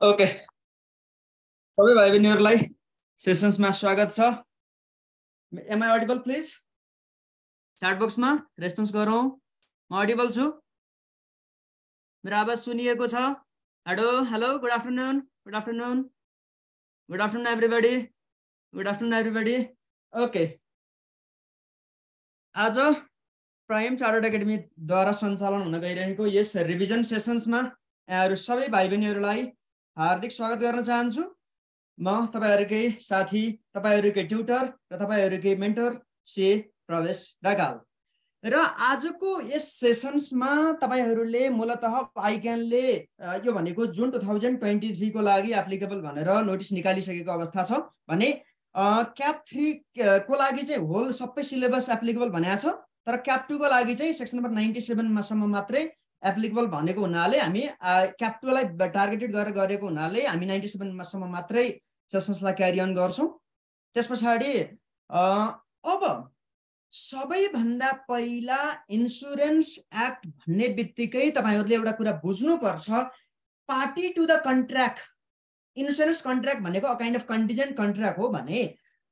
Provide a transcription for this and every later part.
Okay. सबै भाइ बहिनीहरूलाई सेसन्समा स्वागत छ। एमआई अडिबल प्लिज चार्ट बक्समा रेस्पोन्स गरौँ। म अडिबल छु? मेरो आवाज सुनिएको छ? Hello hello good afternoon good afternoon good afternoon everybody good afternoon everybody okay आज प्राइम चार्टर्ड एकाडेमीद्वारा सञ्चालन हुन गइरहेको यस रिभिजन सेसन्समा यहाँहरू सबै भाइ बहिनीहरूलाई हार्दिक स्वागत गर्न चाहन्छु। म तपाईँहरूकै साथी तपाईँहरूकै ट्युटर र तपाईँहरूकै मेन्टर से प्रवेश ढकाल। र आजको यस सेसन्समा तपाईँहरूले मूलत आइक्यानले यो भनेको जुन टु थाउजन्ड ट्वेन्टी थ्रीको लागि एप्लिकेबल भनेर नोटिस निकालिसकेको अवस्था छ भने क्याप थ्रीको लागि चाहिँ होल सबै सिलेबस एप्लिकेबल भनेको छ तर क्याप टूको लागि चाहिँ सेक्सन नम्बर नाइन्टी सेभेनमासम्म मात्रै एप्लिकेबल भनेको हुनाले हामी क्यापिटललाई टार्गेटेड गरेर गरेको हुनाले हामी नाइन्टी सेभेनसम्म मात्रै सेसन्सलाई क्यारी अन गर्छौँ। त्यस पछाडि अब सबैभन्दा पहिला इन्सुरेन्स एक्ट भन्ने बित्तिकै तपाईँहरूले एउटा कुरा बुझ्नुपर्छ party to the contract insurance contract भनेको a kind of contingent contract हो भने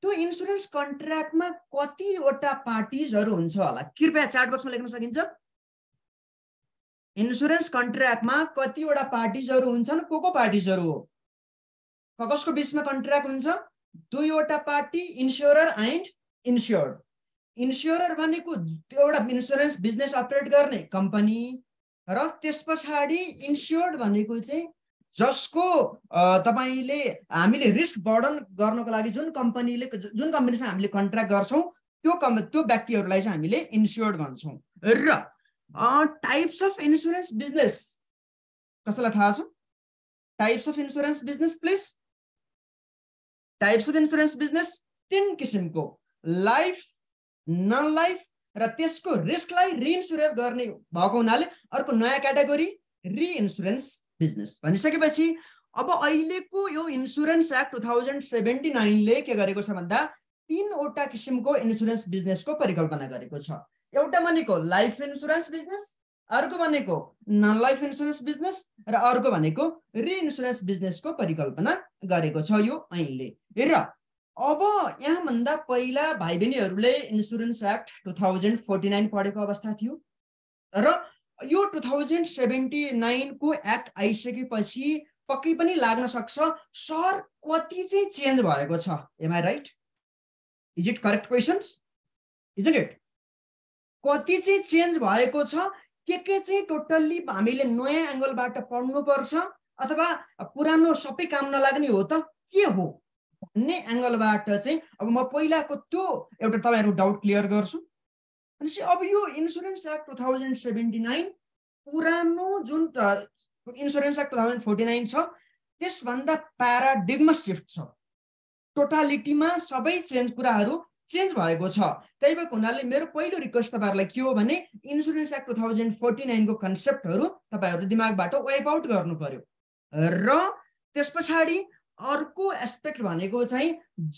त्यो इन्सुरेन्स कन्ट्र्याक्टमा कतिवटा पार्टिजहरू हुन्छ होला? कृपया चार्ट बक्समा लेख्न सकिन्छ। इन्सुरेन्स कन्ट्र्याक्टमा कतिवटा पार्टिजहरू हुन्छन् को को पार्टिजहरू हो? कसको बिचमा कन्ट्र्याक्ट हुन्छ? दुईवटा party insurer and insured insurer भनेको एउटा इन्सुरेन्स बिजनेस अपरेट गर्ने कम्पनी र त्यस पछाडि इन्स्योर्ड भनेको चाहिँ जसको तपाईँले हामीले रिस्क बर्डन गर्नको लागि जुन कम्पनीले जुन कम्पनीसँग हामीले कन्ट्र्याक्ट गर्छौँ त्यो कम् त्यो व्यक्तिहरूलाई चाहिँ हामीले इन्स्योर्ड भन्छौँ। र टाइप्स अफ इन्सुरेन्स बिजनेस कसैलाई थाहा छ? Types of insurance business please types of insurance business तिन किसिमको। लाइफ नन लाइफ र त्यसको रिस्कलाई रिइन्सुरेन्स गर्ने भएको हुनाले अर्को नयाँ क्याटेगोरी रिइन्सुरेन्स बिजनेस भनिसकेपछि अब अहिलेको यो insurance act two thousand seventy नाइनले के गरेको छ भन्दा तिनवटा किसिमको इन्सुरेन्स बिजनेसको परिकल्पना गरेको छ। एउटा भनेको लाइफ इन्सुरेन्स बिजनेस अर्को भनेको नन लाइफ इन्सुरेन्स बिजनेस र अर्को भनेको रिइन्सुरेन्स बिजनेसको परिकल्पना गरेको छ यो ऐनले र अब यहाँभन्दा पहिला भाइ बहिनीहरूले insurance act two thousand forty nine पढेको अवस्था थियो र यो टु थाउजन्ड सेभेन्टी नाइनको एक्ट आइसकेपछि पक्कै पनि लाग्न सक्छ सर कति चाहिँ चेन्ज भएको छ? Am I right is it correct questions is it कति चाहिँ चेन्ज भएको छ के के चाहिँ टोटल्ली हामीले नयाँ एङ्गलबाट पढ्नुपर्छ अथवा पुरानो सबै काम नलाग्ने हो त के हो भन्ने एङ्गलबाट चाहिँ अब म पहिलाको त्यो एउटा तपाईँहरू डाउट क्लियर गर्छु। भनेपछि अब यो insurance act two thousand seventy nine पुरानो जुन insurance act two thousand forty nine छ त्यसभन्दा प्याराडिगमा सिफ्ट छ। टोटालिटीमा सबै चेन्ज कुराहरू चेन्ज भएको छ। त्यही भएको हुनाले मेरो पहिलो रिक्वेस्ट तपाईँहरूलाई के हो भने insurance act two thousand forty नाइनको कन्सेप्टहरू तपाईँहरू दिमागबाट वाइप आउट गर्नु पर्यो र त्यस पछाडि अर्को एस्पेक्ट भनेको चाहिँ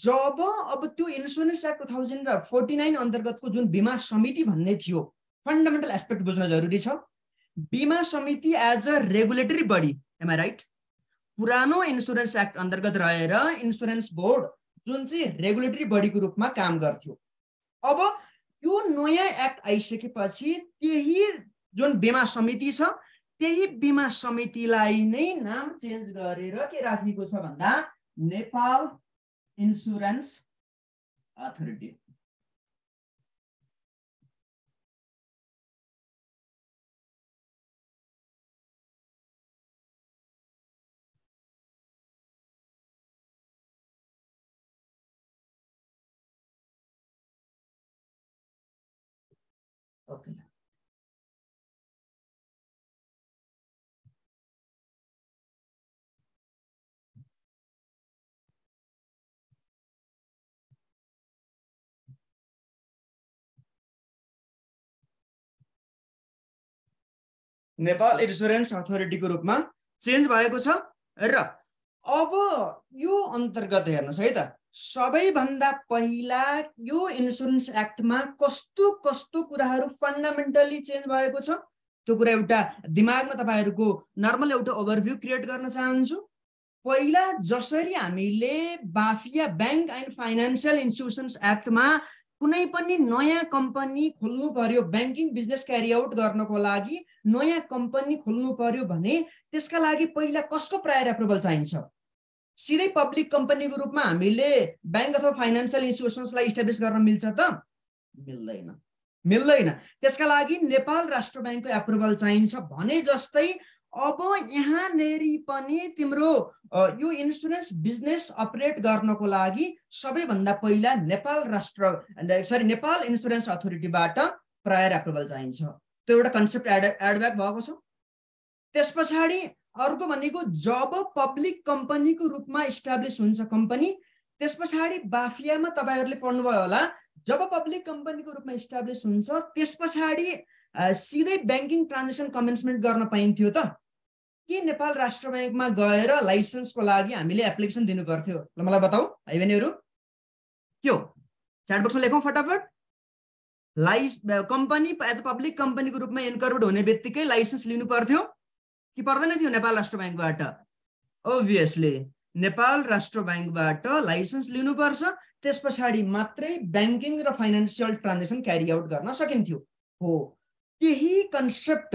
जब अब त्यो insurance act two thousand forty nine अन्तर्गतको जुन बिमा समिति भन्ने थियो फन्डामेन्टल एस्पेक्ट बुझ्न जरुरी छ। बिमा समिति as a regulatory body am I right पुरानो इन्सुरेन्स एक्ट अन्तर्गत रहेर इन्सुरेन्स बोर्ड जुन चाहिँ रेगुलेटरी बडीको रूपमा काम गर्थ्यो। अब यो नयाँ एक्ट आइसकेपछि त्यही जुन बिमा समिति छ त्यही बिमा समितिलाई नै नाम चेन्ज गरेर के राखिएको छ भन्दा Nepal insurance authority Nepal insurance अथोरिटीको रूपमा चेन्ज भएको छ। र अब यो अन्तर्गत हेर्नुहोस् है त। सबैभन्दा पहिला यो इन्सुरेन्स एक्टमा कस्तो कस्तो कुराहरू फन्डामेन्टल्ली चेन्ज भएको छ? त्यो कुरा एउटा दिमागमा तपाईँहरूको नर्मल एउटा ओभरभ्यू क्रिएट गर्न चाहन्छु। पहिला जसरी हामीले BAFIA bank and financial institutions एक्टमा कुनै पनि नयाँ कम्पनी खोल्नु पर्यो ब्याङ्किङ बिजनेस क्यारी आउट गर्नको लागि नयाँ कम्पनी खोल्नु पर्यो भने त्यसका लागि पहिला कसको प्रायर एप्रुभल चाहिन्छ? सिधै पब्लिक कम्पनीको रूपमा हामीले ब्याङ्क अथवा फाइनेन्सियल इन्स्टिट्युसन्सलाई इस्टाब्लिस गर्न मिल्छ त? मिल्दैन। मिल्दैन। त्यसका लागि नेपाल राष्ट्र ब्याङ्कको एप्रुभल चाहिन्छ भने जस्तै अब यहाँनेरि पनि तिम्रो यो इन्सुरेन्स बिजनेस अपरेट गर्नको लागि सबैभन्दा पहिला नेपाल राष्ट्र सरी नेपाल इन्सुरेन्स अथोरिटीबाट प्रायर एप्रुभल चाहिन्छ। त्यो एउटा कन्सेप्ट एड एडब्याक भएको छ। त्यस पछाडि अर्को भनेको जब पब्लिक कम्पनीको रूपमा इस्टाब्लिस हुन्छ कम्पनी त्यस पछाडि बाफियामा तपाईँहरूले पढ्नुभयो होला जब पब्लिक कम्पनीको रूपमा इस्टाब्लिस हुन्छ त्यस पछाडि सिधै ब्याङ्किङ ट्रान्जेक्सन कमेन्समेन्ट गर्न पाइन्थ्यो त। के नेपाल राष्ट्र ब्याङ्कमा गएर लाइसेन्सको लागि हामीले एप्लिकेसन दिनु पर्थ्यो ल मलाई बताऊ भाइ बहिनीहरू के हो च्याटबक्समा लेखौँ फटाफट। Life company as a public कम्पनीको रूपमा इन्कर्बेड हुने बित्तिकै लाइसेन्स लिनु पर्थ्यो कि पर्दैन थियो नेपाल राष्ट्र ब्याङ्कबाट। ओभियसली नेपाल राष्ट्र ब्याङ्कबाट लाइसेन्स लिनुपर्छ त्यस पछाडि मात्रै ब्याङ्किङ र फाइनेन्सियल ट्रान्जेक्सन क्यारी आउट गर्न सकिन्थ्यो। हो। त्यही कन्सेप्ट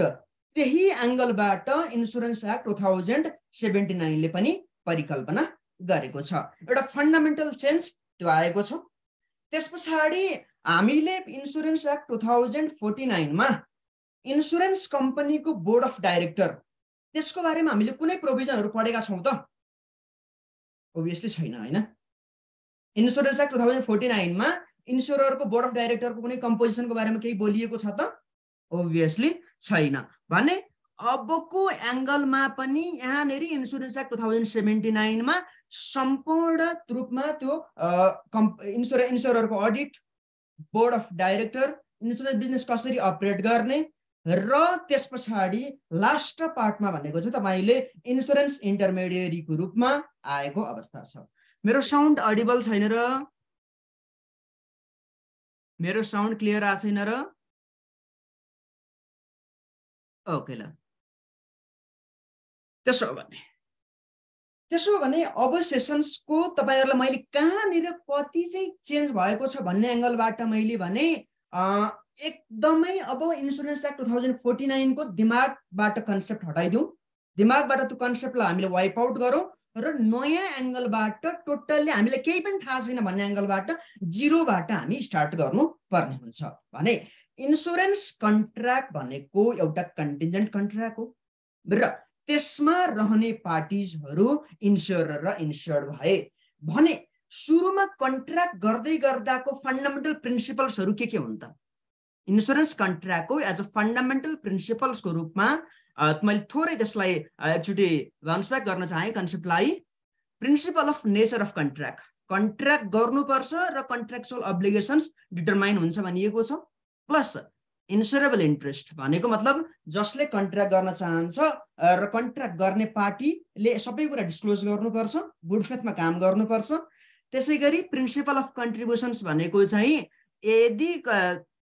त्यही एङ्गलबाट insurance act two thousand seventy नाइनले पनि परिकल्पना गरेको छ। एउटा फन्डामेन्टल चेन्ज त्यो आएको छ। त्यस पछाडि हामीले insurance act two thousand forty नाइनमा इन्सुरेन्स कम्पनीको बोर्ड अफ डाइरेक्टर त्यसको बारेमा हामीले कुनै प्रोभिजनहरू पढेका छौँ त। ओभियसली छैन होइन? Insurance act two thousand forty नाइनमा इन्सुररको बोर्ड अफ डाइरेक्टरको कुनै कम्पोजिसनको बारेमा केही बोलिएको छ त? ओभियसली छैन। भने अबको एङ्गलमा पनि यहाँनिर insurance act two thousand seventy नाइनमा सम्पूर्ण रूपमा त्यो insure इन्सुररको audit board of director insurance business कसरी अपरेट गर्ने र त्यस पछाडि लास्ट पार्टमा भनेको चाहिँ तपाईँले इन्सुरेन्स इन्टरमिडिएरीको रूपमा आएको अवस्था छ। मेरो साउन्ड अडिबल छैन र? मेरो साउन्ड क्लियर आएको छैन र? ओके ल। त्यसो भने। त्यसो भने अब सेसन्सको तपाईँहरूलाई मैले कहाँनिर कति चाहिँ चेन्ज भएको छ भन्ने एङ्गलबाट मैले भने एकदमै अब insurance act two thousand forty नाइनको दिमागबाट कन्सेप्ट हटाइदिउँ। दिमागबाट त्यो कन्सेप्टलाई हामीले वाइप आउट गरौँ र नयाँ एङ्गलबाट टोटल्ली हामीलाई केही पनि थाहा छैन भन्ने एङ्गलबाट जिरोबाट हामी स्टार्ट गर्नु पर्ने हुन्छ। भने इन्सुरेन्स कन्ट्र्याक्ट भनेको एउटा कन्टिजेन्ट कन्ट्र्याक्ट हो। र त्यसमा रहने पार्टिजहरू इन्स्योरर र इन्स्योर्ड भए। भने सुरुमा कन्ट्र्याक्ट गर्दै गर्दाको फन्डामेन्टल प्रिन्सिपल्सहरू के के हुन् त? इन्सुरेन्स कन्ट्र्याक्टको एज अ फन्डामेन्टल प्रिन्सिपल्सको रूपमा मैले थोरै त्यसलाई एकचोटि ब्याक गर्न चाहेँ कन्सेप्टलाई principle of nature of contract contract गर्नुपर्छ र कन्ट्र्याक्चुअल अब्लिगेसन्स डिटरमाइन हुन्छ भनिएको छ. प्लस इन्सुरेबल इन्ट्रेस्ट भनेको मतलब जसले कन्ट्र्याक्ट गर्न चाहन्छ र कन्ट्र्याक्ट गर्ने पार्टीले सबै कुरा डिस्क्लोज गर्नुपर्छ गुड फेथमा काम गर्नुपर्छ। त्यसै गरी प्रिन्सिपल अफ कन्ट्रिब्युसन्स भनेको चाहिँ यदि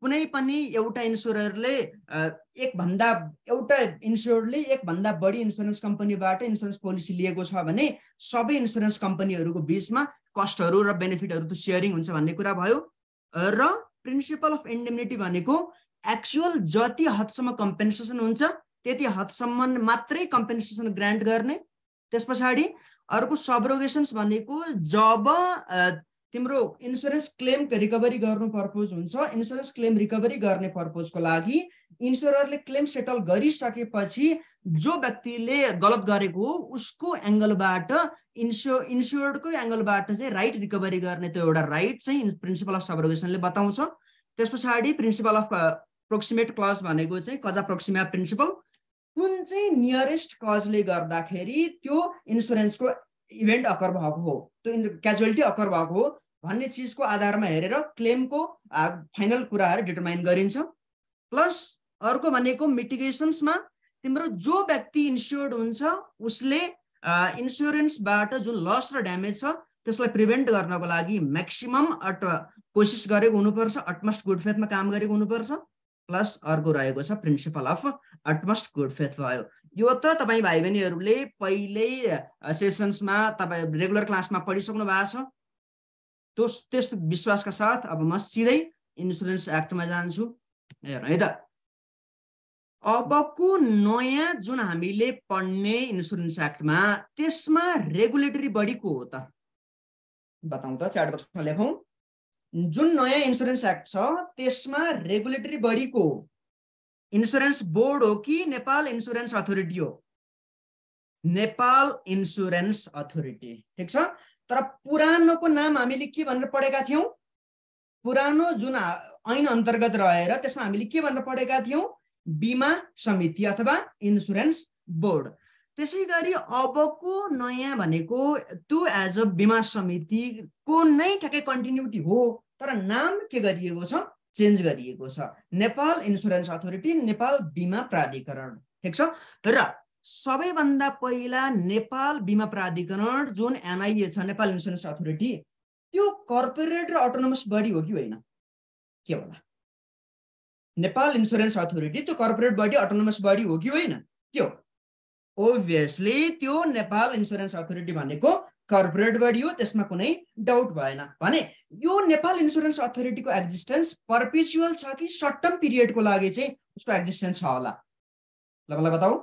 कुनै पनि एउटा इन्सुररले एकभन्दा एउटा इन्स्योरले एकभन्दा बढी इन्सुरेन्स कम्पनीबाट इन्सुरेन्स पोलिसी लिएको छ भने सबै इन्सुरेन्स कम्पनीहरूको बिचमा कस्टहरू र बेनिफिटहरू त सेयरिङ हुन्छ भन्ने कुरा भयो। र प्रिन्सिपल अफ इन्डेमिनिटी भनेको एक्चुअल जति हदसम्म कम्पेन्सेसन हुन्छ त्यति हदसम्म मात्रै कम्पेन्सेसन ग्रान्ट गर्ने। त्यस पछाडि अर्को सबरोगेसन्स भनेको जब तिम्रो इन्सुरेन्स क्लेम रिकभरी गर्नु पर्पोज हुन्छ इन्सुरेन्स क्लेम रिकभरी गर्ने पर्पोजको लागि इन्सुररले क्लेम सेटल गरिसकेपछि जो व्यक्तिले गलत गरेको हो उसको एङ्गलबाट इन्स्यो इन्स्योर्डको एङ्गलबाट चाहिँ राइट रिकभरी गर्ने त्यो एउटा राइट चाहिँ प्रिन्सिपल अफ सबरोगेसनले बताउँछ। त्यस पछाडि प्रिन्सिपल अफ प्रोक्सिमेट क्लज भनेको चाहिँ कजा प्रोक्सिमा प्रिन्सिपल कुन चाहिँ नियरेस्ट कजले गर्दाखेरि त्यो इन्सुरेन्सको इभेन्ट अकर भएको हो। त्यो क्याजुअलिटी अकर भएको हो भन्ने चिजको आधारमा हेरेर क्लेमको फाइनल कुराहरू डिटरमाइन गरिन्छ। प्लस अर्को भनेको मिटिगेसन्समा तिम्रो जो व्यक्ति इन्स्योर्ड हुन्छ उसले इन्सुरेन्सबाट जुन लस र ड्यामेज छ त्यसलाई प्रिभेन्ट गर्नको लागि म्याक्सिमम् अट कोसिस गरेको हुनुपर्छ अटमस्ट गुड फेथमा काम गरेको हुनुपर्छ। प्लस अर्को रहेको छ principle of utmost good faith भयो। यो त तपाईँ भाइ बहिनीहरूले पहिल्यै सेसन्समा तपाईँ रेगुलर क्लासमा पढिसक्नु भएको छ। त्यो त्यस्तो विश्वासका साथ अब म सिधै इन्सुरेन्स एक्टमा जान्छु। हेर्नु है त। अबको नयाँ जुन हामीले पढ्ने इन्सुरेन्स एक्टमा त्यसमा रेगुलेटरी बडी को हो त? बताउँ त च्याट बक्समा लेखौँ। जुन नयाँ इन्सुरेन्स एक्ट छ त्यसमा रेगुलेटरी बडी को हो। इन्सुरेन्स बोर्ड हो कि नेपाल इन्सुरेन्स अथोरिटी हो नेपाल इन्सुरेन्स अथोरिटी ठिक छ तर पुरानोको नाम हामीले के भनेर पढेका थियौँ। पुरानो जुन ऐन अन्तर्गत रहेर त्यसमा हामीले के भनेर पढेका थियौँ। बिमा समिति अथवा इन्सुरेन्स बोर्ड त्यसै गरी अबको नयाँ भनेको त्यो एज अ बिमा समितिको नै ठ्याक्कै कन्टिन्युटी हो। तर नाम के गरिएको छ? चेन्ज गरिएको छ। नेपाल इन्सुरेन्स अथोरिटी नेपाल बिमा प्राधिकरण ठिक छ? र सबैभन्दा पहिला नेपाल बिमा प्राधिकरण जुन एनआइए छ नेपाल इन्सुरेन्स अथोरिटी त्यो कर्पोरेट र अटोनोमस बडी हो कि होइन? के होला? नेपाल इन्सुरेन्स अथोरिटी त्यो कर्पोरेट बडी अटोनोमस बडी हो कि होइन? त्यो ओभियसली त्यो नेपाल इन्सुरेन्स अथोरिटी भनेको कर्पोरेट बडी हो त्यसमा कुनै डाउट भएन। भने यो नेपाल इन्सुरेन्स अथोरिटीको एक्जिस्टेन्स पर्पिचुअल छ कि सर्ट टर्म पिरियडको लागि चाहिँ उसको एक्जिस्टेन्स छ होला? ल मलाई बताऊ?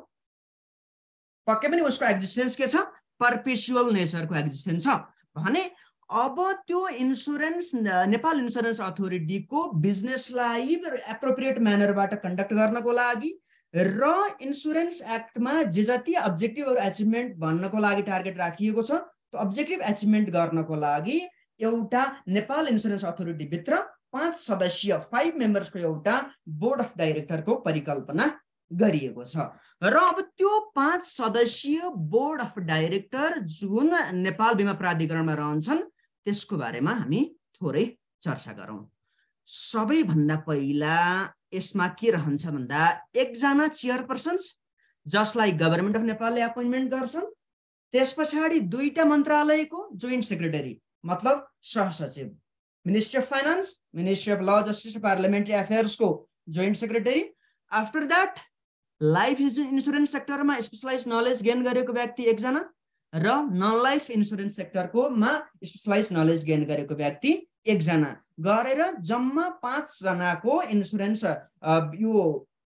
पक्कै पनि उसको एक्जिस्टेन्स के छ? पर्पिचुअल नेचरको एक्जिस्टेन्स छ। भने अब त्यो इन्सुरेन्स नेपाल इन्सुरेन्स अथोरिटीको बिजनेसलाई एप्रोप्रिएट म्यानरबाट कन्डक्ट गर्नको लागि र इन्सुरेन्स एक्टमा जे जति अब्जेक्टिभहरू एचिभमेन्ट भन्नको लागि टार्गेट राखिएको छ अब्जेक्टिभ एचिभमेन्ट गर्नको लागि एउटा नेपाल इन्सुरेन्स अथोरिटीभित्र पाँच सदस्यीय फाइभ मेम्बर्सको एउटा बोर्ड अफ डाइरेक्टरको परिकल्पना गरिएको छ। र अब त्यो पाँच सदस्यीय बोर्ड अफ डाइरेक्टर जुन नेपाल बिमा प्राधिकरणमा रहन्छन् त्यसको बारेमा हामी थोरै चर्चा गरौँ। सबैभन्दा पहिला यसमा के रहन्छ भन्दा एकजना चेयरपर्सन्स जसलाई गभर्मेन्ट अफ नेपालले एपोइन्टमेन्ट गर्छन् त्यस पछाडि दुईटा मन्त्रालयको जोइन्ट सेक्रेटरी मतलब सहसचिव ministry of finance ministry of law justice parliamentary अफेयर्सको joint secretary after that life insurance सेक्टरमा स्पेसलाइज नलेज गेन गरेको व्यक्ति एकजना र नन लाइफ इन्सुरेन्स सेक्टरकोमा स्पेसलाइज नलेज गेन गरेको व्यक्ति एकजना गरेर जम्मा पाँचजनाको इन्सुरेन्स यो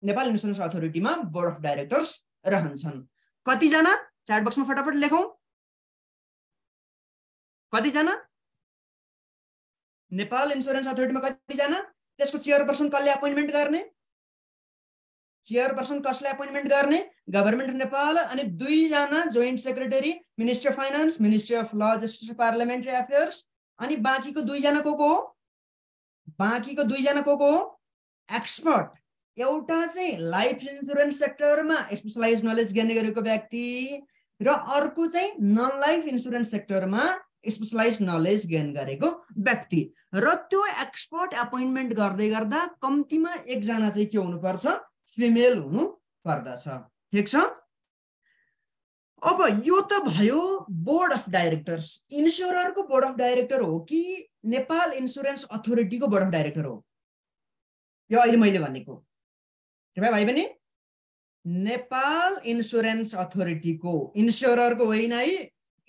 नेपाल इन्सुरेन्स अथोरिटीमा बोर्ड अफ डाइरेक्टर्स रहन्छन्। कतिजना? च्याट बक्समा फटाफट लेखौँ। कतिजना नेपाल इन्सुरेन्स अथोरिटीमा कतिजना त्यसको चेयरपर्सन कसले एपोइन्टमेन्ट गर्ने चेयरपर्सन कसले एपोइन्टमेन्ट गर्ने गभर्मेन्ट अफ नेपाल अनि दुईजना joint secretary ministry of finance ministry of law justice parliamentary affairs अनि बाँकीको दुईजना को को हो? बाँकीको दुईजना को को हो? एक्सपर्ट एउटा चाहिँ लाइफ इन्सुरेन्स सेक्टरमा स्पेसलाइज नलेज गेन गरेको व्यक्ति। र अर्को चाहिँ नन लाइफ इन्सुरेन्स सेक्टरमा स्पेसलाइज नलेज गेन गरेको व्यक्ति। र त्यो एक्सपर्ट एपोइन्टमेन्ट गर्दै गर्दा कम्तीमा एकजना चाहिँ के हुनुपर्छ? फिमेल हुनु पर्दछ। ठिक छ? अब यो त भयो बोर्ड अफ डाइरेक्टर्स इन्स्योररको बोर्ड अफ डाइरेक्टर हो कि नेपाल इन्सुरेन्स अथोरिटीको बोर्ड अफ डाइरेक्टर हो? यो अहिले मैले भनेको। भाइ बहिनी? नेपाल इन्सुरेन्स अथोरिटीको इन्स्योररको होइन है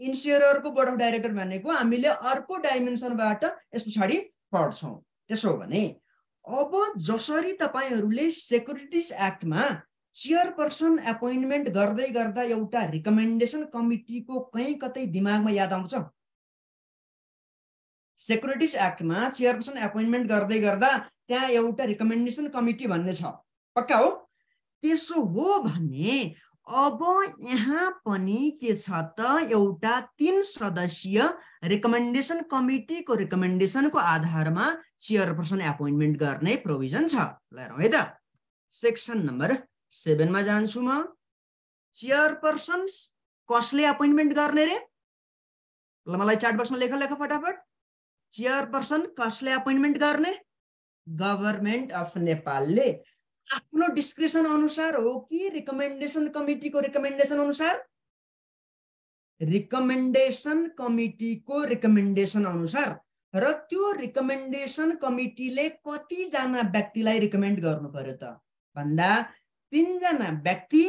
इन्स्योररको बोर्ड अफ डाइरेक्टर भनेको हामीले अर्को डाइमेन्सनबाट यस पछाडि पढ्छौँ। त्यसो भने अब जसरी तपाईँहरूले सेक्युरिटिज एक्टमा चेयरपर्सन एपोइन्टमेन्ट गर्दै गर्दा एउटा रिकमेन्डेसन कमिटीको कहीँ कतै दिमागमा याद आउँछ? सेक्युरिटिज एक्टमा चेयरपर्सन एपोइन्टमेन्ट गर्दै गर्दा त्यहाँ एउटा रिकमेन्डेसन कमिटी भन्ने छ। पक्का हो? त्यसो हो भने अब यहाँ पनि के छ त एउटा तिन सदस्यीय रिकमेन्डेसन कमिटीको रिकमेन्डेसनको आधारमा चेयरपर्सन एपोइन्टमेन्ट गर्ने प्रोभिजन छ। ल है त। सेक्सन नम्बर सेभेनमा जान्छु म। चेयरपर्सन कसले एपोइन्टमेन्ट गर्ने रे? ल मलाई चार्ट बक्समा लेख लेख फटाफट। चेयरपर्सन कसले एपोइन्टमेन्ट गर्ने? गभर्मेन्ट अफ नेपालले आफ्नो डिस्क्रिप्सन अनुसार हो कि रिकमेन्डेसन कमिटीको रिकमेन्डेसन अनुसार? रिकमेन्डेसन कमिटीको रिकमेन्डेसन अनुसार। र त्यो रिकमेन्डेसन कमिटीले कतिजना व्यक्तिलाई रिकमेन्ड गर्नु पर्यो त? भन्दा तिनजना व्यक्ति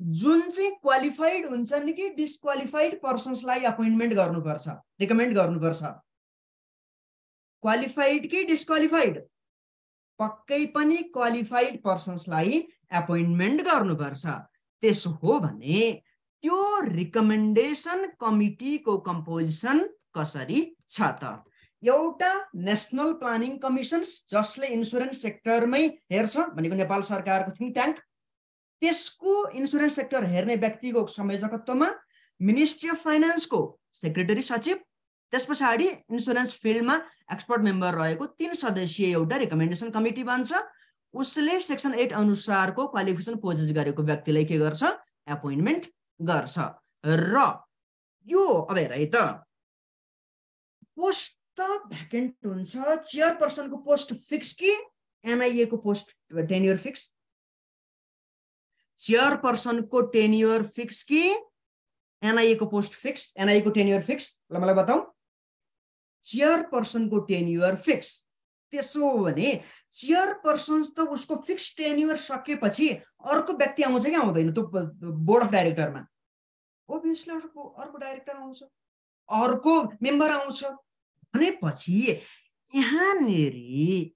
जुन चाहिँ क्वालिफाइड हुन्छ नि कि डिस्क्वालिफाइड पर्सन्सलाई एपोइन्टमेन्ट गर्नुपर्छ रिकमेन्ड गर्नुपर्छ। क्वालिफाइड कि डिस्क्वालिफाइड पक्कै पनि क्वालिफाइड पर्सन्सलाई एपोइन्टमेन्ट गर्नुपर्छ। त्यसो हो भने त्यो रिकमेन्डेसन कमिटीको कम्पोजिसन कसरी छ त? एउटा नेसनल प्लानिङ कमिसन जसले इन्सुरेन्स सेक्टरमै हेर्छ भनेको नेपाल सरकारको थिङ्क ट्याङ्क त्यसको इन्सुरेन्स सेक्टर हेर्ने व्यक्तिको संयोजकत्वमा मिनिस्ट्री अफ फाइनेन्सको सेक्रेटरी सचिव त्यस पछाडि इन्सुरेन्स फिल्डमा एक्सपर्ट मेम्बर रहेको तिन सदस्यीय एउटा रिकमेन्डेसन कमिटी बन्छ। उसले सेक्सन एट अनुसारको क्वालिफिकेसन पोजेस गरेको व्यक्तिलाई के गर्छ? एपोइन्टमेन्ट गर्छ। र यो अब हेर है त। पोस्ट भ्याकेन्ट हुन्छ। चेयरपर्सनको पोस्ट फिक्स कि एनआइएको पोस्ट टेन्युर फिक्स चेयरपर्सनको टेन्युर फिक्स कि एनआइएको पोस्ट फिक्स एनआइएको टेन्युर फिक्स ल मलाई बताऊ चेयरपर्सनको टेन्युर फिक्स त्यसो हो भने चेयरपर्सन त उसको फिक्स टेन्युर सकेपछि अर्को व्यक्ति आउँछ कि आउँदैन त्यो बोर्ड अफ डाइरेक्टरमा ओभियसली अर्को अर्को डाइरेक्टर आउँछ। अर्को मेम्बर आउँछ। भनेपछि यहाँनिर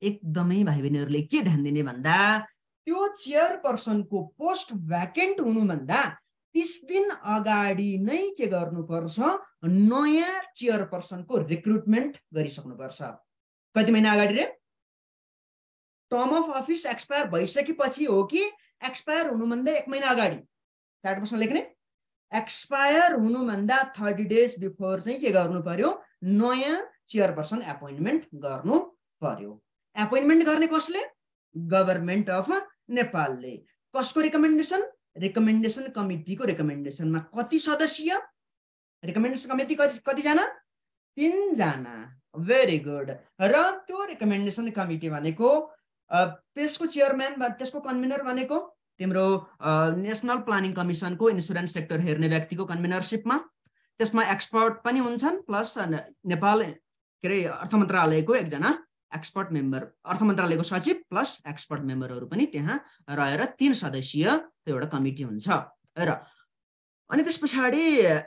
एकदमै भाइ बहिनीहरूले के ध्यान दिने भन्दा त्यो चेयरपर्सनको पोस्ट भ्याकेन्ट हुनुभन्दा तिस दिन अगाडि नै के गर्नुपर्छ? नयाँ चेयरपर्सनको रिक्रुटमेन्ट गरिसक्नुपर्छ। कति महिना अगाडि रे? टर्म अफ अफिस एक्सपायर भइसकेपछि हो कि एक्सपायर हुनुभन्दा एक महिना अगाडि? कार्ड लेख्ने। एक्सपायर हुनुभन्दा थर्टी डेज बिफोर चाहिँ के गर्नु पर्यो नयाँ चेयरपर्सन एपोइन्टमेन्ट गर्नु पर्यो एपोइन्टमेन्ट गर्ने कसले? गभर्मेन्ट अफ नेपालले कसको रिकमेन्डेसन रिकमेन्डेसन कमिटीको रिकमेन्डेसनमा कति सदस्यीय रिकमेन्डेसन कमिटी कति कतिजना? तिनजना। भेरी गुड र त्यो रिकमेन्डेसन कमिटी भनेको त्यसको चेयरम्यान त्यसको कन्भिनर भनेको तिम्रो नेसनल प्लानिङ कमिसनको इन्सुरेन्स सेक्टर हेर्ने व्यक्तिको कन्भिनरसिपमा त्यसमा एक्सपर्ट पनि हुन्छन् प्लस नेपाल के अरे अर्थ मन्त्रालयको एकजना। एक्सपर्ट मेम्बर अर्थ मन्त्रालयको सचिव प्लस एक्सपर्ट मेम्बरहरू पनि त्यहाँ रहेर तिन सदस्यीय एउटा कमिटी हुन्छ। र अनि त्यस पछाडि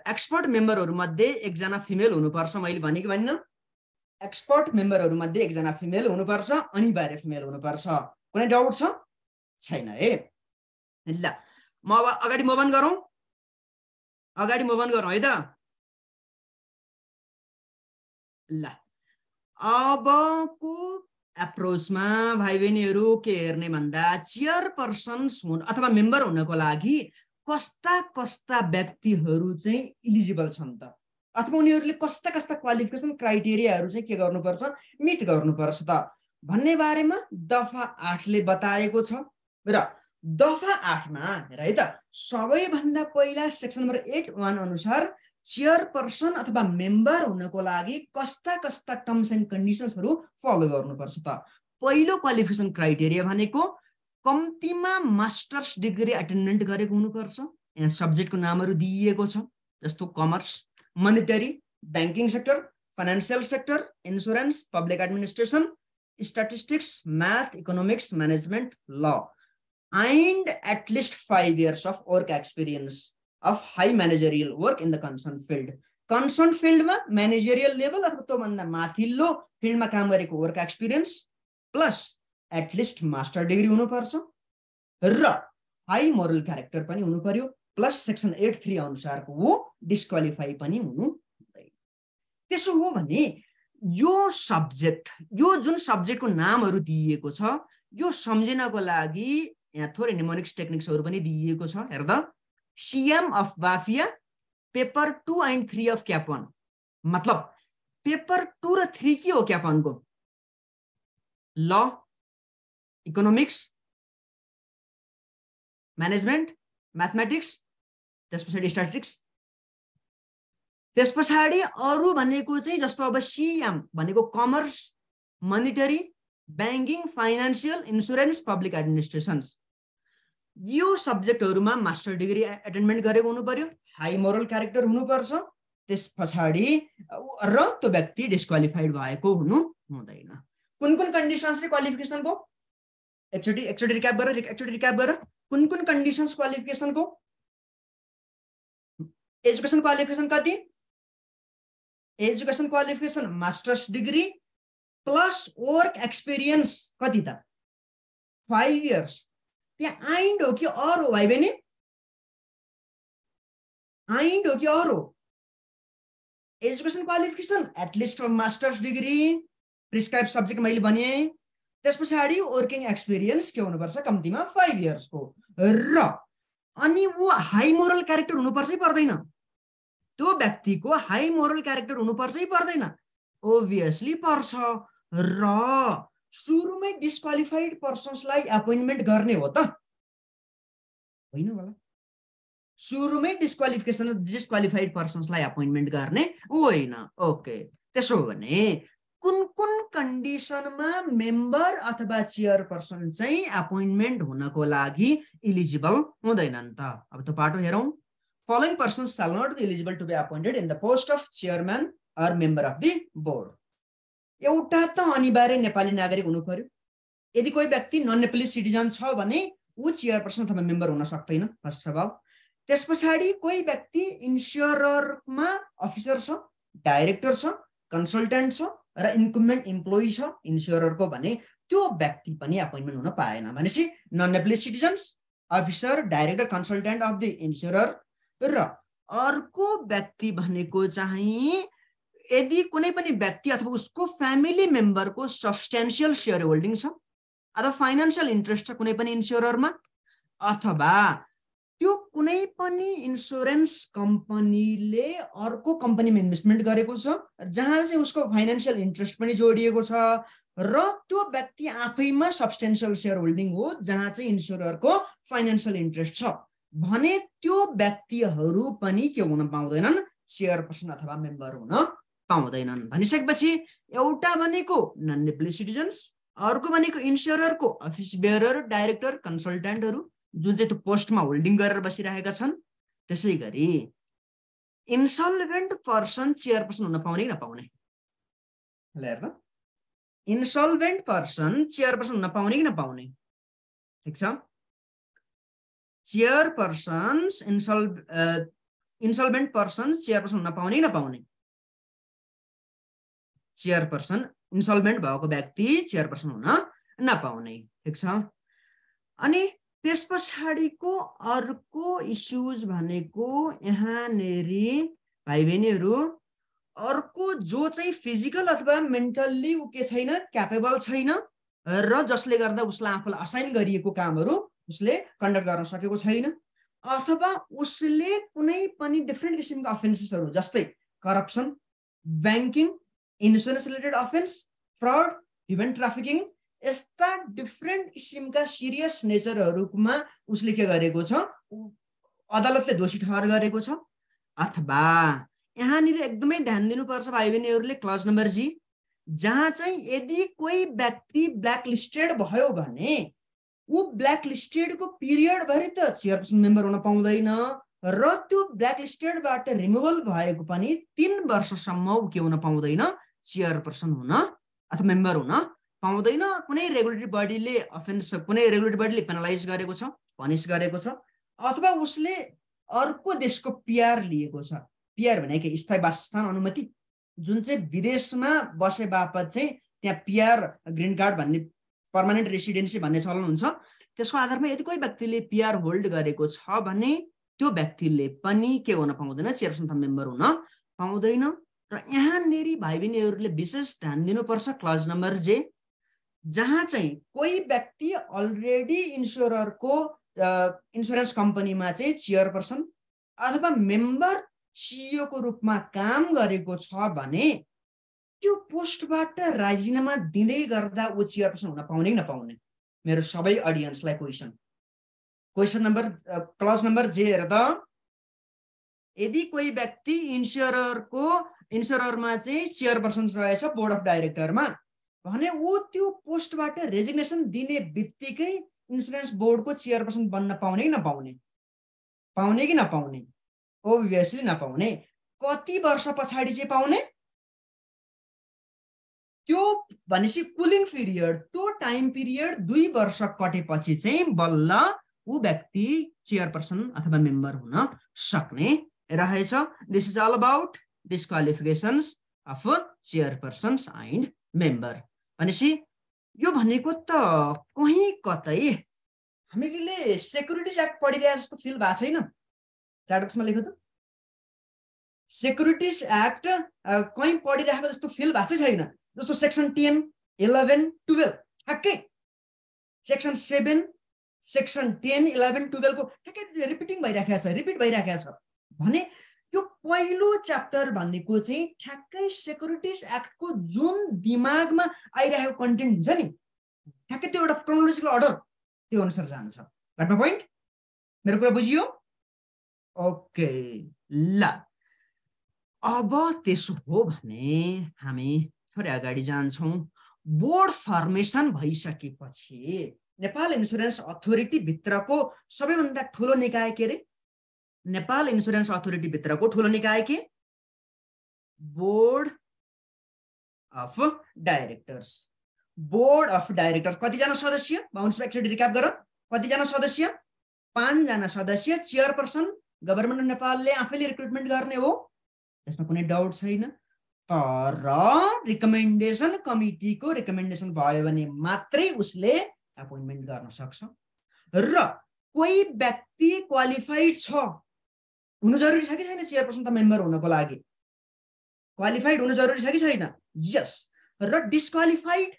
एक्सपर्ट मेम्बरहरू मध्ये एकजना फिमेल हुनुपर्छ मैले भने कि भनिनँ। एक्सपर्ट मेम्बरहरू मध्ये एकजना फिमेल हुनुपर्छ अनिवार्य फिमेल हुनुपर्छ। कुनै डाउट छ? छैन है ल म अब अगाडि मोबान गरौँ। अगाडि मोबान गरौँ है त। ल। अबको एप्रोचमा भाइ बहिनीहरू के हेर्ने भन्दा चेयरपर्सन्स हुन अथवा मेम्बर हुनको लागि कस्ता कस्ता व्यक्तिहरू चाहिँ इलिजिबल छन् त? अथवा उनीहरूले कस्ता कस्ता क्वालिफिकेसन क्राइटेरियाहरू चाहिँ के गर्नुपर्छ मिट गर्नुपर्छ त? भन्ने बारेमा दफा आठले बताएको छ। र दफा आठमा हेर है त सबैभन्दा पहिला सेक्सन नम्बर एट वान अनुसार चेयरपर्सन अथवा मेम्बर हुनको लागि कस्ता कस्ता टर्म्स एन्ड कन्डिसन्सहरू फलो गर्नुपर्छ त। पहिलो क्वालिफिकेसन क्राइटेरिया भनेको कम्तीमा मास्टर्स डिग्री एटेन्डेन्ट गरेको हुनुपर्छ। यहाँ सब्जेक्टको नामहरू दिइएको छ जस्तो commerce monetary banking sector financial sector insurance public administration statistics math economics management law and at least five years of work experience of high managerial work in the concern field concern फिल्डमा managerial level अथवा त्योभन्दा माथिल्लो फिल्डमा काम गरेको work experience plus at least master degree हुनुपर्छ र high moral character पनि हुनु पर्यो प्लस सेक्सन एट थ्री अनुसारको हो डिस्क्वालिफाई पनि हुनु हुँदैन। त्यसो हो भने यो सब्जेक्ट यो जुन सब्जेक्टको नामहरू दिइएको छ यो सम्झिनको लागि यहाँ थोरै निमोनिक्स टेक्निक्सहरू पनि दिइएको छ हेर्दा। CM of BAFIA paper two and three of CAP one मतलब पेपर टू र थ्री के हो क्याप वानको ल इकोनोमिक्स म्यानेजमेन्ट म्याथमेटिक्स त्यस पछाडि स्ट्याटिक्स त्यस पछाडि अरू भनेको चाहिँ जस्तो अब सिएम भनेको commerce monetary banking financial insurance public administrations यो सब्जेक्टहरूमा मास्टर डिग्री एटेन्डमेन्ट गरेको हुनु पर्यो हाई मोरल क्यारेक्टर हुनुपर्छ त्यस पछाडि र त्यो व्यक्ति डिस्क्वालिफाइड भएको हुनु हुँदैन। कुन कुन कन्डिसन्स चाहिँ क्वालिफिकेसनको एकचोटि एकचोटि रिक्याप गरेर एकचोटि रिक्याप गरेर कुन कुन कन्डिसन्स क्वालिफिकेसनको एजुकेसन क्वालिफिकेसन कति? Education qualification masters degree plus work experience कति त? फाइभ इयर्स त्यहाँ आइन्ड हो कि अरू हो भाइ बहिनी आइन्ड हो कि अरू education qualification at least masters degree prescribe subject मैले भने। त्यस पछाडि वर्किङ एक्सपिरियन्स के हुनुपर्छ? कम्तीमा फाइभ इयर्सको र अनि ऊ हाई मोरल क्यारेक्टर हुनुपर्छ पर्दैन। त्यो व्यक्तिको हाई मोरल क्यारेक्टर हुनुपर्छ पर्दैन। ओभियसली पर्छ। र सुरुमै डिस्क्वालिफाइड पर्सन्सलाई एपोइन्टमेन्ट गर्ने हो त। होइन होला। सुरुमै डिस्क्वालिफिकेसन डिस्क्वालिफाइड पर्सन्सलाई एपोइन्टमेन्ट गर्ने होइन। ओके त्यसो भने कुन कुन कन्डिसनमा मेम्बर अथवा चेयरपर्सन चाहिँ एपोइन्टमेन्ट हुनको लागि इलिजिबल हुँदैनन् त? अब त्यो पाटो हेरौँ। Following person shall not eligible to be appointed in the post of chairman or member of the board एउटा त अनिवार्य नेपाली नागरिक हुनु पर्यो। यदि कोही व्यक्ति नन नेपाली सिटिजन छ भने ऊ चेयरपर्सन अथवा मेम्बर हुन सक्दैन फर्स्ट अफ अल त्यस पछाडि कोही व्यक्ति इन्स्योरमा अफिसर छ डाइरेक्टर छ कन्सल्टेन्ट छ र इन्कुमेन्ट इम्प्लोइ छ इन्स्योररको भने त्यो व्यक्ति पनि एपोइन्टमेन्ट हुन पाएन भनेपछि non Nepali citizens officer director consultant of the insurer र अर्को व्यक्ति भनेको चाहिँ यदि कुनै पनि व्यक्ति अथवा उसको फ्यामिली मेम्बरको सब्सटेन्सियल सेयर होल्डिङ छ अथवा फाइनेन्सियल इन्ट्रेस्ट छ कुनै पनि इन्स्योररमा अथवा त्यो कुनै पनि इन्सुरेन्स कम्पनीले अर्को कम्पनीमा इन्भेस्टमेन्ट गरेको छ जहाँ चाहिँ उसको फाइनेन्सियल इन्ट्रेस्ट पनि जोडिएको छ र त्यो व्यक्ति आफैमा सब्सटेन्सियल सेयर होल्डिङ हो जहाँ चाहिँ इन्सुररको फाइनेन्सियल इन्ट्रेस्ट छ भने त्यो व्यक्तिहरू पनि के हुन पाउँदैनन्? चेयरपर्सन अथवा मेम्बर हुन पाउँदैनन्। भनिसकेपछि एउटा भनेको नन नेप्ली सिटिजन्स अर्को भनेको इन्स्योररको अफिस बेयर डाइरेक्टर कन्सल्टेन्टहरू जुन चाहिँ त्यो पोस्टमा होल्डिङ गरेर बसिरहेका छन् त्यसै गरी इन्सल्भेन्ट पर्सन चेयरपर्सन हुन पाउने कि नपाउने? इन्सल्भेन्ट पर्सन चेयरपर्सन हुन पाउने कि नपाउने? ठिक छ। चेयरपर्सन्स इन्सल इन्सल्भेन्ट पर्सन चेयरपर्सन हुन पाउने कि नपाउने? चेयरपर्सन इन्सल्भेन्ट भएको व्यक्ति चेयरपर्सन हुन नपाउने। ठिक छ? अनि त्यस पछाडिको अर्को इस्युज भनेको यहाँनेरि भाइ बहिनीहरू अर्को जो चाहिँ फिजिकल अथवा मेन्टल्ली ऊ के छैन क्यापेबल छैन र जसले गर्दा उसलाई आफूलाई असाइन गरिएको कामहरू उसले कन्डक्ट गर्न सकेको छैन अथवा उसले कुनै पनि डिफ्रेन्ट किसिमका अफेन्सेसहरू जस्तै corruption banking insurance related offence fraud human trafficking यस्ता डिफ्रेन्ट किसिमका सिरियस नेचरहरूमा उसले के गरेको छ? अदालतले दोषी ठहर गरेको छ। अथवा यहाँनिर एकदमै ध्यान दिनुपर्छ भाइ बहिनीहरूले क्लज नम्बर जी जहाँ चाहिँ यदि कोही व्यक्ति ब्ल्याक लिस्टेड भयो भने ऊ ब्ल्याक लिस्टेडको पिरियडभरि त चेयरपर्सन मेम्बर हुन पाउँदैन र त्यो ब्ल्याक लिस्टेडबाट रिमुभल भएको पनि तिन वर्षसम्म ऊ के हुन पाउँदैन? चेयरपर्सन हुन अथवा मेम्बर हुन पाउँदैन कुनै रेगुलेटरी बडीले अफेन्स कुनै रेगुलेटरी बडीले पेनलाइज गरेको छ पनिस गरेको छ अथवा उसले अर्को देशको पिआर लिएको छ। पिआर भनेको स्थायी वासस्थान अनुमति जुन चाहिँ विदेशमा बसे बापत चाहिँ त्यहाँ पिआर ग्रिन कार्ड भन्ने पर्मानेन्ट रेसिडेन्सी भन्ने चलन हुन्छ। त्यसको आधारमा यदि कोही व्यक्तिले पिआर होल्ड गरेको छ भने त्यो व्यक्तिले पनि के हुन पाउँदैन चेयरपर्सन मेम्बर हुन पाउँदैन। र यहाँनिर भाइ बहिनीहरूले विशेष ध्यान दिनुपर्छ क्लज नम्बर जे जहाँ चाहिँ कोही व्यक्ति अलरेडी इन्स्योररको इन्सुरेन्स कम्पनीमा चाहिँ चेयरपर्सन अथवा मेम्बर सिइओको रूपमा काम गरेको छ भने त्यो पोस्टबाट राजीनामा दिँदै गर्दा ऊ चेयरपर्सन हुन पाउने कि नपाउने? मेरो सबै अडियन्सलाई question question number clause number जे हेर त यदि कोही व्यक्ति इन्स्योररको इन्स्योररमा चाहिँ चेयरपर्सन रहेछ बोर्ड अफ डाइरेक्टरमा। भने ऊ त्यो पोस्टबाट रेजिग्नेसन दिने बित्तिकै इन्सुरेन्स बोर्डको चेयरपर्सन बन्न पाउने कि नपाउने? पाउने कि नपाउने? ओभियसली नपाउने। कति वर्ष पछाडि चाहिँ पाउने? त्यो भनेपछि कुलिङ पिरियड त्यो टाइम पिरियड दुई वर्ष कटेपछि चाहिँ बल्ल ऊ व्यक्ति चेयरपर्सन अथवा मेम्बर हुन सक्ने रहेछ। This is all about disqualifications of chairpersons and member भनेपछि यो भनेको त कहीँ कतै हामीले सेक्युरिटिज एक्ट पढिरहेको जस्तो फिल भएको छैन? च्याटबक्समा लेख्यो त। सेक्युरिटिज एक्ट कहीँ पढिरहेको जस्तो फिल भएको चाहिँ छैन। जस्तो सेक्सन टेन इलेभेन टुवेल्भ ठ्याक्कै। Section seven section ten eleven टुवेल्भको ठ्याक्कै रिपिटिङ भइराखेको छ रिपिट भइराखेको छ। भने यो पहिलो च्याप्टर भनेको चाहिँ ठ्याक्कै सेक्युरिटिज एक्टको जुन दिमागमा आइरहेको कन्टेन्ट हुन्छ नि ठ्याक्कै त्यो एउटा क्रोनोलोजिकल अर्डर त्यो अनुसार जान्छ। पोइन्ट मेरो कुरा बुझियो? ओके ल। अब त्यसो हो भने हामी थोरै अगाडि जान्छौँ। बोर्ड फर्मेसन भइसकेपछि नेपाल इन्सुरेन्स अथोरिटीभित्रको सबैभन्दा ठुलो निकाय के अरे? नेपाल इन्सुरेन्स अथोरिटीभित्रको ठुलो निकाय के? Board of directors board of directors कतिजना सदस्य? बााउन्स एकचोटि रिक्याप गर। कतिजना सदस्य? पाँचजना सदस्य। चेयरपर्सन गभर्मेन्ट अफ नेपालले आफैले रिक्रुटमेन्ट गर्ने हो। त्यसमा कुनै डाउट छैन। तर रिकमेन्डेसन कमिटीको रिकमेन्डेसन भयो भने मात्रै उसले एपोइन्टमेन्ट गर्न सक्छ। र कोही व्यक्ति क्वालिफाइड छ हुनु जरुरी छ कि छैन चेयरपर्सन त मेम्बर हुनको लागि क्वालिफाइड हुनु जरुरी छ कि छैन यस र डिस्क्वालिफाइड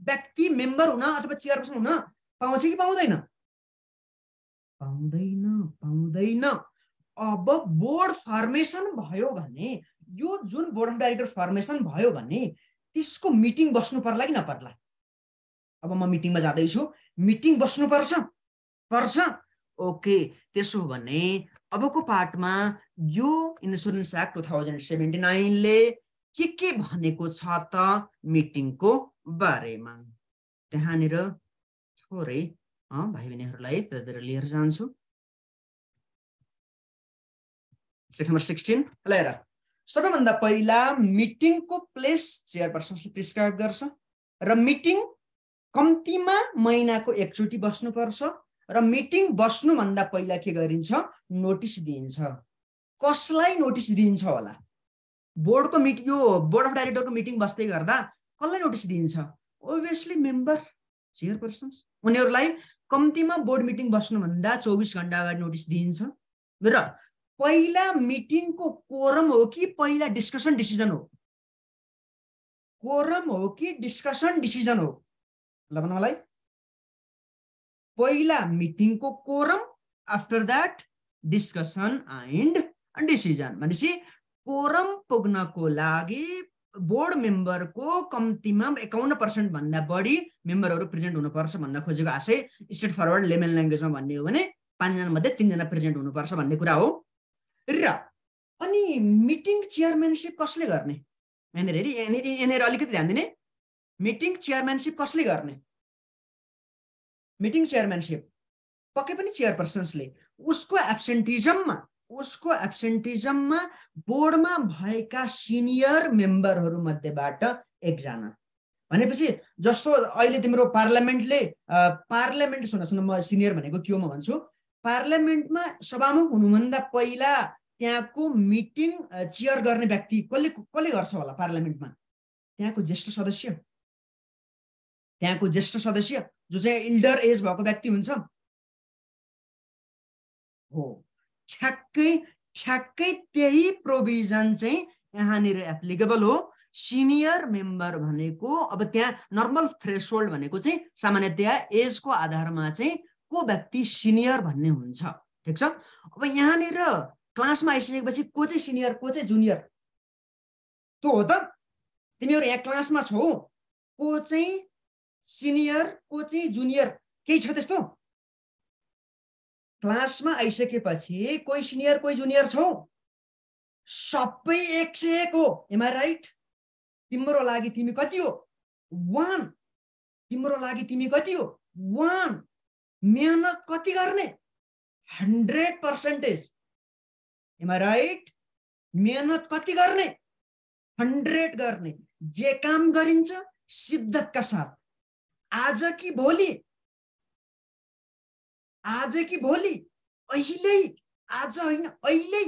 व्यक्ति मेम्बर हुन अथवा चेयरपर्सन हुन पाउँछ कि पाउँदैन पाउँदैन पाउँदैन अब बोर्ड फर्मेसन भयो भने यो जुन बोर्ड अफ डाइरेक्टर फर्मेसन भयो भने त्यसको मिटिङ बस्नु पर्ला कि नपर्ला अब म मिटिङमा जाँदैछु मिटिङ बस्नुपर्छ पर्छ ओके त्यसो भने अबको पार्टमा यो insurance act two thousand seventy नाइनले के के भनेको छ त मिटिङको बारेमा? त्यहाँनिर थोरै भाइ बहिनीहरूलाई त्यतातिर लिएर जान्छु। सिक्सटिन लिएर सबैभन्दा पहिला मिटिङको प्लेस चेयरपर्सनले प्रिस्क्राइब गर्छ र मिटिङ कम्तीमा महिनाको एकचोटि बस्नुपर्छ। र मिटिङ बस्नुभन्दा पहिला के गरिन्छ? नोटिस दिइन्छ। कसलाई नोटिस दिइन्छ होला? बोर्डको मिट यो बोर्ड अफ डाइरेक्टरको मिटिङ बस्दै गर्दा कसलाई नोटिस दिइन्छ? ओभियसली मेम्बर चेयरपर्सन उनीहरूलाई कम्तीमा बोर्ड मिटिङ बस्नुभन्दा चौबिस घन्टा अगाडि नोटिस दिइन्छ। र पहिला मिटिङको कोरम हो कि पहिला डिस्कसन डिसिजन हो? कोरम हो कि डिस्कसन डिसिजन हो? ल भन्नु मलाई। पहिला मिटिङको quorum after that discussion and decision भनेपछि कोरम पुग्नको लागि बोर्ड मेम्बरको कम्तीमा एकाउन्न पर्सेन्ट भन्दा बढी मेम्बरहरू प्रेजेन्ट हुनुपर्छ भन्न खोजेको आशय स्टेट फरवर्ड लेमेन ल्याङ्ग्वेजमा भन्ने हो भने पाँचजना मध्ये तिनजना प्रेजेन्ट हुनुपर्छ भन्ने कुरा हो। र अनि मिटिङ चेयरम्यानसिप कसले गर्ने? यहाँनिर हेरी यहाँनिर अलिकति ध्यान दिने। मिटिङ चेयरम्यानसिप कसले गर्ने? मिटिङ चेयरम्यानसिप पक्कै पनि चेयरपर्सन्सले उसको एब्सेन्टिजममा उसको एब्सेन्टिजममा बोर्डमा भएका सिनियर मेम्बरहरू मध्येबाट एकजना भनेपछि जस्तो अहिले तिम्रो पार्लियामेन्टले पार्लियामेन्ट सुन सुन म सिनियर भनेको के हो म भन्छु। पार्लियामेन्टमा सभामुख हुनुभन्दा पहिला त्यहाँको मिटिङ चेयर गर्ने व्यक्ति कसले कसले गर्छ होला पार्लियामेन्टमा त्यहाँको ज्येष्ठ सदस्य। त्यहाँको ज्येष्ठ सदस्य। जो चाहिँ इल्डर एज भएको व्यक्ति हुन्छ। हो। ठ्याक्कै ठ्याक्कै त्यही प्रोभिजन चाहिँ यहाँनिर एप्लिकेबल हो। सिनियर मेम्बर भनेको अब त्यहाँ नर्मल थ्रेसोल्ड भनेको चाहिँ सामान्यतया एजको आधारमा चाहिँ को व्यक्ति सिनियर भन्ने हुन्छ। ठिक छ? अब यहाँनिर क्लासमा आइसकेपछि को चाहिँ सिनियर को चाहिँ जुनियर? त्यो हो त। तिमीहरू यहाँ क्लासमा छौ। को चाहिँ सिनियर को चाहिँ जुनियर केही छ त्यस्तो? क्लासमा आइसकेपछि कोही सिनियर कोही जुनियर छौ? सबै एक सय एक हो। एमआई राइट तिम्रो लागि तिमी कति हो? वान तिम्रो लागि तिमी कति हो? वान मेहनत कति गर्ने? हन्ड्रेड पर्सेन्टेज एमआई राइट मेहनत कति गर्ने? हन्ड्रेड गर्ने। जे काम गरिन्छ सिद्धतका साथ। आज कि भोलि। आज कि भोलि। अहिले आज होइन अहिले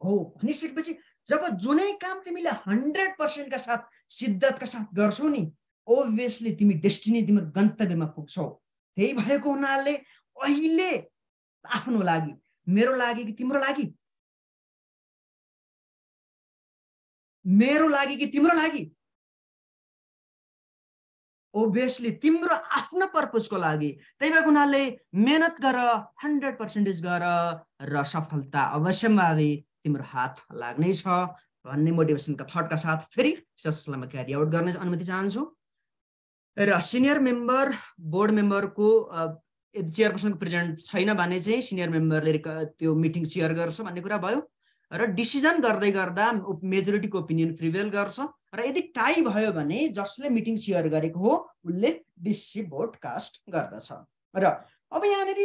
हो भनिसकेपछि जब जुनै काम तिमीले हन्ड्रेड पर्सेन्टका साथ सिद्धतका साथ गर्छौ नि ओभियसली तिमी डेस्टिनी तिम्रो गन्तव्यमा पुग्छौ। त्यही भएको हुनाले अहिले आफ्नो लागि मेरो लागि कि तिम्रो लागि? मेरो लागि कि तिम्रो लागि? ओभियसली तिम्रो आफ्नो पर्पजको लागि। त्यही भएको हुनाले मेहनत गर हन्ड्रेड पर्सेन्टेज गर र सफलता अवश्यम्भावी तिम्रो हात लाग्नै छ भन्ने मोटिभेसनका थटका साथ फेरि ससलाई म क्यारी आउट गर्ने अनुमति चाहन्छु। र सिनियर मेम्बर बोर्ड मेम्बरको यदि चेयरपर्सनको प्रेजेन्ट छैन भने चाहिँ सिनियर मेम्बरले त्यो मिटिङ चेयर गर्छ भन्ने कुरा भयो। र डिसिजन गर्दै गर्दा मेजोरिटीको ओपिनियन प्रिभेल गर्छ। र यदि टाई भयो भने जसले मिटिङ चेयर गरेको हो उसले डिसी भोट कास्ट गर्दछ। र अब यहाँनिर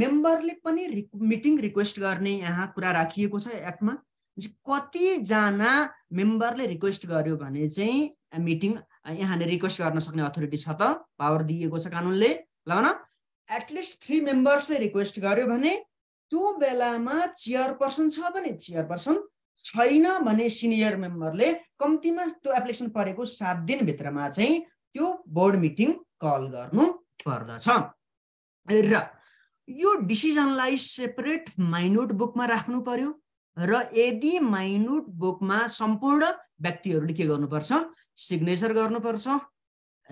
मेम्बरले पनि मिटिङ रिक्वेस्ट गर्ने यहाँ कुरा राखिएको छ एक्टमा कतिजना मेम्बरले रिक्वेस्ट गर्यो भने चाहिँ मिटिङ यहाँनिर रिक्वेस्ट गर्न सक्ने अथोरिटी छ त पावर दिएको छ कानुनले। ल एटलिस्ट थ्री मेम्बर्सले रिक्वेस्ट गर्यो भने त्यो बेलामा चेयरपर्सन छ भने चेयरपर्सन छैन भने सिनियर मेम्बरले कम्तीमा त्यो एप्लिकेसन परेको सात दिनभित्रमा चाहिँ त्यो बोर्ड मिटिङ कल गर्नु पर्दछ। र यो डिसिजनलाई सेपरेट माइनोट बुकमा राख्नु पर्यो र यदि माइनोट बुकमा सम्पूर्ण व्यक्तिहरूले के गर्नुपर्छ? सिग्नेचर गर्नुपर्छ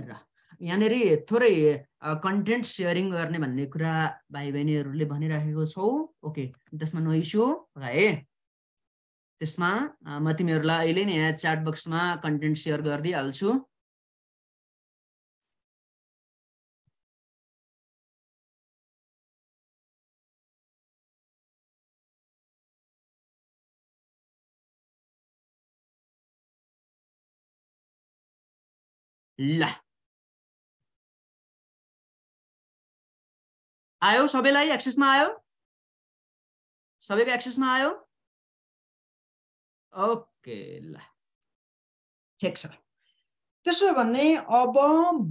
र यहाँनिर थोरै कन्टेन्ट सेयरिङ गर्ने भन्ने कुरा भाइ बहिनीहरूले भनिराखेको छौ। ओके त्यसमा नो इस्यु है त्यसमा म तिमीहरूलाई अहिले नै यहाँ च्याट बक्समा कन्टेन्ट सेयर गरिदिइहाल्छु। ल। आयो सबैलाई एक्सेसमा आयो? सबैको एक्सेसमा आयो? ओके ल। ठिक छ। त्यसो भने अब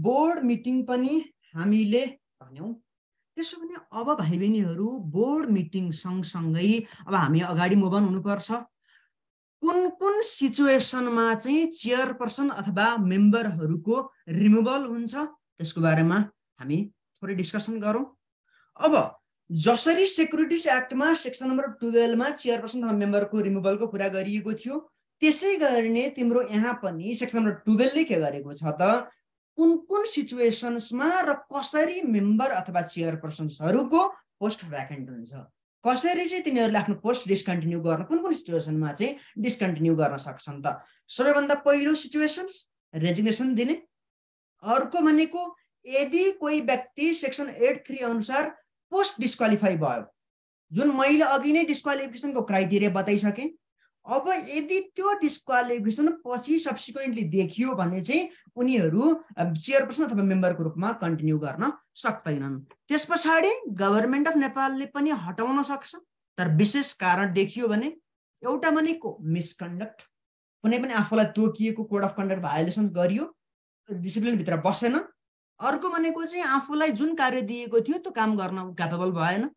बोर्ड मिटिङ पनि हामीले भन्यौँ। त्यसो भने अब भाइ बहिनीहरू बोर्ड मिटिङ सँगसँगै अब हामी अगाडि मुभ हुनुपर्छ। कुन कुन सिचुएसनमा चाहिँ चेयरपर्सन अथवा मेम्बरहरूको रिमुभल हुन्छ त्यसको बारेमा हामी थोरै डिस्कसन गरौँ। अब जसरी सेक्युरिटिज एक्टमा सेक्सन नम्बर टुवेल्भमा चेयरपर्सन अथवा मेम्बरको रिमुभलको कुरा गरिएको थियो त्यसै गरी तिम्रो यहाँ पनि सेक्सन नम्बर टुवेल्भले के गरेको छ त? कुन कुन सिचुएसन्समा र कसरी मेम्बर अथवा चेयरपर्सन्सहरूको पोस्ट भ्याकेन्ट हुन्छ? कसरी चाहिँ तिनीहरूले आफ्नो पोस्ट डिस्कन्टिन्यू गर्न कुन कुन सिचुएसनमा चाहिँ डिस्कन्टिन्यू गर्न सक्छन् त? सबैभन्दा पहिलो सिचुएसन्स रेजिग्नेसन दिने। अर्को भनेको यदि कोही व्यक्ति सेक्सन एट थ्री अनुसार पोस्ट डिस्क्वालिफाई भयो। जुन मैले अघि नै डिस्क्वालिफिकेसनको क्राइटेरिया बताइसकेँ अब यदि त्यो डिस्क्वालिफिकेसन पछि सब्सिक्वेन्टली देखियो भने चाहिँ उनीहरू चेयरपर्सन अथवा मेम्बरको रूपमा कन्टिन्यू गर्न सक्दैनन्। त्यस पछाडि गभर्मेन्ट अफ नेपालले पनि हटाउन सक्छ तर विशेष कारण देखियो भने एउटा भनेको मिसकन्डक्ट कुनै पनि आफूलाई तोकिएको कोड अफ कन्डक्ट भायोलेसन गरियो डिसिप्लिनभित्र बसेन अर्को भनेको चाहिँ आफूलाई जुन कार्य दिएको थियो त्यो काम गर्न क्यापेबल भएन।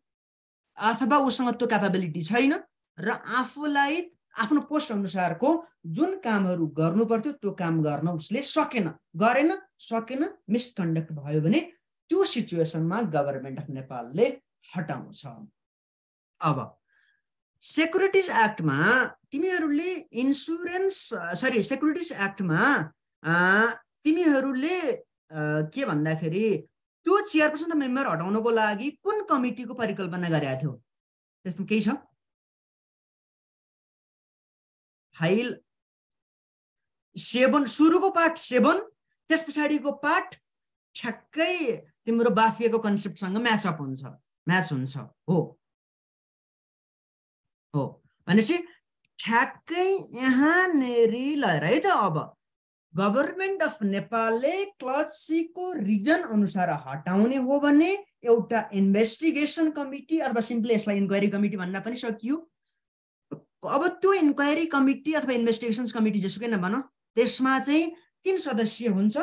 अथवा उसँग त्यो क्यापेबिलिटी छैन र आफूलाई आफ्नो पोस्ट अनुसारको जुन कामहरू गर्नु पर्थ्यो त्यो काम गर्न उसले सकेन गरेन सकेन मिसकन्डक्ट भयो भने त्यो सिचुएसनमा गभर्मेन्ट अफ नेपालले हटाउँछ। अब सेक्युरिटिज एक्टमा तिमीहरूले इन्सुरेन्स सरी सेक्युरिटिज एक्टमा तिमीहरूले के भन्दाखेरि त्यो चेयरपर्सन मेम्बर हटाउनको लागि कुन कमिटीको परिकल्पना गरेका थियौ? त्यस्तो केही छ? फाइल सेभन सुरुको पार्ट सेभन त्यस पछाडिको पार्ट ठ्याक्कै तिम्रो बाफिएको कन्सेप्टसँग म्याचअप हुन्छ म्याच हुन्छ हो। हो भनेपछि ठ्याक्कै यहाँनिर ल है त अब। गभर्मेन्ट अफ नेपालले क्लज सीको रिजन अनुसार हटाउने हो भने एउटा इन्भेस्टिगेसन कमिटी अथवा सिम्पली यसलाई इन्क्वायरी कमिटी भन्न पनि सकियो। अब त्यो इन्क्वायरी कमिटी अथवा इन्भेस्टिगेसन्स कमिटी जेसुकै नभन त्यसमा चाहिँ तिन सदस्य हुन्छ।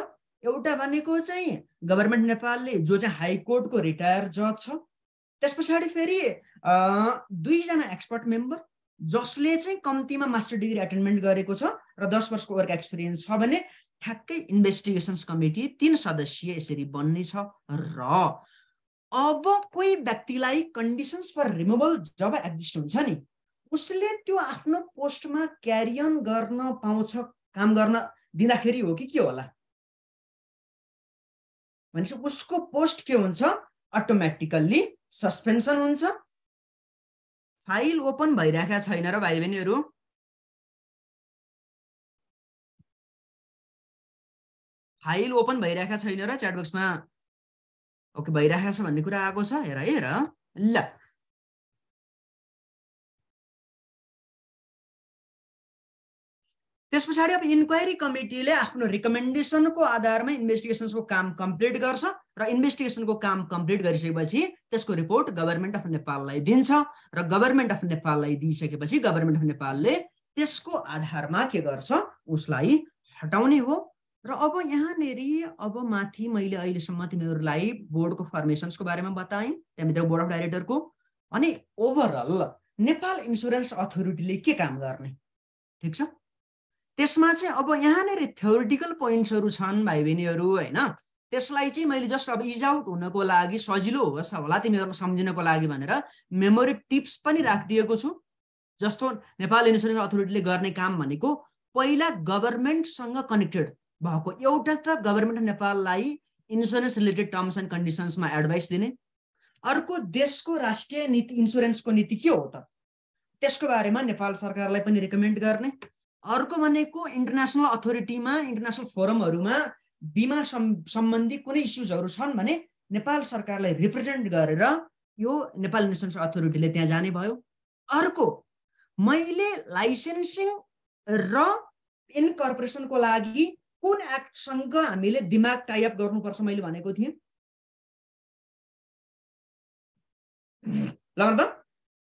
एउटा भनेको चाहिँ गभर्मेन्ट नेपालले जो चाहिँ हाइकोर्टको रिटायर जज छ त्यस पछाडि फेरि दुईजना एक्सपर्ट मेम्बर जसले चाहिँ कम्तीमा मास्टर डिग्री एटेन्डमेन्ट गरेको छ र दस वर्षको वर्क एक्सपिरियन्स छ भने ठ्याक्कै इन्भेस्टिगेसन्स कमिटी तिन सदस्यीय यसरी बन्ने छ र अब कोही व्यक्तिलाई कन्डिसन्स फर रिमुभल जब एक्जिस्ट हुन्छ नि उसले त्यो आफ्नो पोस्टमा क्यारियन गर्न पाउँछ काम गर्न दिँदाखेरि हो कि के होला? भनेपछि उसको पोस्ट के हुन्छ? अटोमेटिकल्ली सस्पेन्सन हुन्छ फाइल ओपन भइरहेका छैन र भाइ बहिनीहरू। फाइल ओपन भइरहेका छैन र च्याटबक्समा ओके भइरहेको छ भन्ने कुरा आएको छ। हेर हेर। ल। त्यस पछाडि अब इन्क्वायरी कमिटीले आफ्नो रिकमेन्डेसनको आधारमा इन्भेस्टिगेसन्सको काम कम्प्लिट गर्छ र इन्भेस्टिगेसनको काम कम्प्लिट गरिसकेपछि त्यसको रिपोर्ट गभर्मेन्ट अफ नेपाललाई दिन्छ र गभर्मेन्ट अफ नेपाललाई दिइसकेपछि गभर्मेन्ट अफ नेपालले त्यसको आधारमा के गर्छ उसलाई हटाउने हो। र अब यहाँनिर अब माथि मैले अहिलेसम्म तिमीहरूलाई बोर्डको फर्मेसन्सको बारेमा बताएँ त्यहाँभित्र बोर्ड अफ डाइरेक्टरको। अनि ओभरअल नेपाल इन्सुरेन्स अथोरिटीले के काम गर्ने? ठिक छ? त्यसमा चाहिँ अब यहाँनिर थ्योरिटिकल पोइन्ट्सहरू छन् भाइ बहिनीहरू होइन? त्यसलाई चाहिँ मैले जस्ट अब इज आउट हुनको लागि सजिलो होस् होला तिमीहरूलाई सम्झिनको लागि भनेर मेमोरी टिप्स पनि राखिदिएको छु। जस्तो नेपाल इन्सुरेन्स अथोरिटीले गर्ने काम भनेको पहिला गभर्मेन्टसँग कनेक्टेड भएको एउटा त गभर्मेन्ट अफ नेपाललाई इन्सुरेन्स रिलेटेड टर्म्स एन्ड कन्डिसन्समा एडभाइस दिने। अर्को देशको राष्ट्रिय नीति इन्सुरेन्सको नीति के हो त? त्यसको बारेमा नेपाल सरकारलाई पनि रिकमेन्ड गर्ने। अर्को भनेको इन्टरनेसनल अथोरिटीमा इन्टरनेसनल फोरमहरूमा बिमा सम्बन्धी कुनै इस्युजहरू छन् भने नेपाल सरकारलाई रिप्रेजेन्ट गरेर यो नेपाल इन्सुरेन्स अथोरिटीले त्यहाँ जाने भयो। अर्को मैले लाइसेन्सिङ र इनकर्पोरेसनको लागि कुन एक्टसँग हामीले दिमाग टाइअप गर्नुपर्छ मैले भनेको थिएँ। ल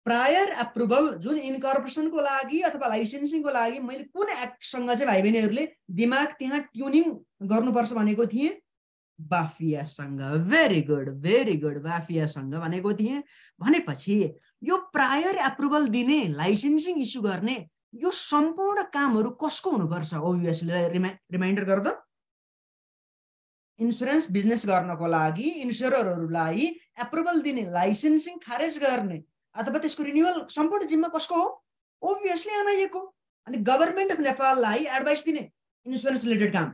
प्रायर एप्रुभल जुन इन्कर्पोरेसनको लागि अथवा लाइसेन्सिङको लागि मैले कुन एक्टसँग चाहिँ भाइ बहिनीहरूले दिमाग त्यहाँ ट्युनिङ गर्नुपर्छ भनेको थिएँ? बाफियासँग। भेरी गुड भेरी गुड बाफियासँग भनेको थिएँ। भनेपछि यो प्रायर एप्रुभल दिने लाइसेन्सिङ इस्यु गर्ने यो सम्पूर्ण कामहरू कसको हुनुपर्छ? ओबिएसले रिमाइ रिमाइन्डर गर्दा इन्सुरेन्स बिजनेस गर्नको लागि इन्सुररहरूलाई एप्रुभल दिने लाइसेन्सिङ खारेज गर्ने अथवा त्यसको रिन्युअल सम्पूर्ण जिम्मा कसको हो ओभियसली एनआइएको अनि गभर्मेन्ट अफ नेपाललाई एडभाइस दिने इन्सुरेन्स रिलेटेड काम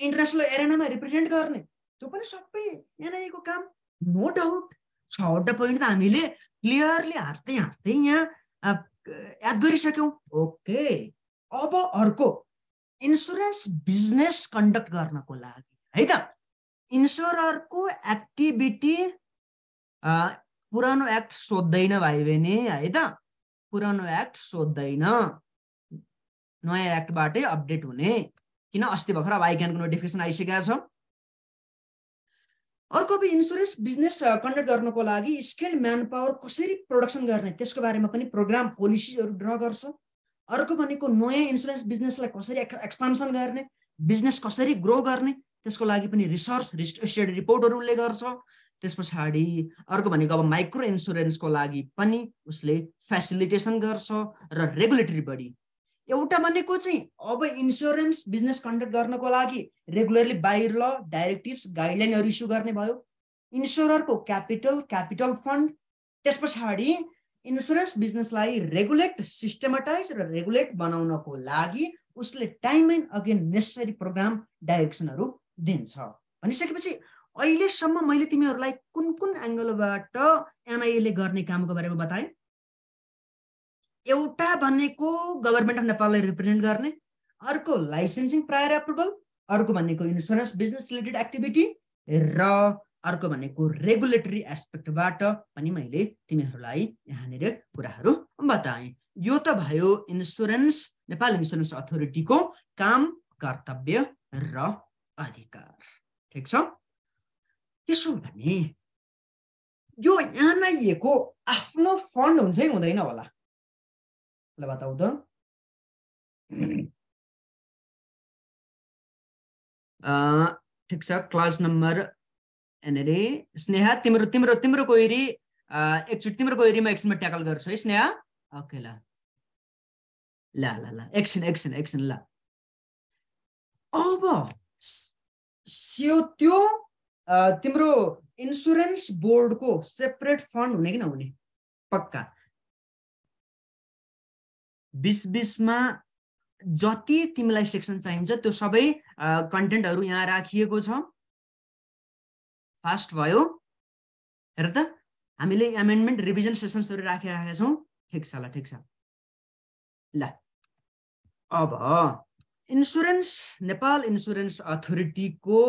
इन्टरनेसनल एरेनामा रिप्रेजेन्ट गर्ने त्यो पनि सबै एनआइएको काम नो डाउट छवटा पोइन्ट त हामीले क्लियरली हाँस्दै हाँस्दै यहाँ याद गरिसक्यौँ ओके अब अर्को इन्सुरेन्स बिजनेस कन्डक्ट गर्नको लागि है त इन्सुररको एक्टिभिटी पुरानो एक्ट सोध्दैन भाइ बहिनी है त पुरानो एक्ट सोध्दैन नयाँ एक्टबाटै अपडेट हुने किन अस्ति भर्खर अब आइक्यानको नोटिफिकेसन आइसकेको छ अर्को अब इन्सुरेन्स बिजनेस कन्डक्ट गर्नको लागि स्केल म्यान पावर कसरी प्रोडक्सन गर्ने त्यसको बारेमा पनि प्रोग्राम पोलिसीहरू ड्र गर्छ अर्को भनेको नयाँ इन्सुरेन्स बिजनेसलाई कसरी एक्सपान्सन गर्ने बिजनेस कसरी ग्रो गर्ने त्यसको लागि पनि रिसर्च स्टडी रिपोर्टहरू उसले गर्छ त्यस पछाडि अर्को भनेको अब माइक्रो इन्सुरेन्सको लागि पनि उसले फेसिलिटेसन गर्छ र रेगुलेटरी बडी एउटा भनेको चाहिँ अब इन्सुरेन्स बिजनेस कन्डक्ट गर्नको लागि रेगुलरली बाहिर ल डाइरेक्टिभ्स गाइडलाइनहरू इस्यु गर्ने भयो। इन्सुररको क्यापिटल क्यापिटल फन्ड त्यस पछाडि इन्सुरेन्स बिजनेसलाई रेगुलेट सिस्टमेटाइज र रेगुलेट बनाउनको लागि उसले time and again necessary program डाइरेक्सनहरू दिन्छ। भनिसकेपछि अहिलेसम्म मैले तिमीहरूलाई कुन कुन एङ्गलबाट एनआइएले गर्ने कामको बारेमा बताएँ? एउटा भनेको गभर्मेन्ट अफ नेपाललाई रिप्रेजेन्ट गर्ने अर्को लाइसेन्सिङ प्रायर एप्रुभल अर्को भनेको इन्सुरेन्स बिजनेस रिलेटेड एक्टिभिटी र अर्को भनेको रेगुलेटरी एस्पेक्टबाट पनि मैले तिमीहरूलाई यहाँनिर कुराहरू बताएँ। यो त भयो इन्सुरेन्स नेपाल इन्सुरेन्स अथोरिटीको काम कर्तव्य र अधिकार। ठिक छ? त्यसो भने यो एनआइएको आफ्नो फन्ड हुन्छ कि हुँदैन होला ल बताउ त ठिक छ क्लास नम्बर यहाँनिर स्नेहा तिम्रो तिम्रो तिम्रो कोइरी एकचोटि तिम्रो क्वेरीमा एकछिनमा ट्याकल गर्छु है स्नेहा ओके ल ल ल ल एकछिन एकछिन एकछिन ल अब त्यो तिम्रो इन्सुरेन्स बोर्डको सेपरेट फन्ड हुने कि नहुने? पक्का? बिस बिसमा जति तिमीलाई सेक्सन चाहिन्छ त्यो सबै कन्टेन्टहरू यहाँ राखिएको छ। फास्ट भयो। हेर त हामीले एमेन्डमेन्ट रिभिजन सेसन्सहरू राखिराखेका छौँ। ठिक छ ल ठिक छ। ल। अब इन्सुरेन्स नेपाल इन्सुरेन्स अथोरिटीको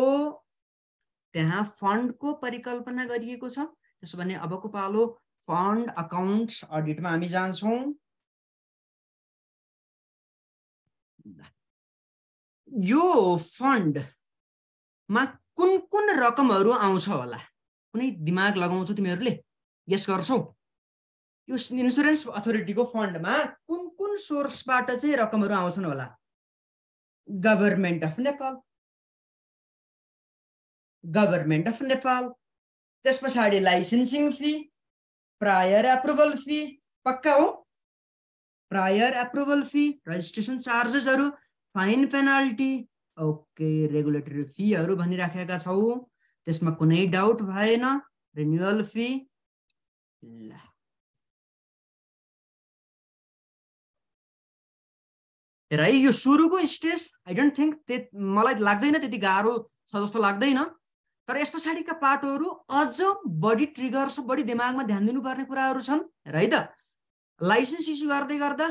त्यहाँ फन्डको परिकल्पना गरिएको छ। त्यसो भने अबको पालो फन्ड अकाउन्ट अडिटमा हामी जान्छौँ। यो फन्डमा कुन कुन रकमहरू आउँछ होला? कुनै दिमाग लगाउँछौ तिमीहरूले? यस गर्छौ? यो इन्सुरेन्स अथोरिटीको फन्डमा कुन कुन सोर्सबाट चाहिँ रकमहरू आउँछन् होला? Government of Nepal. Government of Nepal त्यस पछाडि licensing fee prior approval fee पक्का हो? प्रायर एप्रुभल फी रजिस्ट्रेसन चार्जेसहरू फाइन पेनाल्टी ओके रेगुलेटरी फीहरू भनिराखेका छौ। त्यसमा कुनै डाउट भएन रिन्युअल फी ल। हेर है यो सुरुको स्टेज आई डोन्ट थिङ्क मलाई लाग्दैन त्यति गाह्रो छ जस्तो लाग्दैन। तर यस पछाडिका पाटोहरू अझ बढी ट्रिगर छ बढी दिमागमा ध्यान दिनुपर्ने कुराहरू छन् है त? लाइसेन्स इस्यु गर्दै गर्दा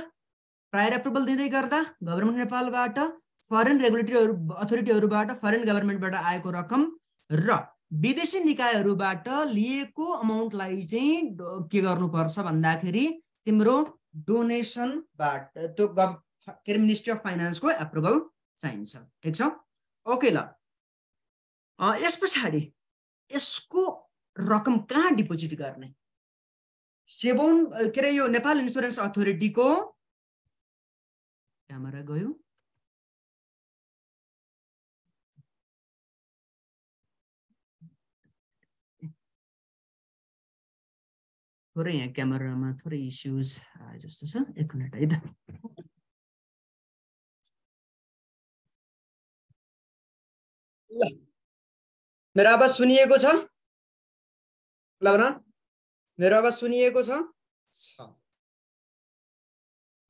प्रायर एप्रुभल दिँदै गर्दा गभर्मेन्ट नेपालबाट फरेन रेगुलेटरीहरू अथोरिटीहरूबाट फरेन गभर्मेन्टबाट आएको रकम र विदेशी निकायहरूबाट लिएको अमाउन्टलाई चाहिँ के गर्नुपर्छ भन्दाखेरि तिम्रो डोनेसनबाट त्यो के अरे मिनिस्ट्री अफ फाइनेन्सको एप्रुभल चाहिन्छ। ठिक छ? ओके ल। यस पछाडि यसको रकम कहाँ डिपोजिट गर्ने? सेबोन के अरे यो नेपाल इन्सुरेन्स अथोरिटीको क्यामेरा गयो। थोरै यहाँ क्यामेरामा थोरै इस्युज जस्तो छ। एक मिनट है त मेरो आवाज सुनिएको छ? ल मेरो आवाज सुनिएको छ?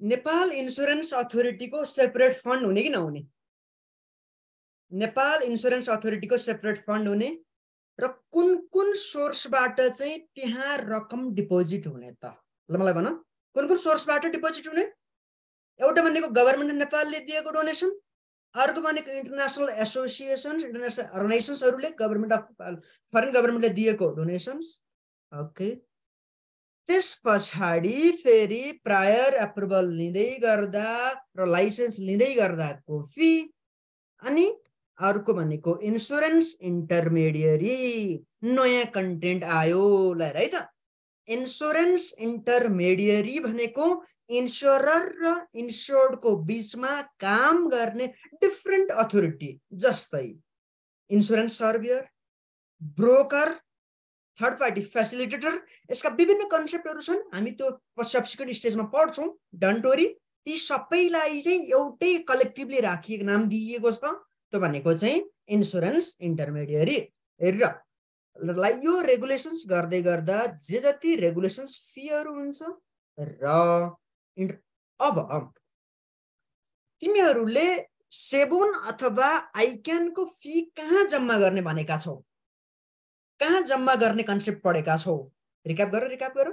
नेपाल इन्सुरेन्स अथोरिटीको सेपरेट फन्ड हुने कि नहुने? नेपाल इन्सुरेन्स अथोरिटीको सेपरेट फन्ड हुने र कुन कुन सोर्सबाट चाहिँ त्यहाँ रकम डिपोजिट हुने त? ल मलाई भन। कुन कुन सोर्सबाट डिपोजिट हुने? एउटा भनेको गभर्मेन्ट नेपालले दिएको डोनेसन अर्को भनेको इन्टरनेसनल एसोसिएसन्स इन्टरनेसनल अर्गनाइजेसन्सहरूले गभर्मेन्ट अफ फरेन गभर्मेन्टले दिएको डोनेसन्स। ओके। त्यस पछाडि फेरि प्रायर एप्रुभल लिँदै गर्दा र लाइसेन्स लिँदै गर्दाको फी अनि अर्को भनेको इन्सुरेन्स इन्टरमेडियरी नयाँ कन्टेन्ट आयो ल है त। इन्सुरेन्स इन्टरमेडियरी भनेको इन्स्योरर र इन्स्योर्डको बिचमा काम गर्ने डिफ्रेन्ट अथोरिटी जस्तै insurance surveyor broker third party facilitator यसका विभिन्न कन्सेप्टहरू छन्। हामी त्यो सब्सिक्वेन्ट स्टेजमा पढ्छौँ। डन्टोरी ती सबैलाई चाहिँ एउटै कलेक्टिभली राखिएको नाम दिइएको छ। त्यो भनेको चाहिँ इन्सुरेन्स इन्टरमिडियरी र यो रेगुलेसन्स गर्दै गर्दा जे जति रेगुलेसन्स फीहरू हुन्छ र अब तिमीहरूले सेबुन अथवा आइक्यानको फी कहाँ जम्मा गर्ने भनेका छौ? कहाँ जम्मा गर्ने कन्सेप्ट पढेका छौ? रिक्याप गर रिक्याप गर।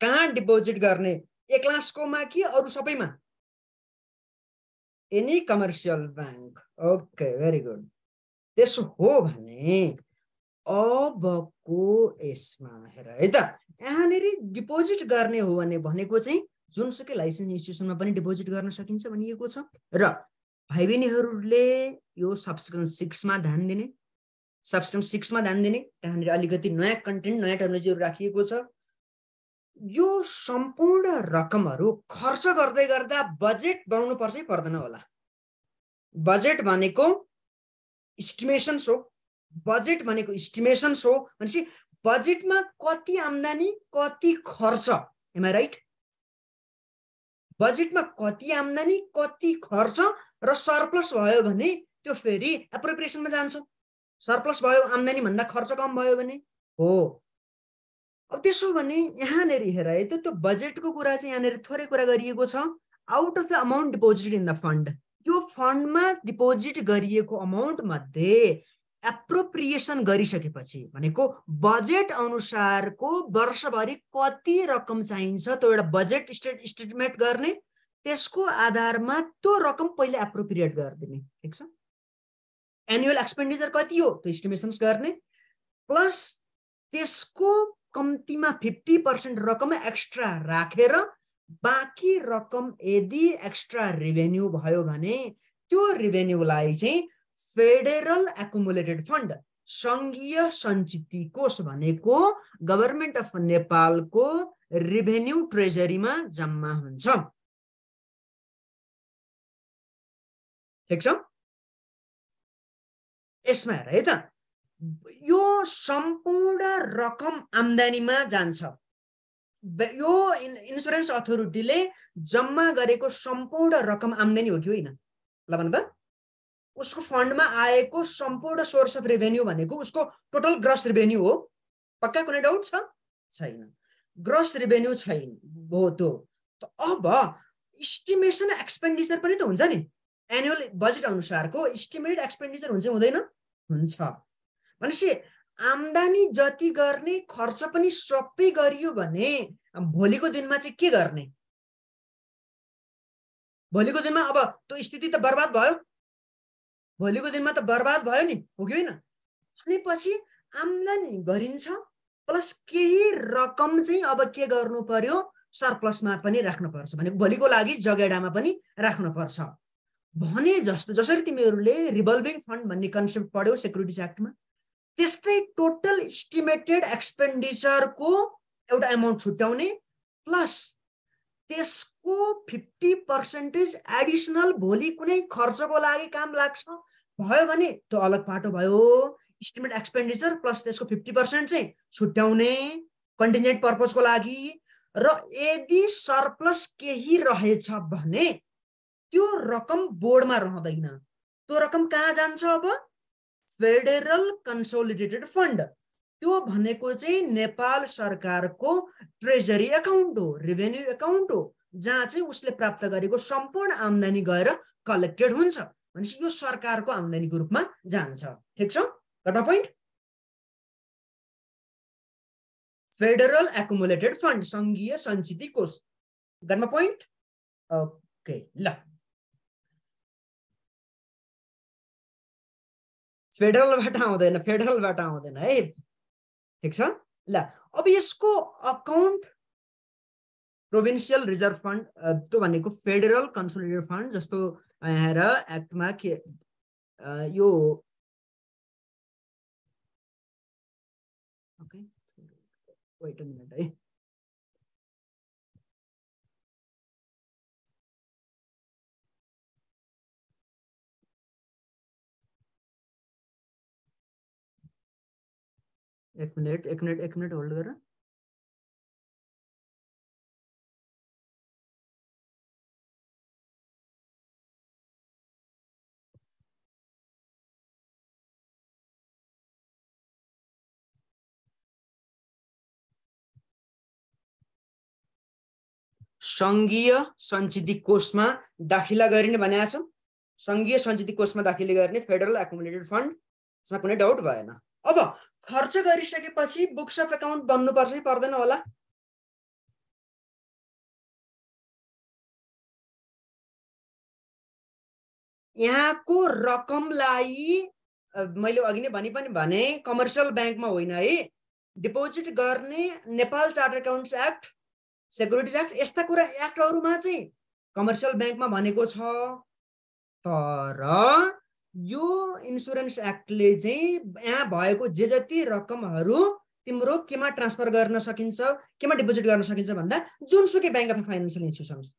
कहाँ डिपोजिट गर्ने? एक लासकोमा कि अरू सबैमा? Any commercial bank okay very good त्यसो हो भने अबको यसमा हेर है त यहाँनिर डिपोजिट गर्ने हो भने भनेको चाहिँ जुनसुकै लाइसेन्स इन्स्टिट्युसनमा पनि डिपोजिट गर्न सकिन्छ भनिएको छ। र भाइ बहिनीहरूले यो सब्सक्रिप्सन सिक्समा ध्यान दिने सब्सङ सिक्समा ध्यान दिने त्यहाँनिर अलिकति नयाँ कन्टेन्ट नयाँ टेक्नोलोजीहरू राखिएको छ। यो सम्पूर्ण रकमहरू खर्च गर्दै गर्दा बजेट बनाउनु पर्छ पर्दैन होला। बजेट भनेको इस्टिमेसन्स हो बजेट भनेको इस्टिमेसन्स हो भनेपछि बजेटमा कति आम्दानी कति खर्च? एम राइट बजेटमा कति आम्दानी कति खर्च र सरप्लस भयो भने त्यो फेरि एप्रोप्रिएसनमा जान्छ। सरप्लस भयो आम्दानी भन्दा खर्च कम भयो भने। हो। अब त्यसो भने यहाँनिर हेर है त त्यो बजेटको कुरा चाहिँ यहाँनिर थोरै कुरा गरिएको छ। Out of the amount deposit in the fund यो फन्डमा डिपोजिट गरिएको अमाउन्ट मध्ये एप्रोप्रिएसन गरिसकेपछि भनेको बजेट अनुसारको वर्षभरि कति रकम चाहिन्छ त्यो एउटा बजेट स्टेट स्टेटमेन्ट गर्ने त्यसको आधारमा त्यो रकम पहिले एप्रोप्रिएट गरिदिने ठिक छ? एनुअल एक्सपेन्डिचर कति हो त्यो इस्टिमेसन्स गर्ने प्लस त्यसको कम्तीमा फिफ्टी पर्सेन्ट रकम एक्स्ट्रा राखेर बाँकी रकम यदि एक्स्ट्रा रेभेन्यू भयो भने त्यो रेभेन्यूलाई चाहिँ फेडरल एकुमुलेटेड फन्ड सङ्घीय सञ्चित कोष भनेको गभर्मेन्ट अफ नेपालको रेभेन्यू ट्रेजरीमा जम्मा हुन्छ। ठिक छ? यसमा हेर है त। यो सम्पूर्ण रकम आम्दानीमा जान्छ। यो इन्सुरेन्स अथोरिटीले जम्मा गरेको सम्पूर्ण रकम आम्दानी हो कि होइन? ल भन त। उसको फन्डमा आएको सम्पूर्ण सोर्स अफ रेभेन्यू भनेको उसको टोटल ग्रस रेभेन्यू हो। पक्का कुनै डाउट छ? छैन। ग्रस रेभेन्यू छैन। हो त्यो। अब इस्टिमेसन एक्सपेन्डिचर पनि त हुन्छ नि। एनुअल बजेट अनुसारको इस्टिमेट एक्सपेन्डिचर हुन्छ हुँदैन? हुन्छ। भनेपछि आम्दानी जति गर्ने खर्च पनि सबै गरियो भने भोलिको दिनमा चाहिँ के गर्ने? भोलिको दिनमा अब त्यो स्थिति त बर्बाद भयो। भोलिको दिनमा त बर्बाद भयो नि हो कि होइन? भनेपछि आम्दानी गरिन्छ प्लस केही रकम चाहिँ अब के गर्नु पर्यो? सरप्लसमा पनि राख्नुपर्छ भने भोलिको लागि जगेडामा पनि राख्नुपर्छ भने जस्तो जसरी तिमीहरूले रिभल्भिङ फन्ड भन्ने कन्सेप्ट पढ्यौ सेक्युरिटिज एक्टमा त्यस्तै टोटल इस्टिमेटेड एक्सपेन्डिचरको एउटा एमाउन्ट छुट्याउने प्लस त्यसको फिफ्टी पर्सेन्टेज एडिसनल भोलि कुनै खर्चको लागि काम लाग्छ। भयो भने त्यो अलग पाटो भयो। इस्टिमेट एक्सपेन्डिचर प्लस त्यसको फिफ्टी पर्सेन्ट चाहिँ छुट्याउने कन्टिजेन्ट पर्पजको लागि। र यदि सरप्लस केही रहेछ भने त्यो रकम बोर्डमा रहँदैन। त्यो रकम कहाँ जान्छ अब? फेडरल कन्सोलिडेटेड फन्ड त्यो भनेको चाहिँ नेपाल सरकारको ट्रेजरी एकाउन्ट हो रेभेन्यू एकाउन्ट हो जहाँ चाहिँ उसले प्राप्त गरेको सम्पूर्ण आम्दानी गएर कलेक्टेड हुन्छ भनेपछि यो सरकारको आम्दानीको रूपमा जान्छ। ठिक छ? घटना पोइन्ट फेडरल एकुमुलेटेड फन्ड सङ्घीय सञ्चित कोष। घटना पोइन्ट ओके ल। फेडरलबाट आउँदैन फेडरलबाट आउँदैन है। ठिक छ? ल अब यसको अकाउन्ट प्रोभिन्सियल रिजर्भ फन्ड त्यो भनेको फेडरल कन्सोलिडेट फन्ड जस्तो यहाँ एक्टमा के यो वेट मिनट है। एक मिनट एक मिनट एक मिनट होल्ड गर सङ्घीय सञ्चित कोषमा दाखिला गरिने भनेको छौँ। सङ्घीय सञ्चित कोषमा दाखिला गर्ने फेडरल एकोमोडेटेड फन्ड कुनै डाउट भएन। अब खर्च गरिसकेपछि बुक्स अफ एकाउन्ट बन्नुपर्छ कि पर्दैन होला? यहाँको रकमलाई मैले अघि नै भनि पनि भने कमर्सियल ब्याङ्कमा होइन है? डिपोजिट गर्ने Nepal charter accounts act securities act यस्ता कुरा एक्टहरूमा चाहिँ कमर्सियल ब्याङ्कमा भनेको छ। तर यो इन्सुरेन्स एक्टले चाहिँ यहाँ भएको जे जति रकमहरू तिम्रो केमा ट्रान्सफर गर्न सकिन्छ केमा डिपोजिट गर्न सकिन्छ भन्दा जुनसुकै ब्याङ्क अथवा फाइनेन्सियल इन्स्टिट्युसन्स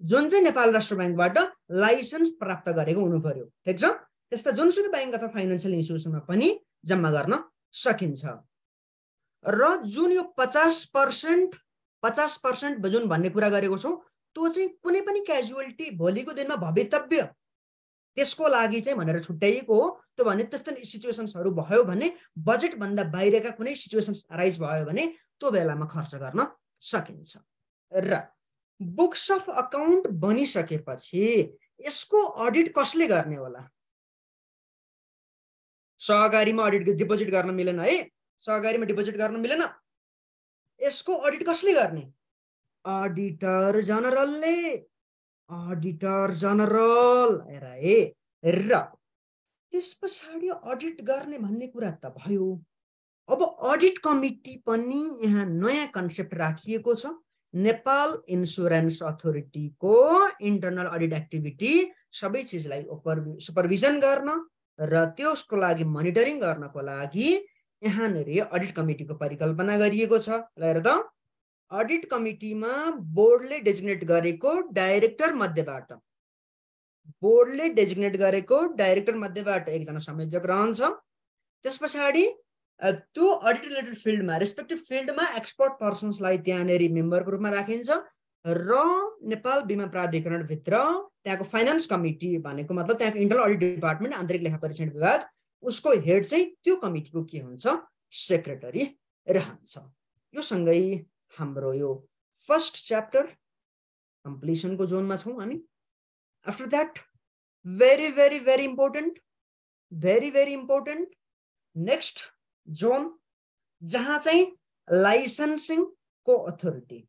जुन चाहिँ नेपाल राष्ट्र ब्याङ्कबाट लाइसेन्स प्राप्त गरेको हुनु पर्यो ठिक छ? त्यस्ता जुनसुकै ब्याङ्क अथवा फाइनेन्सियल इन्स्टिट्युसनमा पनि जम्मा गर्न सकिन्छ। र जुन यो पचास पर्सेन्ट पचास पर्सेन्ट जुन भन्ने कुरा गरेको छौँ त्यो चाहिँ कुनै पनि क्याजुअलिटी भोलिको दिनमा भवितव्य त्यसको लागि चाहिँ भनेर छुट्याइएको हो। त्यो भने त्यस्तो सिचुएसन्सहरू भयो भने बजेटभन्दा बाहिरका कुनै सिचुएसन्स राइज भयो भने त्यो बेलामा खर्च गर्न सकिन्छ। र बुक्स अफ अकाउन्ट बनिसकेपछि यसको अडिट कसले गर्ने होला? सहकारीमा अडिट डिपोजिट गर्न मिलेन है? सहकारीमा डिपोजिट गर्न मिलेन? यसको अडिट कसले गर्ने? अडिटर जनरलले अडिटर जनरल हेर है र त्यस पछाडि अडिट गर्ने भन्ने कुरा त भयो। अब अडिट कमिटी पनि यहाँ नयाँ कन्सेप्ट राखिएको छ। नेपाल इन्सुरेन्स अथोरिटीको इन्टरनल अडिट एक्टिभिटी सबै चिजलाई सुपरभिजन गर्न र त्यसको लागि मोनिटरिङ गर्नको लागि यहाँनिर अडिट कमिटीको परिकल्पना गरिएको छ। ल त। अडिट कमिटीमा बोर्डले डेजिग्नेट गरेको डाइरेक्टर मध्येबाट। बोर्डले डेजिग्नेट गरेको डाइरेक्टर मध्येबाट एकजना संयोजक रहन्छ। त्यस पछाडि त्यो अडिट रिलेटेड फिल्डमा रेस्पेक्टिभ फिल्डमा एक्सपर्ट पर्सन्सलाई त्यहाँनिर मेम्बरको रूपमा राखिन्छ र नेपाल बिमा प्राधिकरणभित्र त्यहाँको फाइनेन्स कमिटी भनेको मतलब त्यहाँको इन्टरनल अडिट डिपार्टमेन्ट आन्तरिक लेखा परीक्षण विभाग उसको हेड चाहिँ त्यो कमिटीको के हुन्छ? सेक्रेटरी रहन्छ। यो सँगै हाम्रो यो फ़र्स्ट च्याप्टर कम्प्लिसनको जोनमा छौँ हामी after that very very very important very very important next zone, जहाँ चाहिँ लाइसेन्सिङको अथोरिटी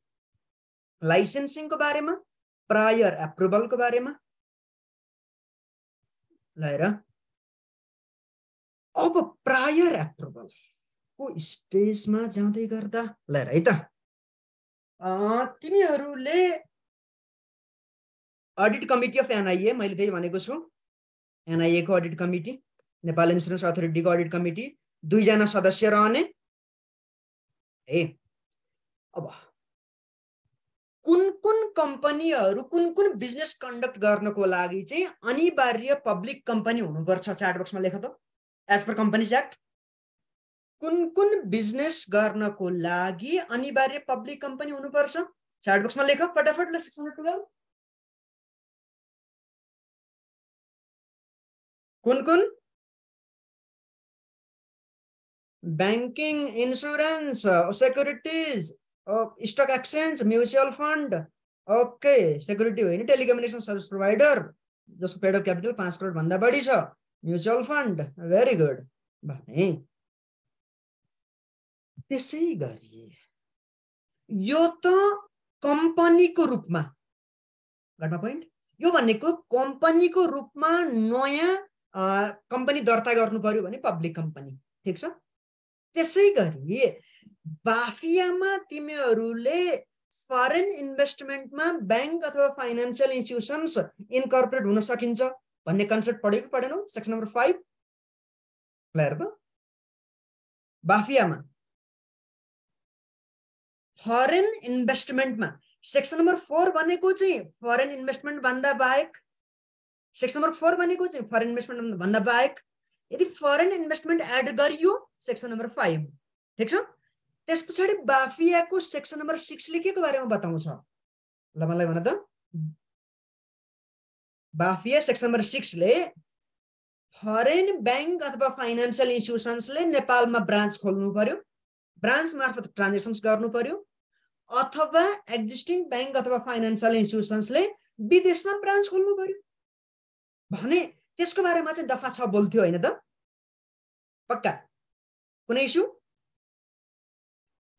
लाइसेन्सिङको बारेमा प्रायर एप्रुभलको बारेमा ल अब प्रायर एप्रुभलको स्टेजमा जाँदै गर्दा ल है त तिमीहरूले अडिट कमिटी अफ एनआइए मैले त्यही भनेको छु। एनआइएको अडिट कमिटी नेपाल इन्सुरेन्स अथोरिटीको अडिट कमिटी दुईजना सदस्य रहने। ए अब कुन कुन कम्पनीहरू कुन कुन बिजनेस कन्डक्ट गर्नको लागि चाहिँ अनिवार्य पब्लिक कम्पनी हुनुपर्छ चार्ट बक्समा लेख त। एज पर कम्पनीज एक्ट कुन कुन बिजनेस गर्नको लागि अनिवार्य पब्लिक कम्पनी हुनुपर्छ? चार्ट बक्समा लेख फटाफट सिक्स हन्ड्रेड टुवेल्भ कुन कुन? Banking insurance securities stock exchange mutual fund okay security होइन? टेलिकम्युनिकेसन सर्भिस प्रोभाइडर जसको पेड अफ क्यापिटल पाँच करोडभन्दा बढी छ। म्युचुअल फन्ड भेरी गुड भने त्यसै गरी यो त कम्पनीको रूपमा घटना पोइन्ट यो भनेको कम्पनीको रूपमा नयाँ कम्पनी दर्ता गर्नु पर्यो भने पब्लिक कम्पनी ठिक छ? त्यसै गरी बाफियामा तिमीहरूले फरेन इन्भेस्टमेन्टमा ब्याङ्क अथवा फाइनेन्सियल इन्स्टिट्युसन्स इन्कर्पोरेट हुन सकिन्छ भन्ने कन्सेप्ट पढेको पढेनौ? सेक्सन नम्बर फाइभ त? बाफियामा फरेन इन्भेस्टमेन्टमा सेक्सन नम्बर फोर भनेको चाहिँ फरेन इन्भेस्टमेन्ट भन्दा बाहेक सेक्सन नम्बर फोर भनेको चाहिँ फरेन इन्भेस्टमेन्ट भन्दा बाहेक यदि फरेन इन्भेस्टमेन्ट एड गरियो सेक्सन नम्बर फाइभ ठिक छ? त्यस पछाडि बाफियाको सेक्सन नम्बर सिक्सले के को बारेमा बताउँछ। ल मलाई भन त। बाफिया सेक्सन नम्बर सिक्सले फरेन ब्याङ्क अथवा फाइनेन्सियल इन्स्टिट्युसन्सले नेपालमा ब्रान्च खोल्नु पर्यो। ब्रान्च मार्फत ट्रान्जेक्सन्स गर्नु पर्यो। अथवा एक्जिस्टिङ ब्याङ्क अथवा फाइनेन्सियल इन्स्टिट्युसन्सले विदेशमा ब्रान्च खोल्नु पर्यो। भने त्यसको बारेमा चाहिँ दफा छ बोल्थ्यो होइन त? पक्का? कुनै इस्यु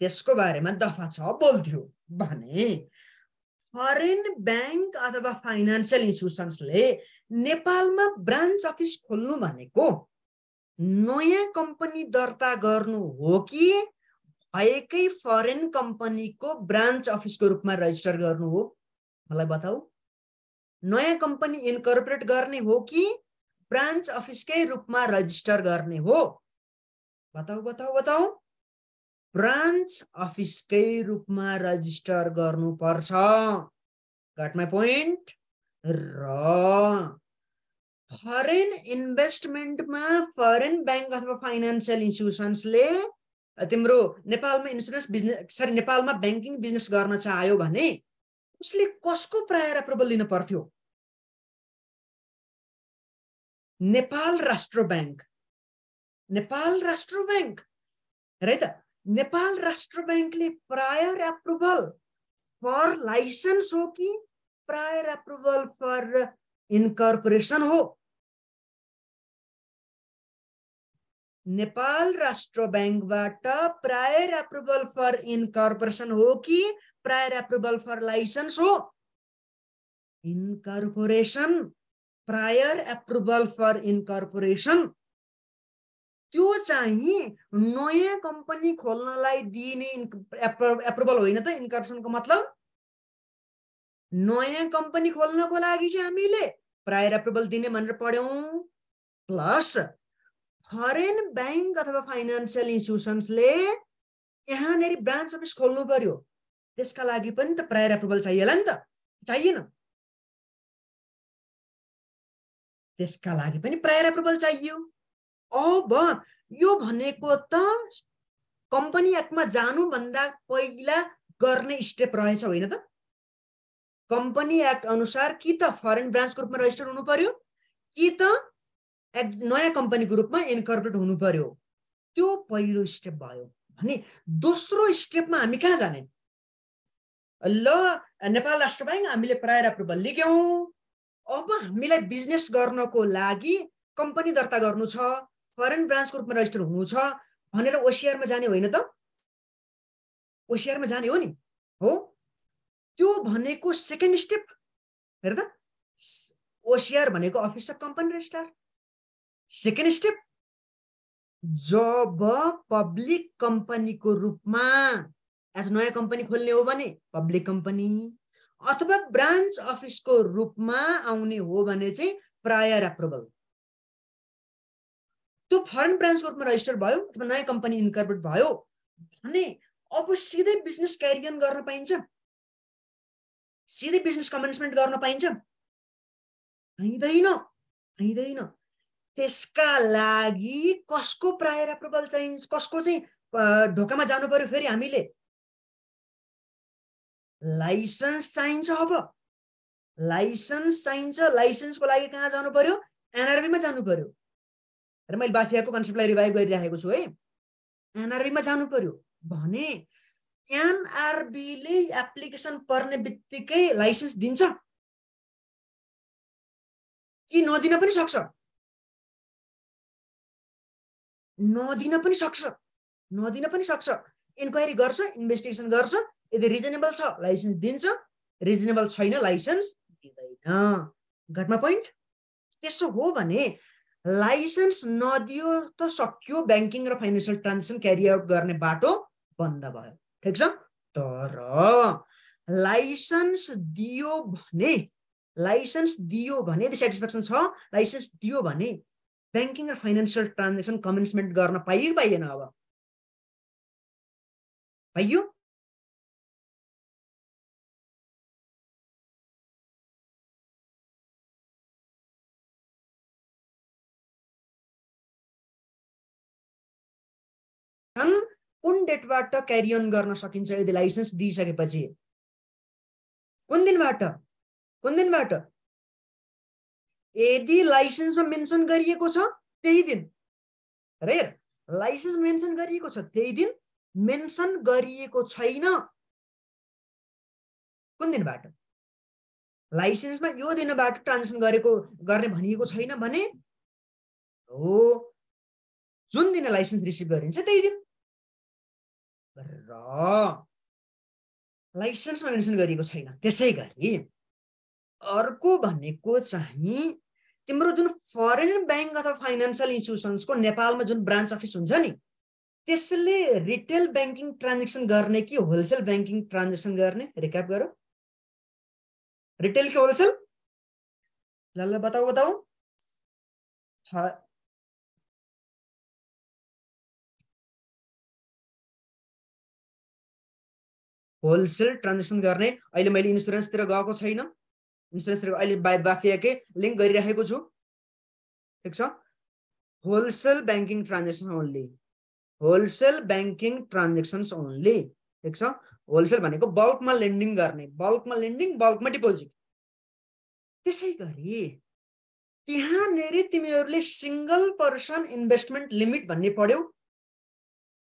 त्यसको बारेमा दफा छ बोल्थ्यो। भने फरेन ब्याङ्क अथवा फाइनेन्सियल इन्स्टिट्युसन्सले नेपालमा ब्रान्च अफिस खोल्नु भनेको नयाँ कम्पनी दर्ता गर्नु हो कि भएकै फरेन कम्पनीको ब्रान्च अफिसको रूपमा रजिस्टर गर्नु हो। मलाई बताऊ। नयाँ कम्पनी इन्कर्पोरेट गर्ने हो कि ब्रान्च अफिसकै रूपमा रजिस्टर गर्ने हो? बताऊ बताऊ बताऊ। ब्रान्च अफिसकै रूपमा रजिस्टर गर्नुपर्छ। गट माई पोइन्ट र फरेन इन्भेस्टमेन्टमा फरेन ब्याङ्क अथवा फाइनेन्सियल इन्स्टिट्युसन्सले तिम्रो नेपालमा इन्सुरेन्स बिजनेस सरी नेपालमा ब्याङ्किङ बिजनेस गर्न चाह्यो भने उसले कसको प्रायर एप्रुभल लिनु पर्थ्यो? नेपाल राष्ट्र ब्याङ्क। नेपाल राष्ट्र ब्याङ्क। है त नेपाल राष्ट्र ब्याङ्कले प्रायर एप्रुभल फर लाइसेन्स हो कि प्रायर एप्रुभल फर इनकर्पोरेसन हो? नेपाल राष्ट्र ब्याङ्कबाट प्रायर एप्रुभल फर इनकर्पोरेसन हो कि प्रायर एप्रुभल फर लाइसेन्स हो? Incorporation prior approval for incorporation त्यो चाहिँ नयाँ कम्पनी खोल्नलाई दिने एप्रुभल होइन त इन्कर्पोरेसनको मतलब? नयाँ कम्पनी खोल्नको लागि चाहिँ हामीले प्रायर एप्रुभल दिने भनेर पढ्यौँ। प्लस फरेन ब्याङ्क अथवा फाइनेन्सियल इन्स्टिट्युसन्सले यहाँनिर ब्रान्च अफिस खोल्नु पर्यो। त्यसका लागि पनि त प्रायर एप्रुभल चाहिएला नि त। चाहिएन। त्यसका लागि पनि प्रायर एप्रुभल चाहियो। अब यो भनेको त कम्पनी एक्टमा जानुभन्दा पहिला गर्ने स्टेप रहेछ होइन त? कम्पनी एक्ट अनुसार कि त फरेन ब्रान्चको रूपमा रजिस्टर हुनु पर्यो कि त नयाँ कम्पनीको रूपमा इन्कर्पोरेट हुनु पर्यो। त्यो पहिलो स्टेप भयो। भने दोस्रो स्टेपमा हामी कहाँ जाने? ल नेपाल राष्ट्र ब्याङ्क हामीले प्रायर एप्रुभल लिग्यौँ अब हामीलाई बिजनेस गर्नको लागि कम्पनी दर्ता गर्नु छ फरेन ब्रान्चको रूपमा रजिस्टर हुनु छ भनेर ओसिआरमा जाने होइन त? ओसिआरमा जाने हो नि? हो? त्यो भनेको सेकेन्ड स्टेप हेर त। ओसिआर भनेको office of company registrar second step job public कम्पनीको रूपमा एज नयाँ कम्पनी खोल्ने हो भने पब्लिक कम्पनी अथवा ब्रान्च अफिसको रूपमा आउने हो भने चाहिँ प्रायर एप्रुभल त्यो फरेन ब्रान्चको रूपमा रजिस्टर भयो अथवा नयाँ कम्पनी इन्कर्पोरेट भयो भने अब सिधै बिजनेस क्यारियन गर्न पाइन्छ। सिधै बिजनेस कमेन्समेन्ट गर्न पाइन्छ। पाइँदैन पाइँदैन। त्यसका लागि कसको प्रायर एप्रुभल चाहिन्छ कसको चाहिँ ढोकामा जानु पर्यो फेरि हामीले? लाइसेन्स चाहिन्छ अब। लाइसेन्स चाहिन्छ। लाइसेन्सको लागि कहाँ जानु पर्यो? एनआरबीमा जानु पर्यो। र मैले बाफियाको कन्सेप्टलाई रिभाइभ गरिराखेको छु है। एनआरबीमा जानु पर्यो। भने एनआरबीले एप्लिकेसन पर्ने बित्तिकै लाइसेन्स दिन्छ। कि नदिन पनि सक्छ? नदिन पनि सक्छ। नदिन पनि सक्छ। इन्क्वायरी गर्छ इन्भेस्टिगेसन गर्छ यदि रिजनेबल छ लाइसेन्स दिन्छ रिजनेबल छैन लाइसेन्स दिँदैन। घटमा पोइन्ट त्यसो हो भने लाइसेन्स नदियो त सक्यो ब्याङ्किङ र फाइनेन्सियल ट्रान्जेक्सन क्यारी आउट गर्ने बाटो बन्द भयो। ठिक छ? तर लाइसेन्स दियो भने लाइसेन्स दियो भने यदि सेटिस्फ्याक्सन छ लाइसेन्स दियो भने ब्याङ्किङ र फाइनेन्सियल ट्रान्जेक्सन कमेन्समेन्ट गर्न पाइयो पाइएन अब पाइयो कुन डेटबाट क्यारी गर्न सकिन्छ यदि लाइसेन्स दिइसकेपछि कुन दिनबाट कुन दिनबाट यदि लाइसेन्समा मेन्सन गरिएको छ त्यही दिन। रे लाइसेन्स मेन्सन गरिएको छ त्यही दिन मेन्सन गरिएको छैन। कुन दिनबाट लाइसेन्समा यो दिनबाट ट्रान्जेक्सन गरेको गर्ने भनिएको छैन भने हो जुन दिन लाइसेन्स रिसिभ गरिन्छ त्यही दिन। र लाइसेन्समा मेन्सन गरिएको छैन त्यसै गरी अर्को भनेको चाहिँ तिम्रो जुन फरेन ब्याङ्क अथवा फाइनेन्सियल इन्स्टिट्युसन्सको नेपालमा जुन ब्रान्च अफिस हुन्छ नि त्यसले रिटेल ब्याङ्किङ ट्रान्जेक्सन गर्ने कि होलसेल ब्याङ्किङ ट्रान्जेक्सन गर्ने? रिक्याप गर। रिटेल कि होलसेल ल ल बताऊ बताऊ। होलसेल ट्रान्जेक्सन गर्ने। अहिले मैले इन्सुरेन्सतिर गएको छैन। इन्सुरेन्सतिर अहिले बाफियाकै लिङ्क गरिराखेको छु। ठिक छ? Wholesale banking transaction only. Wholesale banking transactions only. ठिक छ? होलसेल भनेको बल्कमा लेन्डिङ गर्ने। बल्कमा लेन्डिङ बल्कमा डिपोजिट। त्यसै गरी त्यहाँनिर तिमीहरूले सिङ्गल पर्सन इन्भेस्टमेन्ट लिमिट भन्ने पढ्यौ।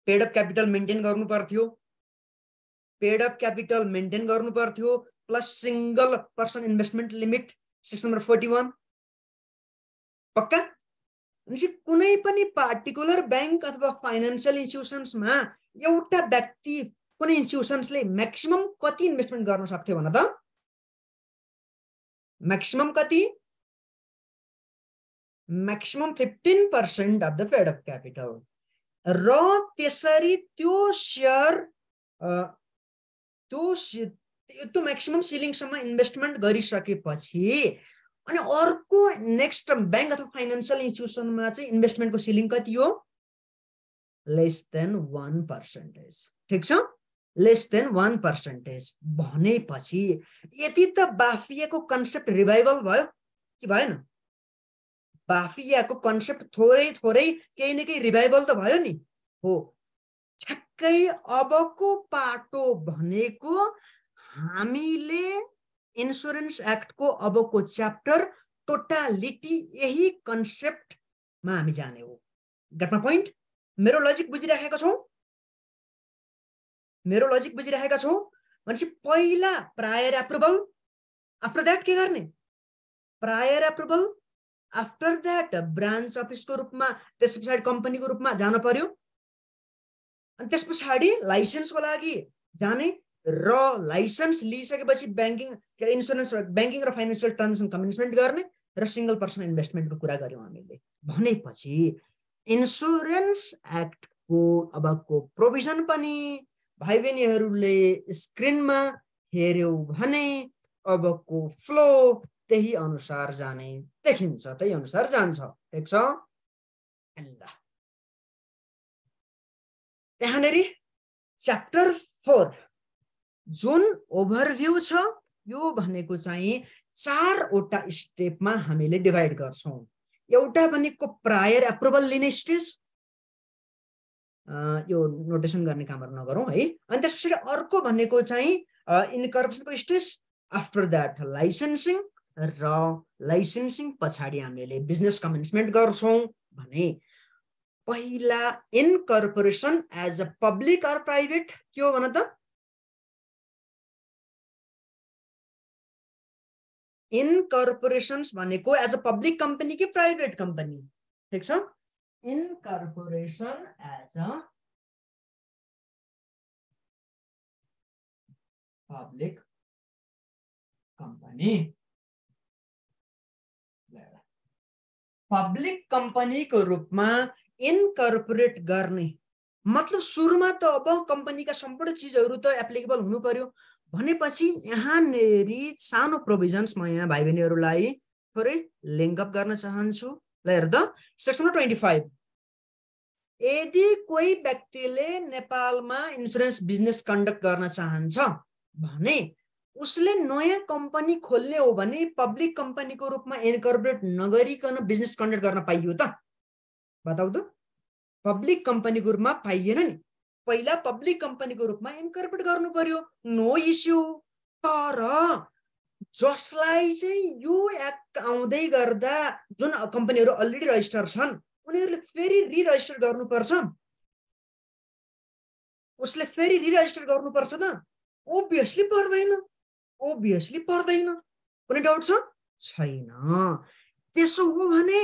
पेड अफ क्यापिटल मेन्टेन गर्नु पर्थ्यो। पेड अफ क्यापिटल मेन्टेन गर्नु पर्थ्यो। Plus single person investment limit six number forty one पक्का भनेपछि कुनै पनि पार्टिकुलर ब्याङ्क अथवा फाइनेन्सियल इन्स्टिट्युसन्समा एउटा व्यक्ति कुनै इन्स्टिट्युसन्सले म्याक्सिमम् कति इन्भेस्टमेन्ट गर्न सक्थ्यो भन त? म्याक्सिमम् कति? Maximum fifteen percent of the paid of capital र त्यसरी त्यो सेयर त्यो त्यो म्याक्सिमम् सिलिङसम्म इन्भेस्टमेन्ट गरिसकेपछि अनि अर्को नेक्स्ट ब्याङ्क अथवा फाइनेन्सियल इन्स्टिट्युसनमा चाहिँ इन्भेस्टमेन्टको सिलिङ कति हो? लेस देन वान पर्सेन्टेज ठिक छ? लेस देन वान पर्सेन्टेज भनेपछि यति त बाफियाको कन्सेप्ट रिभाइभल भयो कि भएन? बाफियाको कन्सेप्ट थोरै थोरै केही न केही रिभाइभल त भयो नि। हो। ठ्याक्कै अबको पाटो भनेको हामीले इन्सुरेन्स एक्टको अबको च्याप्टर टोटालिटी यही कन्सेप्टमा हामी जाने हो। गटमा पोइन्ट मेरो लजिक बुझिराखेका छौँ? मेरो लजिक बुझिराखेका छौँ? भनेपछि पहिला प्रायर एप्रुभल आफ्टर द्याट के गर्ने? Prior approval after that branch अफिसको रूपमा त्यस पछाडि कम्पनीको रूपमा जानु पर्यो। अनि त्यस पछाडि लाइसेन्सको लागि जाने। र लाइसेन्स लिइसकेपछि ब्याङ्किङ के अरे इन्सुरेन्स ब्याङ्किङ र फाइनेन्सियल ट्रान्जेक्सन कमिटमेन्ट गर्ने र सिङ्गल पर्सन इन्भेस्टमेन्टको कुरा गऱ्यौँ हामीले। भनेपछि इन्सुरेन्स एक्टको अबको प्रोभिजन पनि भाइ बहिनीहरूले स्क्रिनमा हेऱ्यौ भने अबको फ्लो त्यही अनुसार जाने देखिन्छ त्यही अनुसार जान्छ। ठिक छ त्यहाँनिर च्याप्टर फोर जुन ओभरभ्यू छ यो भनेको चाहिँ चारवटा स्टेपमा हामीले डिभाइड गर्छौँ। एउटा भनेको प्रायर एप्रुभल लिने स्टेज यो नोटेसन गर्ने कामहरू नगरौँ है। अनि त्यस पछाडि अर्को भनेको चाहिँ इनकर्पसनको स्टेज आफ्टर द्याट लाइसेन्सिङ र लाइसेन्सिङ पछाडि हामीले बिजनेस कमेन्समेन्ट गर्छौँ भने पहिला incorporation as a public or private के हो भन त? इनकर्पोरेसन्स भनेको एज अ पब्लिक कम्पनी कि प्राइभेट कम्पनी ठिक छ? Incorporation as a public company public कम्पनीको रूपमा इनकर्पोरेट गर्ने मतलब सुरुमा त अब कम्पनीका सम्पूर्ण चिजहरू त एप्लिकेबल हुनु पर्यो। भनेपछि यहाँनेरि सानो प्रोभिजन्स म यहाँ भाइ बहिनीहरूलाई थोरै लिङ्कअप गर्न चाहन्छु। ल हेर त। सेक्सन ट्वेन्टी फाइभ यदि कोही व्यक्तिले नेपालमा इन्सुरेन्स बिजनेस कन्डक्ट गर्न चाहन्छ भने उसले नयाँ कम्पनी खोल्ने हो भने पब्लिक कम्पनीको रूपमा इन्कर्पोरेट नगरिकन बिजनेस कन्डक्ट गर्न पाइयो त। बताउ त। पब्लिक कम्पनीको रूपमा पाइएन नि। पहिला पब्लिक कम्पनीको रूपमा इन्कर्पोरेट गर्नु पर्यो। नो इस्यु तर जसलाई चाहिँ यो एक्ट आउँदै गर्दा जुन कम्पनीहरू अलरेडी रजिस्टर छन् उनीहरूले फेरि रिरजिस्टर गर्नुपर्छ। उसले फेरि रिरजिस्टर गर्नुपर्छ त। ओभियसली पर्दैन। ओभियसली पर्दैन। कुनै डाउट छ? छैन। त्यसो हो भने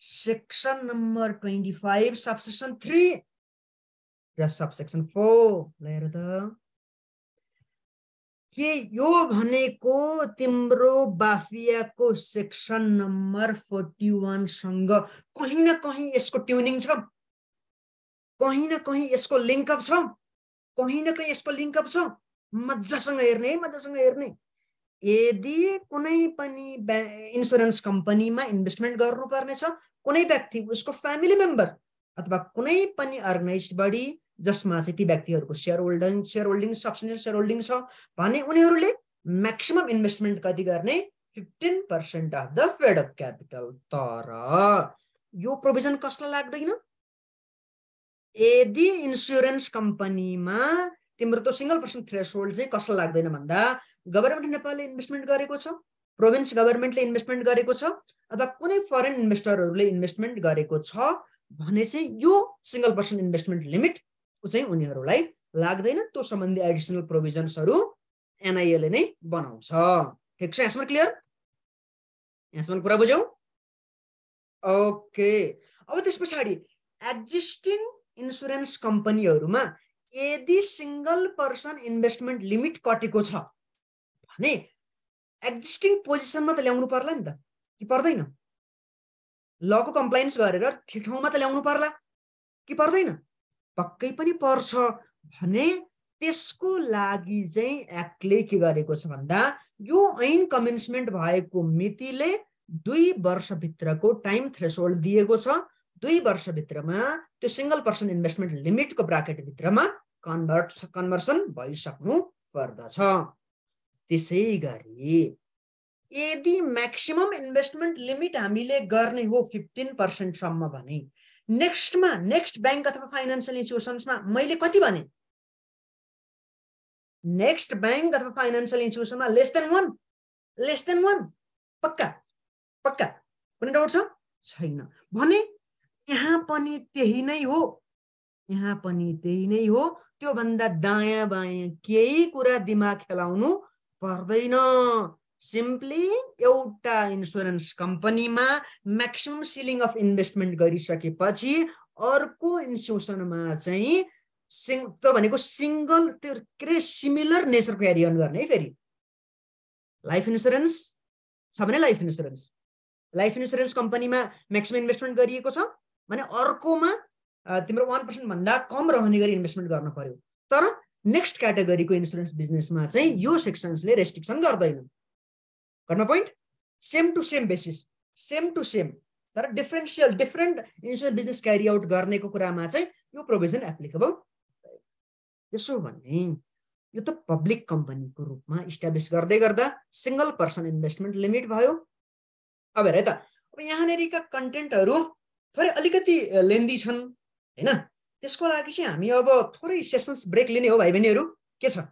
section number twenty five subsection three र सबसेक्सन फोर हेर त के यो भनेको तिम्रो बाफियाको सेक्सन नम्बर फोर्टी वानसँग कहीँ न कहीँ यसको ट्युनिङ छ। कहीँ न कहीँ यसको लिङ्कअप छ। कहीँ न कहीँ यसको लिङ्कअप छ। मजासँग हेर्ने है मजासँग हेर्ने। यदि कुनै पनि इन्सुरेन्स कम्पनीमा इन्भेस्टमेन्ट गर्नुपर्ने छ कुनै व्यक्ति उसको फ्यामिली मेम्बर अथवा कुनै पनि अर्गनाइज बडी जसमा चाहिँ ती व्यक्तिहरूको share holding share holding subsidiary share holding छ भने उनीहरूले म्याक्सिमम् इन्भेस्टमेन्ट कति गर्ने? Fifteen percent of the paid of capital तर यो प्रोभिजन कसलाई लाग्दैन? यदि इन्सुरेन्स कम्पनीमा तिम्रो त सिङ्गल पर्सन थ्रेस होल्ड चाहिँ कसलाई लाग्दैन भन्दा गभर्मेन्ट नेपालले इन्भेस्टमेन्ट गरेको छ प्रोभिन्स गभर्मेन्टले इन्भेस्टमेन्ट गरेको छ अथवा कुनै फरेन इन्भेस्टरहरूले इन्भेस्टमेन्ट गरेको छ भने चाहिँ यो सिङ्गल पर्सन इन्भेस्टमेन्ट लिमिट चाहिँ उनीहरूलाई लाग्दैन त्यो सम्बन्धी एडिसनल प्रोभिजन्सहरू एनआइएले नै बनाउँछ। ठिक छ यहाँसम्म क्लियर यहाँसम्म कुरा बुझ्यौ? ओके अब त्यस पछाडि एक्जिस्टिङ इन्सुरेन्स कम्पनीहरूमा यदि सिङ्गल पर्सन इन्भेस्टमेन्ट लिमिट कटेको छ भने एक्जिस्टिङ पोजिसनमा त ल्याउनु पर्ला नि त कि पर्दैन? लको कम्प्लाइन्स गरेर ठिक ठाउँमा त ल्याउनु पर्ला कि पर्दैन? पक्कै पनि पर्छ। भने त्यसको लागि चाहिँ एक्टले के गरेको छ भन्दा यो ऐन कमेन्समेन्ट भएको मितिले दुई वर्षभित्रको टाइम थ्रेसोल्ड दिएको छ। दुई वर्षभित्रमा त्यो सिङ्गल पर्सन इन्भेस्टमेन्ट लिमिटको ब्राकेटभित्रमा कन्भर्ट कन्भर्सन भइसक्नु पर्दछ। त्यसै गरी यदि म्याक्सिमम इन्भेस्टमेन्ट लिमिट हामीले गर्ने हो फिफ्टिन पर्सेन्टसम्म भने नेक्स्टमा नेक्स्ट ब्याङ्क अथवा फाइनेन्सियल इन्स्टिट्युसन्समा मैले कति भने? नेक्स्ट ब्याङ्क अथवा financial इन्स्टिट्युसनमा less than one less than one पक्का? पक्का? कुनै डाउट छ? छैन। भने यहाँ पनि त्यही नै हो। यहाँ पनि त्यही नै हो। त्योभन्दा दायाँ बायाँ केही कुरा दिमाग खेलाउनु पर्दैन। सिम्पली एउटा इन्सुरेन्स कम्पनीमा म्याक्सिमम् सिलिङ अफ इन्भेस्टमेन्ट गरिसकेपछि अर्को इन्स्टिट्युसनमा चाहिँ सिङ त भनेको सिङ्गल त्यो के अरे सिमिलर नेचरको क्यारी अन गर्ने है फेरि। लाइफ इन्सुरेन्स छ भने लाइफ इन्सुरेन्स लाइफ इन्सुरेन्स कम्पनीमा म्याक्सिमम् इन्भेस्टमेन्ट गरिएको छ भने अर्कोमा तिम्रो वान पर्सेन्टभन्दा कम रहने गरी इन्भेस्टमेन्ट गर्न पर्यो। तर नेक्स्ट क्याटेगोरीको इन्सुरेन्स बिजनेसमा चाहिँ यो सेक्सन्सले रेस्ट्रिक्सन गर्दैन। घटना point same to same basis same to same तर differential different insurance business carry out गर्नेको कुरामा चाहिँ यो प्रोभिजन एप्लिकेबल त्यसो भने यो त पब्लिक कम्पनीको रूपमा इस्टाब्लिस गर्दै गर्दा सिङ्गल पर्सन इन्भेस्टमेन्ट लिमिट भयो अब हेर है त अब यहाँनिरका कन्टेन्टहरू थोरै अलिकति लेन्दी छन् होइन त्यसको लागि चाहिँ हामी अब थोरै सेसन्स ब्रेक लिने हो भाइ बहिनीहरू के छ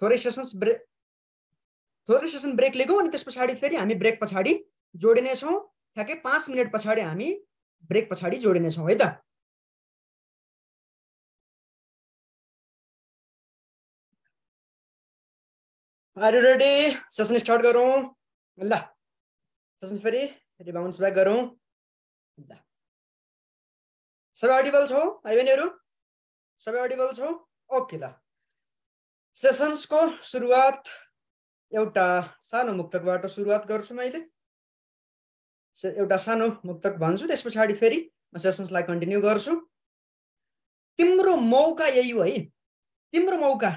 थोरै सेसन्स ब्रेक थोरै सेसन ब्रेक अनि त्यस पछाडि फेरि हामी ब्रेक पछाडि जोडिनेछौँ ठ्याक्कै पाँच मिनट पछाडि हामी ब्रेक पछाडि जोडिनेछौँ त? आर रेडी सेसन स्टार्ट गरौँ। ल सेसन फेरि फेरि बााउन्स ब्याक गरौँ। ल सबै अडिबल छौ? अडिबल छौ? ओके ल। सेसन्सको सुरुवात एउटा सानो मुक्तकबाट सुरुवात गर्छु मैले। एउटा सानो मुक्तक भन्छु त्यस पछाडि फेरि म सेसन्सलाई कन्टिन्यू गर्छु। तिम्रो मौका यही हो है। तिम्रो मौका।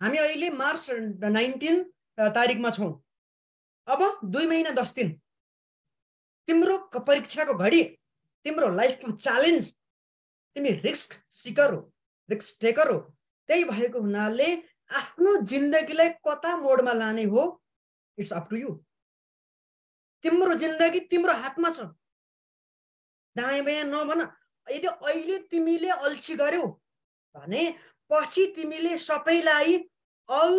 हामी अहिले मार्च नाइन्टिन तारिकमा छौँ। अब दुई महिना दस दिन। तिम्रो परीक्षाको घडी तिम्रो लाइफको च्यालेन्ज तिमी रिस्क सिकर हो। रिस्क टेकर हो। त्यही भएको हुनाले आफ्नो जिन्दगीलाई कता मोडमा लाने हो इट्स अप टु यु तिम्रो जिन्दगी तिम्रो हातमा छ। दायाँ बायाँ नभन यदि अहिले तिमीले अल्छी गर्यौ भने पछि तिमीले सबैलाई अल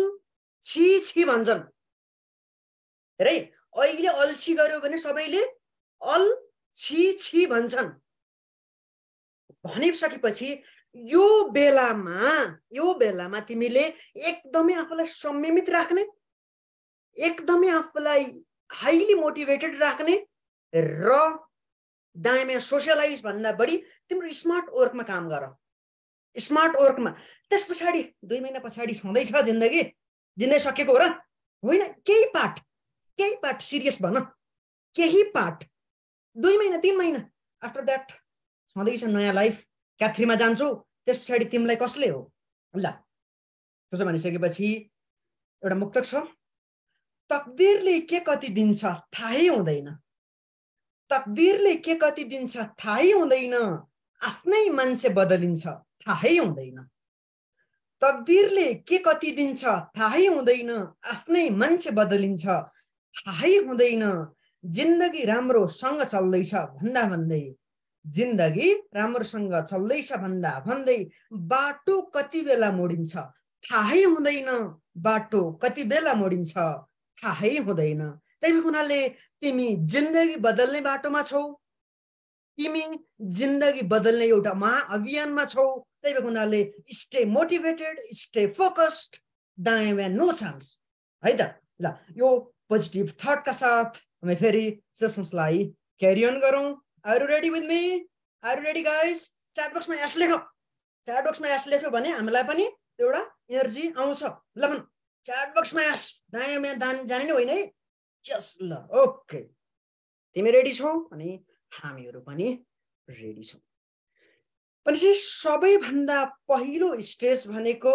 छि छि भन्छन्। हेरै अहिले अल्छी गर्यो भने सबैले अल छि छि भन्छन्। भनिसकेपछि यो बेलामा यो बेलामा तिमीले एकदमै आफूलाई संयमित राख्ने एकदमै आफूलाई हाइली मोटिभेटेड राख्ने र दायाँ सोसियलाइज भन्दा बढी तिम्रो स्मार्ट वर्कमा काम गर। स्मार्ट वर्कमा त्यस पछाडि दुई महिना पछाडि छँदैछ जिन्दगी। जिन्दगी सकेको हो र? होइन केही पार्ट केही पार्ट सिरियस भन। केही पार्ट दुई महिना तिन महिना। आफ्टर द्याट छँदैछ नयाँ लाइफ क्याथ्रीमा जान्छौ त्यस पछाडि तिमीलाई कसले हो? ल त्यसो भनिसकेपछि एउटा मुक्तक छ। तकदिरले के कति दिन्छ थाहै हुँदैन। तकदिरले के कति दिन्छ थाहै हुँदैन। आफ्नै मान्छे बदलिन्छ थाहै हुँदैन। तकदिरले के कति दिन्छ थाहै हुँदैन। आफ्नै मान्छे बदलिन्छ थाहै हुँदैन। जिन्दगी राम्रोसँग चल्दैछ भन्दा भन्दै जिन्दगी राम्रोसँग चल्दैछ भन्दा भन्दै बाटो कति बेला मोडिन्छ? थाहै हुँदैन बाटो कति बेला मोडिन्छ? थाहै हुँदैन। त्यही भएको हुनाले तिमी जिन्दगी बदल्ने बाटोमा छौ। तिमी जिन्दगी बदल्ने एउटा महाअभियानमा छौ। त्यही भएको हुनाले स्टे मोटिभेटेड स्टे फोकस्ड दायाँ नो चान्स। है त? ल यो पोजिटिभ थटका साथ हामी फेरि सेसन्सलाई क्यारी अन गरौँ। Are ready with me are ready guys chat बक्समा एस लेख। च्याट बक्समा एस लेख्यो भने हामीलाई पनि एउटा इनर्जी आउँछ। ल भन। च्याट बक्समा एस दायाँ दान जाने नै होइन है। यस ल। ओके तिमी रेडी छौ? अनि हामीहरू पनि रेडी छौँ। भनेपछि सबैभन्दा पहिलो स्टेज भनेको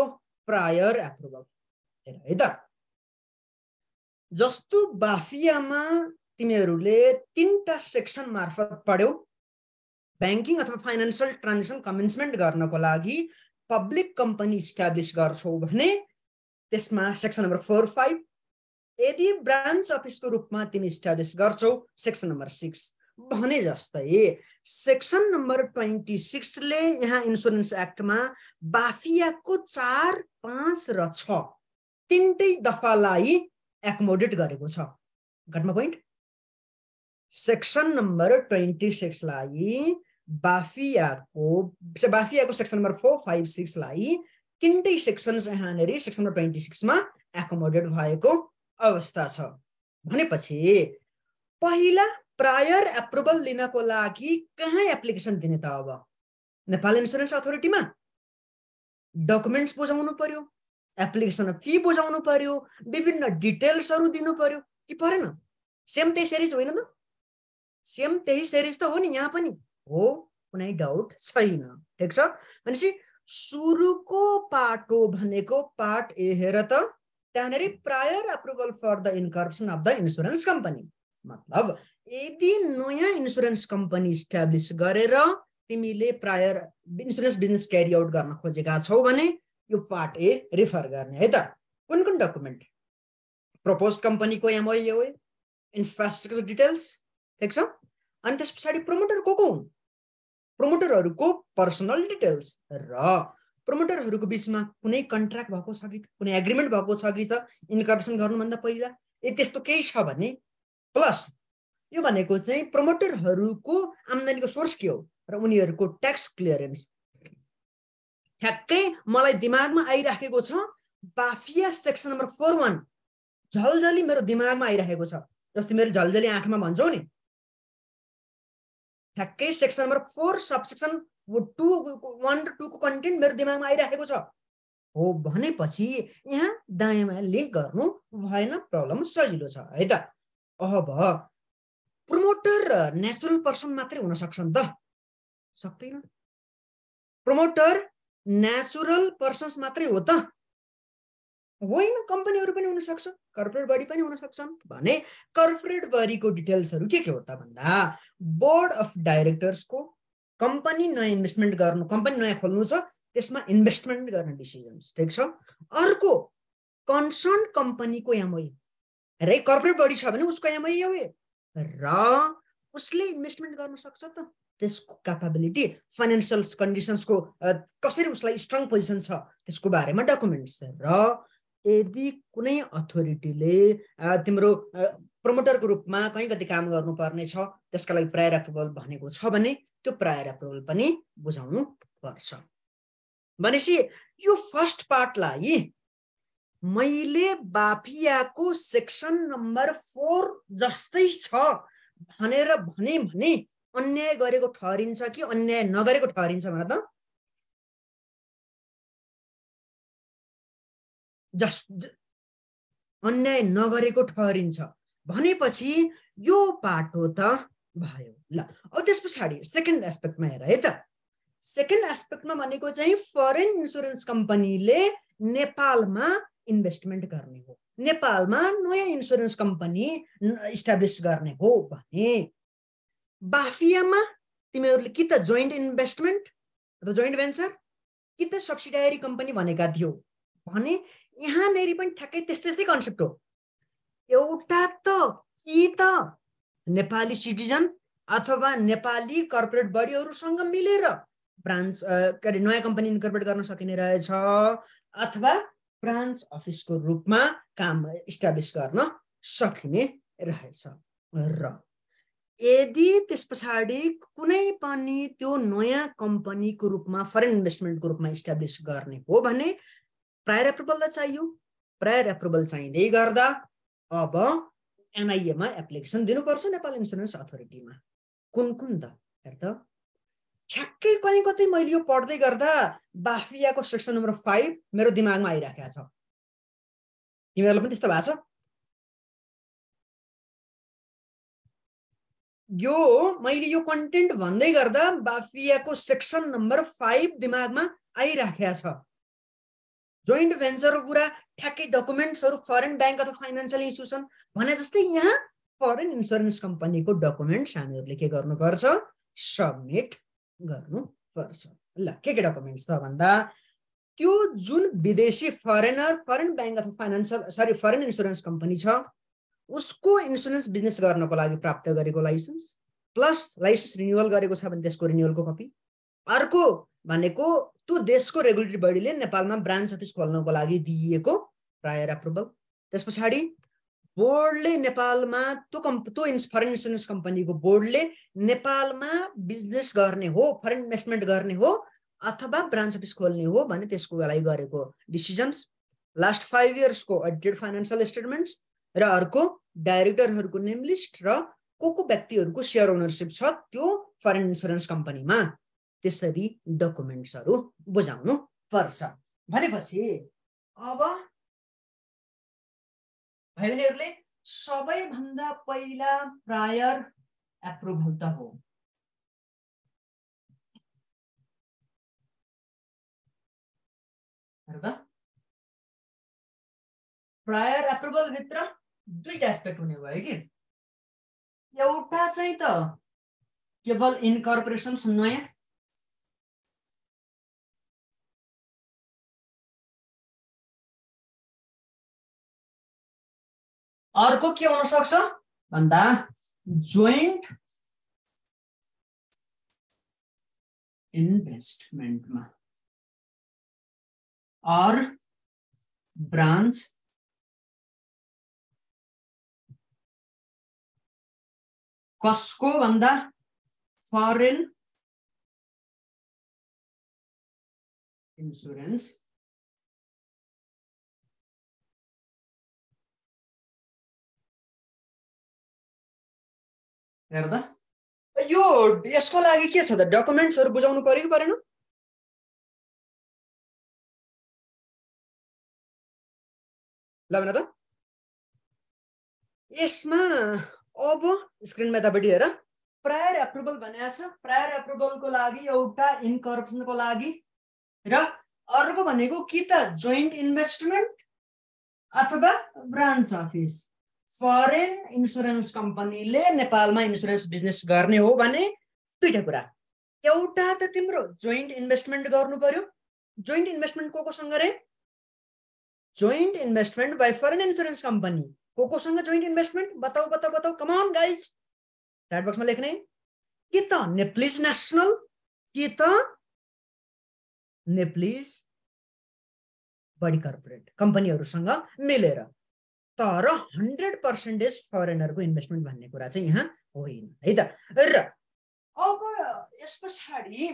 प्रायर एप्रुभल हेर है त। जस्तो बाफियामा तिमीहरूले तिनवटा सेक्सन मार्फत पढ्यौ ब्याङ्किङ अथवा फाइनेन्सियल ट्रान्जेक्सन कमेन्समेन्ट गर्नको लागि पब्लिक कम्पनी इस्टाब्लिस गर्छौ भने त्यसमा सेक्सन नम्बर फोर फाइभ यदि ब्रान्च अफिसको रूपमा तिमी इस्टाब्लिस गर्छौ सेक्सन नम्बर सिक्स भने जस्तै सेक्सन नम्बर ट्वेन्टी सिक्सले यहाँ इन्सुरेन्स एक्टमा बाफियाको चार पाँच र छ तिनटै दफालाई एकोमोडेट गरेको छ घटमा पोइन्ट सेक्सन नम्बर ट्वेन्टी सिक्सलाई बाफियाको बाफियाको सेक्सन नम्बर फोर फाइभ सिक्सलाई तिनटै सेक्सन यहाँनिर सेक्सन नम्बर ट्वेन्टी सिक्समा एकोमोडेट भएको अवस्था छ भनेपछि पहिला प्रायर एप्रुभल लिनको लागि कहाँ एप्लिकेसन दिने त अब नेपाल इन्सुरेन्स अथोरिटीमा डकुमेन्ट्स बुझाउनु पर्यो एप्लिकेसन फी बुझाउनु पर्यो विभिन्न डिटेल्सहरू दिनु पर्यो कि परेन सेम त्यही सिरिज होइन त सेम त्यही सिरिज त हो नि यहाँ पनि हो कुनै डाउट छैन ठिक छ भनेपछि सुरुको पाटो भनेको पार्ट ए हेर त त्यहाँनिर prior approval for the incorporation of the insurance company मतलब यदि नयाँ इन्सुरेन्स कम्पनी इस्टाब्लिस गरेर तिमीले prior insurance business carry out गर्न खोजेका छौ भने यो पार्ट ए रिफर गर्ने है त? कुन कुन डकुमेन्ट प्रपोज कम्पनीको एमओए इन्फ्रास्ट्रक्चर डिटेल्स ठिक छ अनि त्यस पछाडि प्रमोटर को को हुन् प्रमोटरहरूको पर्सनल डिटेल्स र प्रमोटरहरूको बिचमा कुनै कन्ट्र्याक्ट भएको छ कि कुनै एग्रिमेन्ट भएको छ कि त इन्कर्पसन गर्नुभन्दा पहिला ए त्यस्तो केही छ भने प्लस यो भनेको चाहिँ प्रमोटरहरूको आम्दानीको सोर्स के हो र उनीहरूको ट्याक्स क्लियरेन्स ठ्याक्कै मलाई दिमागमा आइराखेको छ BAFIA section number four one झलझली मेरो दिमागमा आइराखेको छ जस्तै मेरो झलझली आँखामा भन्छौ नि ठ्याक्कै section number four subsection two one र टूको कन्टेन्ट मेरो दिमागमा आइराखेको छ। हो भनेपछि यहाँ दायाँमा लिङ्क गर्नु भएन प्रब्लम सजिलो छ है त? अब प्रमोटर नेचुरल पर्सन मात्रै हुन सक्छ नि त। सक्दैन। प्रमोटर नेचुरल पर्सन्स मात्रै हो त। होइन कम्पनीहरू पनि हुनसक्छ कर्पोरेट बडी पनि हुन सक्छन् भने कर्पोरेट बडीको डिटेल्सहरू के के हो त भन्दा बोर्ड अफ डाइरेक्टर्सको कम्पनी नयाँ इन्भेस्टमेन्ट गर्नु कम्पनी नयाँ खोल्नु छ त्यसमा इन्भेस्टमेन्ट गर्ने डिसिजन्स ठिक छ? अर्को कन्सर्न कम्पनीको एमओए र कर्पोरेट बडी छ भने उसको एमओए र उसले इन्भेस्टमेन्ट गर्न सक्छ त त्यसको क्यापाबिलिटी फाइनेन्सियल कन्डिसन्सको कसरी उसलाई स्ट्रङ पोजिसन छ त्यसको बारेमा डकुमेन्ट्स र यदि कुनै अथोरिटीले तिम्रो प्रमोटरको रूपमा कहीँ कति काम गर्नुपर्ने छ त्यसका लागि प्रायर एप्रुभल भनेको छ भने त्यो प्रायर एप्रुभल पनि बुझाउनु पर्छ भनेपछि यो फर्स्ट पार्टलाई मैले बाफियाको सेक्सन नम्बर फोर जस्तै छ भनेर भने भने अन्याय गरेको ठहरिन्छ कि अन्याय नगरेको ठहरिन्छ भन त जस अन्याय नगरेको ठहरिन्छ। भनेपछि यो पाटो त भयो। ल अब त्यस पछाडि सेकेन्ड एस्पेक्टमा हेर है त। सेकेन्ड एस्पेक्टमा भनेको चाहिँ फरेन इन्सुरेन्स कम्पनीले नेपालमा इन्भेस्टमेन्ट गर्ने हो। नेपालमा नयाँ इन्सुरेन्स कम्पनी इस्टाब्लिस गर्ने हो भने बाफियामा तिमीहरूले कि त जोइन्ट इन्भेस्टमेन्ट अथवा जोइन्ट भेन्चर कि त सब्सिडायरी कम्पनी भनेका थियो। भने यहाँनिर पनि ठ्याक्कै त्यस्तै त्यस्तै कन्सेप्ट हो। एउटा त कि त नेपाली सिटिजन अथवा नेपाली कर्पोरेट बडीहरूसँग मिलेर ब्रान्च के अरे नयाँ कम्पनी इन्कर्पोरेट गर्न सकिने रहेछ अथवा ब्रान्च अफिसको रूपमा काम इस्टाब्लिस गर्न सकिने रहेछ। र यदि त्यस पछाडि कुनै पनि त्यो नयाँ कम्पनीको रूपमा फरेन इन्भेस्टमेन्टको रूपमा इस्टाब्लिस गर्ने हो भने प्रायर एप्रुभल त चाहियो? प्रायर एप्रुभल चाहिँदै गर्दा अब एनआइएमा एप्लिकेसन दिनुपर्छ नेपाल इन्सुरेन्स अथोरिटीमा कुन कुन त? हेर त। ठ्याक्कै कहीँ कतै मैले यो पढ्दै गर्दा बाफियाको सेक्सन नम्बर फाइभ मेरो दिमागमा आइराखेको छ। तिमीहरूलाई पनि त्यस्तो भएको छ? यो मैले यो कन्टेन्ट भन्दै गर्दा बाफियाको सेक्सन नम्बर फाइभ दिमागमा आइराखेको छ। जोइन्ट भेन्चरको कुरा ठ्याक्कै डकुमेन्ट्सहरू फरेन ब्याङ्क अथवा फाइनेन्सियल इन्स्टिट्युसन भने जस्तै यहाँ फरेन इन्सुरेन्स कम्पनीको डकुमेन्ट्स हामीहरूले के गर्नुपर्छ सबमिट गर्नुपर्छ ल के के डकुमेन्ट्स त भन्दा त्यो जुन विदेशी फरेनर फरेन ब्याङ्क अथवा financial sorry foreign insurance company छ उसको इन्सुरेन्स बिजनेस गर्नको लागि प्राप्त गरेको लाइसेन्स प्लस लाइसेन्स रिन्युअल गरेको छ भने त्यसको रिन्युअलको कपी अर्को भनेको त्यो देशको रेगुलेटरी बडीले नेपालमा ब्रान्च अफिस खोल्नको लागि दिइएको प्रायर एप्रुभल त्यस पछाडि बोर्डले नेपालमा त्यो कम्प त्यो इन्स फरेन इन्सुरेन्स कम्पनीको बोर्डले नेपालमा बिजनेस गर्ने हो फरेन इन्भेस्टमेन्ट गर्ने हो अथवा ब्रान्च अफिस खोल्ने हो भने त्यसको लागि गरेको डिसिजन्स लास्ट फाइभ इयर्सको अडिटेड फाइनेन्सियल स्टेटमेन्ट्स र अर्को डाइरेक्टरहरूको नेम लिस्ट र को को व्यक्तिहरूको सेयर ओनरसिप छ त्यो फरेन इन्सुरेन्स कम्पनीमा त्यसरी डकुमेन्ट्सहरू बुझाउनु पर्छ। भनेपछि अब भाइ बहिनीहरूले सबैभन्दा पहिला प्रायर एप्रुभल त हो। प्रायर एप्रुभल भित्र दुईटा एस्पेक्ट हुने भयो कि। एउटा चाहिँ त केवल इन्कर्पोरेसन नयाँ अर्को के हुन सक्छ? भन्दा जोइन्ट इन्भेस्टमेन्टमा अर ब्रान्च कसको भन्दा? फरेन इन्सुरेन्स हेर्दा? यो यसको लागि के छ त? डकुमेन्ट्सहरू बुझाउनु पर्यो कि परेन? ल भन त। यसमा अब स्क्रिनमा यतापट्टि हेर। प्रायर एप्रुभल भनेको छ। प्रायर एप्रुभलको लागि एउटा इनकरप्सनको लागि र अर्को भनेको कि त जोइन्ट इन्भेस्टमेन्ट अथवा ब्रान्च अफिस फरेन इन्सुरेन्स कम्पनीले नेपालमा इन्सुरेन्स बिजनेस गर्ने हो भने दुईवटा कुरा। एउटा त तिम्रो जोइन्ट इन्भेस्टमेन्ट गर्नु पर्यो। जोइन्ट इन्भेस्टमेन्ट को कोसँग रे? Joint investment by foreign insurance company को कोसँग जोइन्ट इन्भेस्टमेन्ट बताऊ बताऊ बताऊ कमान गाइज च्याट बक्समा लेख्ने। के त नेप्लिज नेसनल के त नेप्लिज बडी कर्पोरेट कम्पनीहरूसँग मिलेर। तर हन्ड्रेड पर्सेन्टेज फरेनरको इन्भेस्टमेन्ट भन्ने कुरा चाहिँ यहाँ होइन है त? र अब यस पछाडि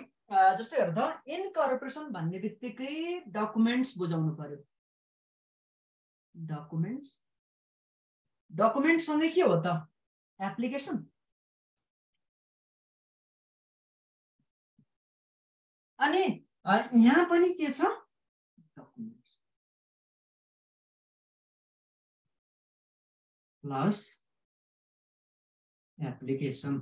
जस्तै हेर्दा इनकर्पोरेसन भन्ने बित्तिकै डकुमेन्ट्स बुझाउनु पर्यो। डकुमेन्ट्स डकुमेन्टसँगै के हो त? एप्लिकेसन अनि यहाँ पनि के छ? डकुमेन्ट्स प्लस एप्लिकेसन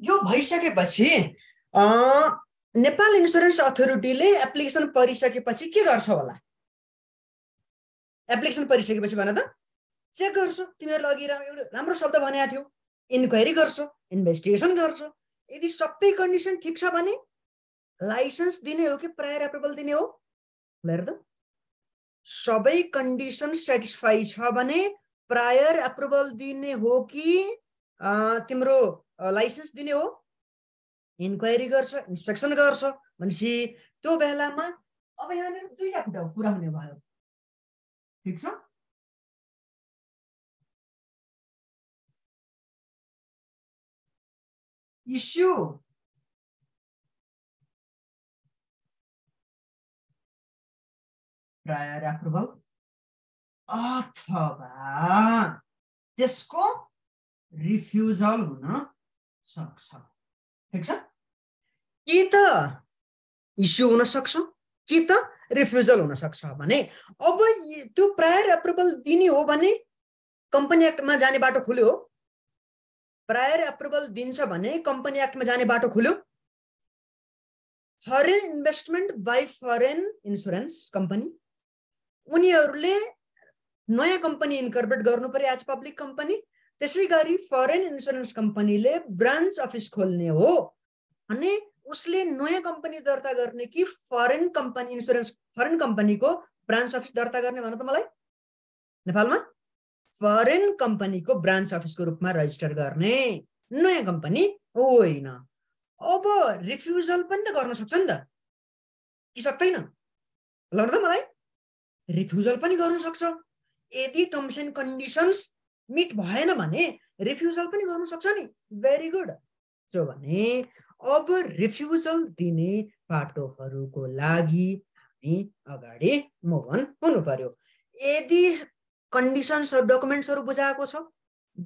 यो भइसकेपछि नेपाल इन्सुरेन्स अथोरिटीले एप्लिकेसन परिसकेपछि के गर्छ होला? एप्लिकेसन परिसकेपछि भन त। चेक गर्छु तिमीहरूले अघि एउटा राम्रो शब्द भनेको थियो। इन्क्वायरी गर्छु इन्भेस्टिगेसन गर्छु। यदि सबै कन्डिसन ठिक छ भने लाइसेन्स दिने हो कि प्रायर एप्रुभल दिने हो? हेर त? सबै कन्डिसन सेटिस्फाई छ भने प्रायर एप्रुभल दिने हो कि तिम्रो लाइसेन्स दिने हो? इन्क्वायरी गर्छ इन्सपेक्सन गर्छ, भनेपछि त्यो बेलामा अब यहाँनिर दुईवटा कुरा कुरा हुने भयो। ठिक छ? इस्यु प्रायर एप्रुभल अथवा त्यसको रिफ्युजल हुन सक्छ। ठिक छ? कि त इस्यु हुन सक्छ कि त रिफ्युजल हुन सक्छ भने अब त्यो प्रायर एप्रुभल दिने हो भने कम्पनी एक्टमा जाने बाटो खुल्यो। प्रायर एप्रुभल दिन्छ भने कम्पनी एक्टमा जाने बाटो खुल्यो। Foreign investment by foreign insurance company उनीहरूले नयाँ कम्पनी इन्कर्पोरेट गर्नु पर्यो एज पब्लिक कम्पनी त्यसै गरी फरेन इन्सुरेन्स कम्पनीले ब्रान्च अफिस खोल्ने हो। अनि उसले नयाँ कम्पनी दर्ता गर्ने कि फरेन कम्पनी इन्सुरेन्स फरेन कम्पनीको ब्रान्च अफिस दर्ता गर्ने भन त मलाई? नेपालमा? फरेन कम्पनीको ब्रान्च अफिसको रूपमा रजिस्टर गर्ने। नयाँ कम्पनी? होइन। अब रिफ्युजल पनि त गर्न सक्छ नि त। कि सक्दैन ल मलाई? रिफ्युजल पनि गर्न सक्छ। यदि टर्म्स एन्ड कन्डिसन्स मिट भएन भने रिफ्युजल पनि गर्न सक्छ नि। भेरी गुड सो भने अब रिफ्युजल दिने बाटोहरूको लागि हामी अगाडि मुभन हुनु पर्यो यदि कन्डिसन्सहरू डकुमेन्ट्सहरू बुझाएको छ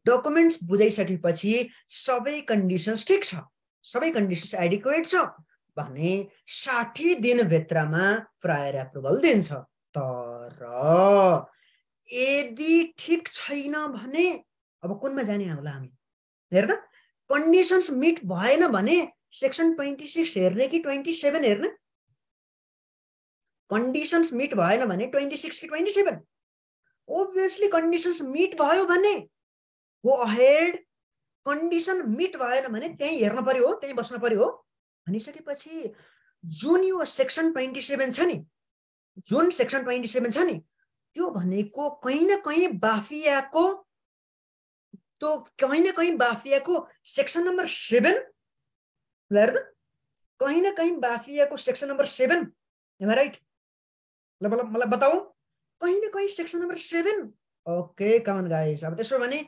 डकुमेन्ट्स बुझाइसकेपछि सबै कन्डिसन्स ठिक छ सबै कन्डिसन्स एडिक्वेट छ भने साठी दिनभित्रमा प्रायर एप्रुभल दिन्छ। तर यदि ठिक छैन भने अब कुनमा जाने होला हामी? हेर त कन्डिसन्स मिट भएन भने सेक्सन ट्वेन्टी सिक्स हेर्ने कि ट्वेन्टी सेभेन हेर्ने? कन्डिसन्स मिट भएन भने ट्वेन्टी सिक्स कि twenty seven obviously conditions meet भयो भने गो अहेड कन्डिसन मिट भएन भने त्यहीँ हेर्न पर्यो हो त्यहीँ बस्न पर्यो हो। भनिसकेपछि जुन यो सेक्सन ट्वेन्टी सेभेन छ नि जुन सेक्सन ट्वेन्टी सेभेन छ नि त्यो भनेको कहीँ न कहीँ बाफियाको त्यो कहीँ न कहीँ बाफियाको सेक्सन नम्बर सेभेन ल त कहीँ न कहीँ बाफियाको section number seven am right ल मतलब मलाई बताऊ कहीँ न कहीँ section number seven. Okay come on guys अब त्यसो भने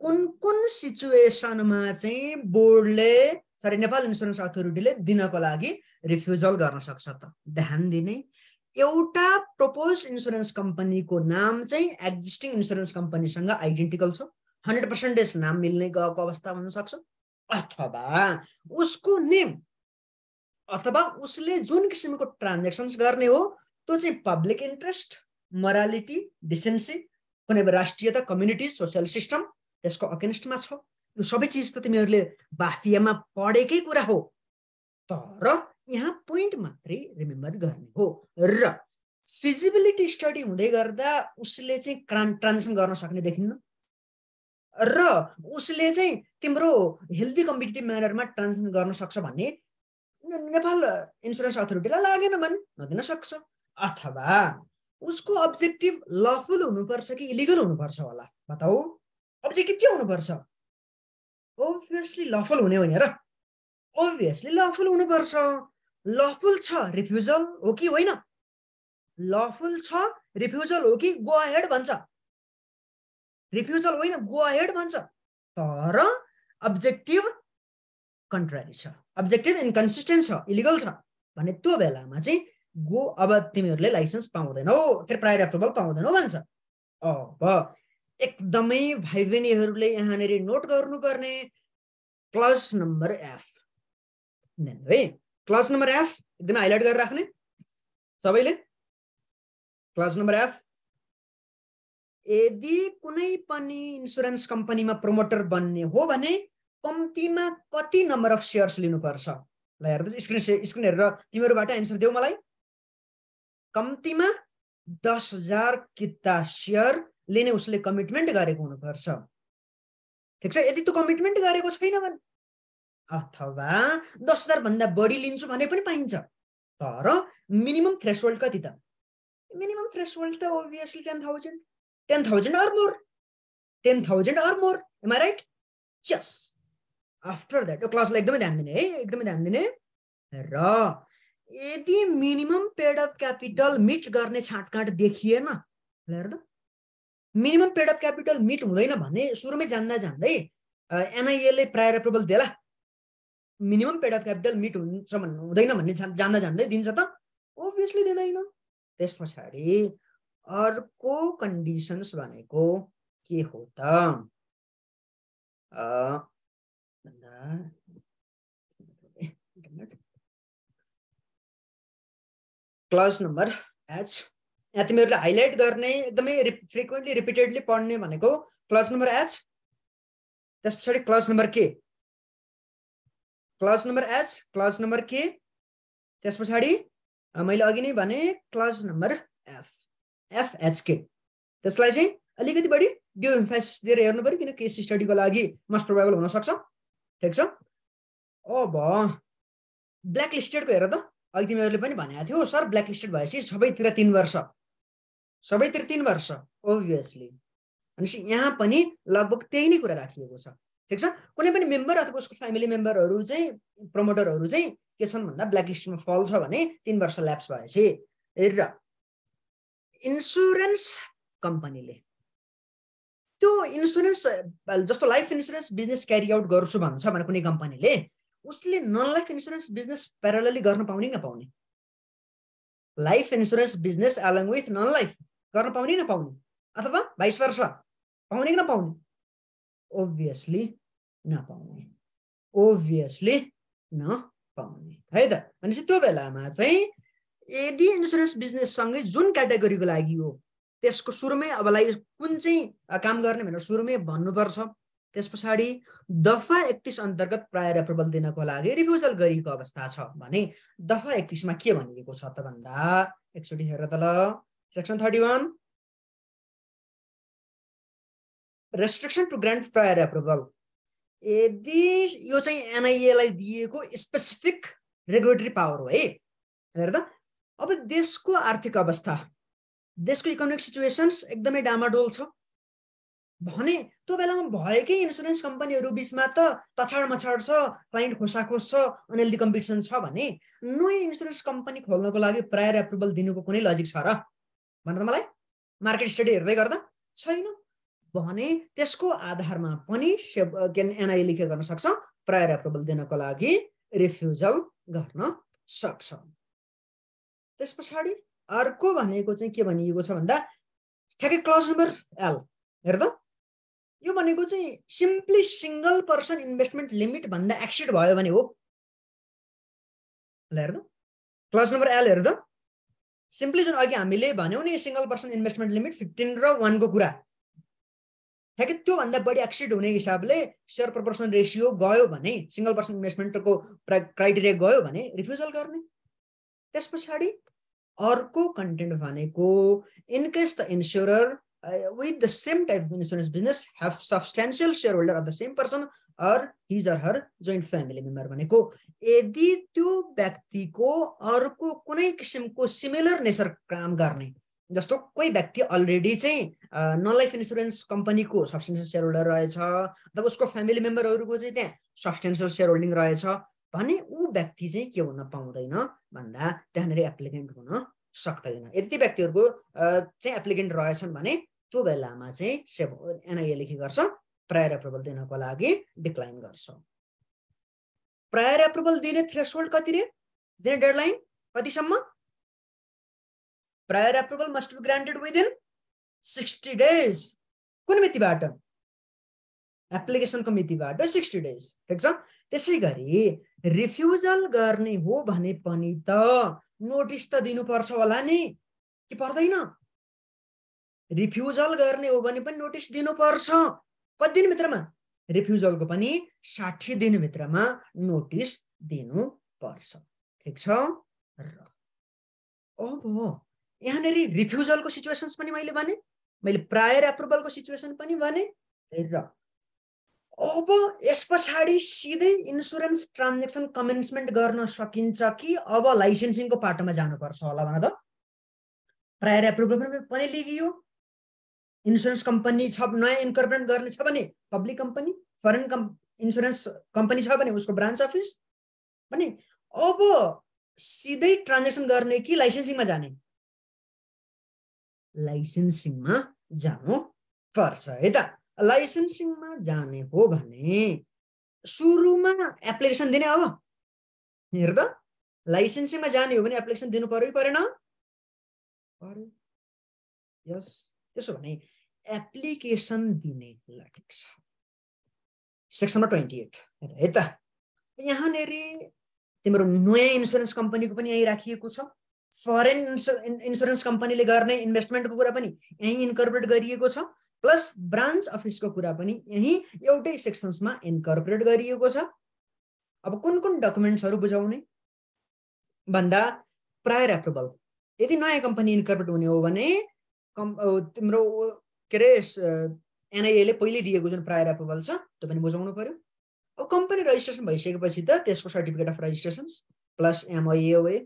कुन कुन सिचुएसनमा चाहिँ बोर्डले सरी नेपाल इन्सुरेन्स अथोरिटीले दिनको लागि रिफ्युजल गर्न सक्छ त? ध्यान दिने। एउटा प्रपोज इन्सुरेन्स कम्पनीको नाम चाहिँ एक्जिस्टिङ इन्सुरेन्स कम्पनीसँग आइडेन्टिकल छ। हन्ड्रेड पर्सेन्टेज नाम मिल्ने गएको अवस्था हुनसक्छ अथवा उसको नेम अथवा उसले जुन किसिमको ट्रान्जेक्सन्स गर्ने हो त्यो चाहिँ पब्लिक इन्ट्रेस्ट मोरालिटी डिसेन्सी कुनै राष्ट्रियता कम्युनिटी सोसियल सिस्टम त्यसको अगेन्स्टमा छ। यो सबै चिज त तिमीहरूले बाफियामा पढेकै कुरा हो। तर यहाँ पोइन्ट मात्रै रिमेम्बर गर्ने हो। र फिजिबिलिटी स्टडी हुँदै गर्दा उसले चाहिँ क्रान ट्रान्जेक्सन गर्न सक्ने देखिन्न। र उसले चाहिँ तिम्रो हेल्दी कम्पिटेटिभ म्यानरमा ट्रान्जेक्सन गर्न सक्छ भन्ने नेपाल इन्सुरेन्स अथोरिटीलाई लागेन भने नदिन सक्छ। अथवा उसको अब्जेक्टिभ लफुल हुनुपर्छ कि इलिगल हुनुपर्छ होला? बताऊ। अब्जेक्टिभ के हुनुपर्छ? ओभियसली लफुल हुने होइन र ओभियसली लफुल हुनुपर्छ। लफुल छ रिफ्युजल हो कि होइन? लफुल छ रिफ्युजल हो कि गो हेड भन्छ। रिफ्युजल होइन गो हेड भन्छ। तर अब्जेक्टिभ कन्ट्रारी छ। अब्जेक्टिभ इन्कन्सिस्टेन्ट छ इलिगल छ। भने त्यो बेलामा चाहिँ गो अब तिमीहरूले लाइसेन्स पाउँदैनौ के प्रायर एप्रुभल पाउँदैनौ भन्छ। अब एकदमै भाइ बहिनीहरूले यहाँनिर नोट गर्नुपर्ने। क्लज नम्बर एफ है। क्लास नम्बर एफ एकदमै हाइलाइट गरेर राख्ने सबैले क्लास नम्बर एफ यदि कुनै पनि इन्सुरेन्स कम्पनीमा प्रमोटर बन्ने हो भने कम्तीमा कति नम्बर अफ सेयर्स लिनुपर्छ ल हेर्दा स्क्रिन स्क्रिन हेरेर तिमीहरूबाट एन्सर देऊ मलाई कम्तीमा दस हजार किता सेयर लिने उसले कमिटमेन्ट गरेको हुनुपर्छ ठिक छ यदि त्यो कमिटमेन्ट गरेको छैन भने अथवा दस हजारभन्दा बढी लिन्छु भने पनि पाइन्छ। तर मिनिमम थ्रेसोल्ड कति त? मिनिमम थ्रेसोल्ड त obviously ten thousand ten thousand or more ten thousand or more am I right yes after that यो क्लासलाई एकदमै ध्यान दिने है एकदमै ध्यान दिने। र यदि minimum paid of capital meet गर्ने छाँटकाँट देखिएन त minimum paid of capital meet हुँदैन भने सुरुमै जान्दा जान्दै एनआइएले प्रायर एप्रुभल देला। Minimum paid of capital meet हुन्छ भन्नु हुँदैन भन्ने जान्दा जान्दै दिन्छ त? ओभियसली दिँदैन। त्यस पछाडि अर्को कन्डिसन्स भनेको के हो त? Class number H. यहाँ तिमीहरूले हाइलाइट गर्ने एकदमै फ्रिक्वेन्टली रिपिटेडली पढ्ने भनेको क्लास नम्बर एच। त्यस पछाडि क्लास नम्बर के? Class number H class number के त्यस पछाडि मैले अघि नै भने क्लास नम्बर एफ एफएचके त्यसलाई चाहिँ अलिकति बढी डियो इम्फाइस दिएर हेर्नु पऱ्यो किन केस स्टडीको लागि मस्ट प्रोभाइबल हुनसक्छ ठिक छ? अब ब्ल्याक लिस्टेडको हेर त। अघि तिमीहरूले पनि भनेको थियो सर ब्ल्याक लिस्टेड भएपछि सबैतिर तिन वर्ष। सबैतिर तिन वर्ष ओभियसली भनेपछि यहाँ पनि लगभग त्यही नै कुरा राखिएको छ। ठिक छ? कुनै पनि मेम्बर अथवा उसको फ्यामिली मेम्बरहरू चाहिँ प्रमोटरहरू चाहिँ के छन् भन्दा ब्ल्याक लिस्टमा फल्छ भने तिन वर्ष ल्याप्स भएपछि र इन्सुरेन्स कम्पनीले त्यो इन्सुरेन्स जस्तो life insurance business carry out गर्छु भन्छ भने कुनै कम्पनीले उसले non life insurance business parallelly गर्न पाउने नपाउने? Life insurance business along with non life गर्न पाउने नपाउने? अथवा बाइस वर्ष पाउने कि नपाउने? ओभियसली नपाउने ओभियसली नपाउने है त भनेपछि त्यो बेलामा चाहिँ यदि इन्सुरेन्स बिजनेससँगै जुन क्याटेगोरीको लागि हो त्यसको सुरुमै अबलाई कुन चाहिँ काम गर्ने भनेर सुरुमै भन्नुपर्छ। त्यस पछाडि दफा एकतिस अन्तर्गत प्रायर एप्रुभल दिनको लागि रिफ्युजल गरिएको अवस्था छ भने दफा एकतिसमा के भनिएको छ त भन्दा? एकचोटि हेर त ल। Section thirty one restriction to grant prior approval यदि यो चाहिँ एनआइएलाई दिएको स्पेसिफिक रेगुलेटरी पावर हो है? हेर त अब देशको आर्थिक अवस्था देशको इकोनोमिक सिचुएसन्स एकदमै डामाडोल छ। भने त्यो बेलामा भएकै इन्सुरेन्स कम्पनीहरू बिचमा त तछाड मछाड छ क्लाइन्ट खोसाखोस छ अनहेल्दी कम्पिटिसन छ भने नयाँ इन्सुरेन्स कम्पनी खोल्नको लागि प्रायर एप्रुभल दिनुको कुनै लजिक छ र। भन त मलाई। मार्केट स्टडी हेर्दै गर्दा छैन। भने त्यसको आधारमा पनि के एनआई लेखे गर्न सक्छ प्रायर एप्रुभल दिनको लागि रिफ्युजल गर्न सक्छ। त्यस पछाडि अर्को भनेको चाहिँ के भनिएको छ भन्दा ठ्याक्कै क्लज नम्बर एल हेर त यो भनेको चाहिँ simply single person investment limit भन्दा एक्सिड भयो भने हो। हेर त क्लास नम्बर एल हेर त सिम्पली जुन अघि हामीले भन्यौँ नि single person investment limit fifteen र वानको कुरा। ठ्याक्कै त्योभन्दा बढी एक्सिड हुने हिसाबले सेयर प्रपोर्सन रेसियो गयो भने सिङ्गल पर्सन इन्भेस्टमेन्टको क्राइटेरिया गयो भने रिफ्युजल गर्ने। त्यस पछाडि अर्को कन्टेन्ट भनेको in case the insurer uh, with the same type of insurance business have substantial shareholder of the same person or his or her joint family member भनेको यदि त्यो व्यक्तिको अर्को कुनै किसिमको सिमिलर नेचर काम गर्ने जस्तो कोही व्यक्ति अलरेडी चाहिँ नन लाइफ इन्सुरेन्स कम्पनीको सब्सटेन्सियल सेयर होल्डर रहेछ अथवा उसको फ्यामिली मेम्बरहरूको चाहिँ त्यहाँ सब्सटेन्सियल सेयर होल्डिङ रहेछ भने ऊ व्यक्ति चाहिँ के हुन पाउँदैन भन्दा त्यहाँनिर एप्लिकेन्ट हुन सक्दैन। यदि ती व्यक्तिहरूको चाहिँ एप्लिकेन्ट रहेछन् भने त्यो बेलामा चाहिँ सेभ एनआइएले के गर्छ प्रायर एप्रुभल दिनको लागि डिक्लाइन गर्छ। प्रायर एप्रुभल दिने थ्रेसोल्ड कति रे? दिने डेडलाइन कतिसम्म? Prior approval must be granted within sixty days कुन मितिबाट? एप्लिकेसनको मितिबाट सिक्सटी डेज ठिक छ त्यसै गरी रिफ्युजल गर्ने हो भने पनि त नोटिस त दिनुपर्छ होला नि। कि पर्दैन? रिफ्युजल गर्ने हो भने पनि नोटिस दिनुपर्छ। कति दिनभित्रमा? रिफ्युजलको पनि साठी दिनभित्रमा नोटिस दिनुपर्छ। ठिक छ? र अब यहाँनिर रिफ्युजलको सिचुएसन्स पनि मैले भने मैले प्रायर एप्रुभलको सिचुएसन पनि भने र। अब यस पछाडि सिधै इन्सुरेन्स ट्रान्जेक्सन कमेन्समेन्ट गर्न सकिन्छ कि अब लाइसेन्सिङको पाटोमा जानुपर्छ होला भन त। प्रायर एप्रुभल पनि लिइयो इन्सुरेन्स कम्पनी छ नयाँ इन्कर्पोरेट गर्ने छ भने पब्लिक कम्पनी फरेन कम् इन्सुरेन्स कम्पनी छ भने उसको ब्रान्च अफिस भने अब सिधै ट्रान्जेक्सन गर्ने कि लाइसेन्सिङमा जाने? लाइसेन्सिङमा जानु पर्छ है त? लाइसेन्सिङमा जाने हो भने सुरुमा एप्लिकेसन दिने अब हेर त लाइसेन्सिङमा जाने हो भने एप्लिकेसन दिनु पर्यो परेन? पर्यो यस त्यसो भने एप्लिकेसन दिने ल ठिक छ। सेक्सन नम्बर ट्वेन्टी एट है त? यहाँनिर तिम्रो नयाँ इन्सुरेन्स कम्पनीको पनि यहीँ राखिएको छ। फरेन इन्सु इन्सुरेन्स कम्पनीले गर्ने इन्भेस्टमेन्टको कुरा पनि यहीँ इन्कर्पोरेट गरिएको छ प्लस ब्रान्च अफिसको कुरा पनि यहीँ एउटै सेक्सन्समा इन्कर्पोरेट गरिएको छ। अब कुन कुन डकुमेन्ट्सहरू बुझाउने? भन्दा प्रायर एप्रुभल यदि नयाँ कम्पनी इन्कर्पोरेट हुने हो भने कम् तिम्रो के अरे एनआइएले पहिल्यै दिएको जुन प्रायर एप्रुभल छ त्यो पनि बुझाउनु पऱ्यो अब कम्पनी रजिस्ट्रेसन भइसकेपछि त त्यसको सर्टिफिकेट अफ रजिस्ट्रेसन्स प्लस एमआइएओए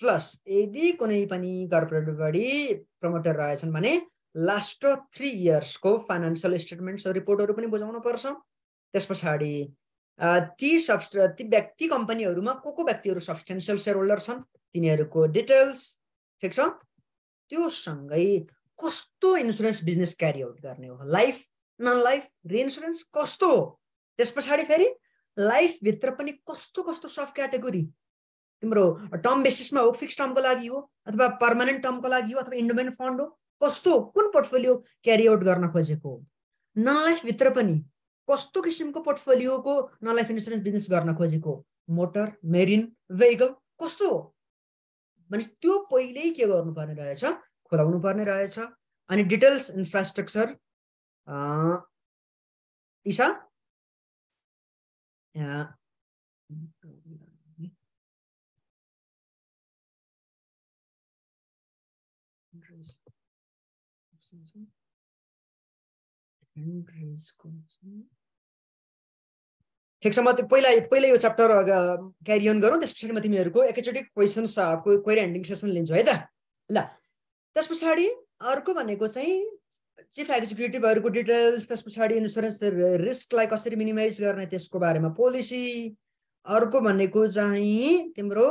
प्लस यदि कुनै पनि कर्पोरेट बडी प्रमोटर रहेछन् भने लास्ट थ्री इयर्सको फाइनेन्सियल स्टेटमेन्ट्स रिपोर्टहरू पनि बुझाउनु पर्छ। त्यस पछाडि ती सब्स ती व्यक्ति कम्पनीहरूमा को को व्यक्तिहरू सब्सटेन्सियल सेयर होल्डर छन् तिनीहरूको डिटेल्स ठिक छ? त्यो सँगै कस्तो इन्सुरेन्स बिजनेस क्यारी आउट गर्ने हो? लाइफ नन लाइफ रिइन्सुरेन्स कस्तो हो? त्यस पछाडि फेरि लाइफभित्र पनि कस्तो कस्तो सब क्याटेगोरी तिम्रो टर्म बेसिसमा हो फिक्स टर्मको लागि हो अथवा पर्मानेन्ट टर्मको लागि हो अथवा इन्डोमेन्ट फन्ड हो कस्तो कुन पोर्टफोलियो क्यारी आउट गर्न खोजेको? नन लाइफभित्र पनि कस्तो किसिमको पोर्टफोलियोको नन लाइफ इन्सुरेन्स बिजनेस गर्न खोजेको? मोटर मेरिन भेहिकल कस्तो हो? भने त्यो पहिल्यै के गर्नुपर्ने रहेछ? खोलाउनु पर्ने रहेछ। अनि डिटेल्स इन्फ्रास्ट्रक्चर इसा ठिक छ म पहिला पहिला यो च्याप्टर क्यारी अन गरौँ त्यस पछाडि म तिमीहरूको एकैचोटि क्वेसन्स क्वेरी ह्यान्डिङ सेसन लिन्छु है त ल त्यस पछाडि अर्को भनेको चाहिँ चिफ एक्जिक्युटिभहरूको डिटेल्स त्यस पछाडि इन्सुरेन्स रिस्कलाई कसरी मिनिमाइज गर्ने त्यसको बारेमा पोलिसी अर्को भनेको चाहिँ तिम्रो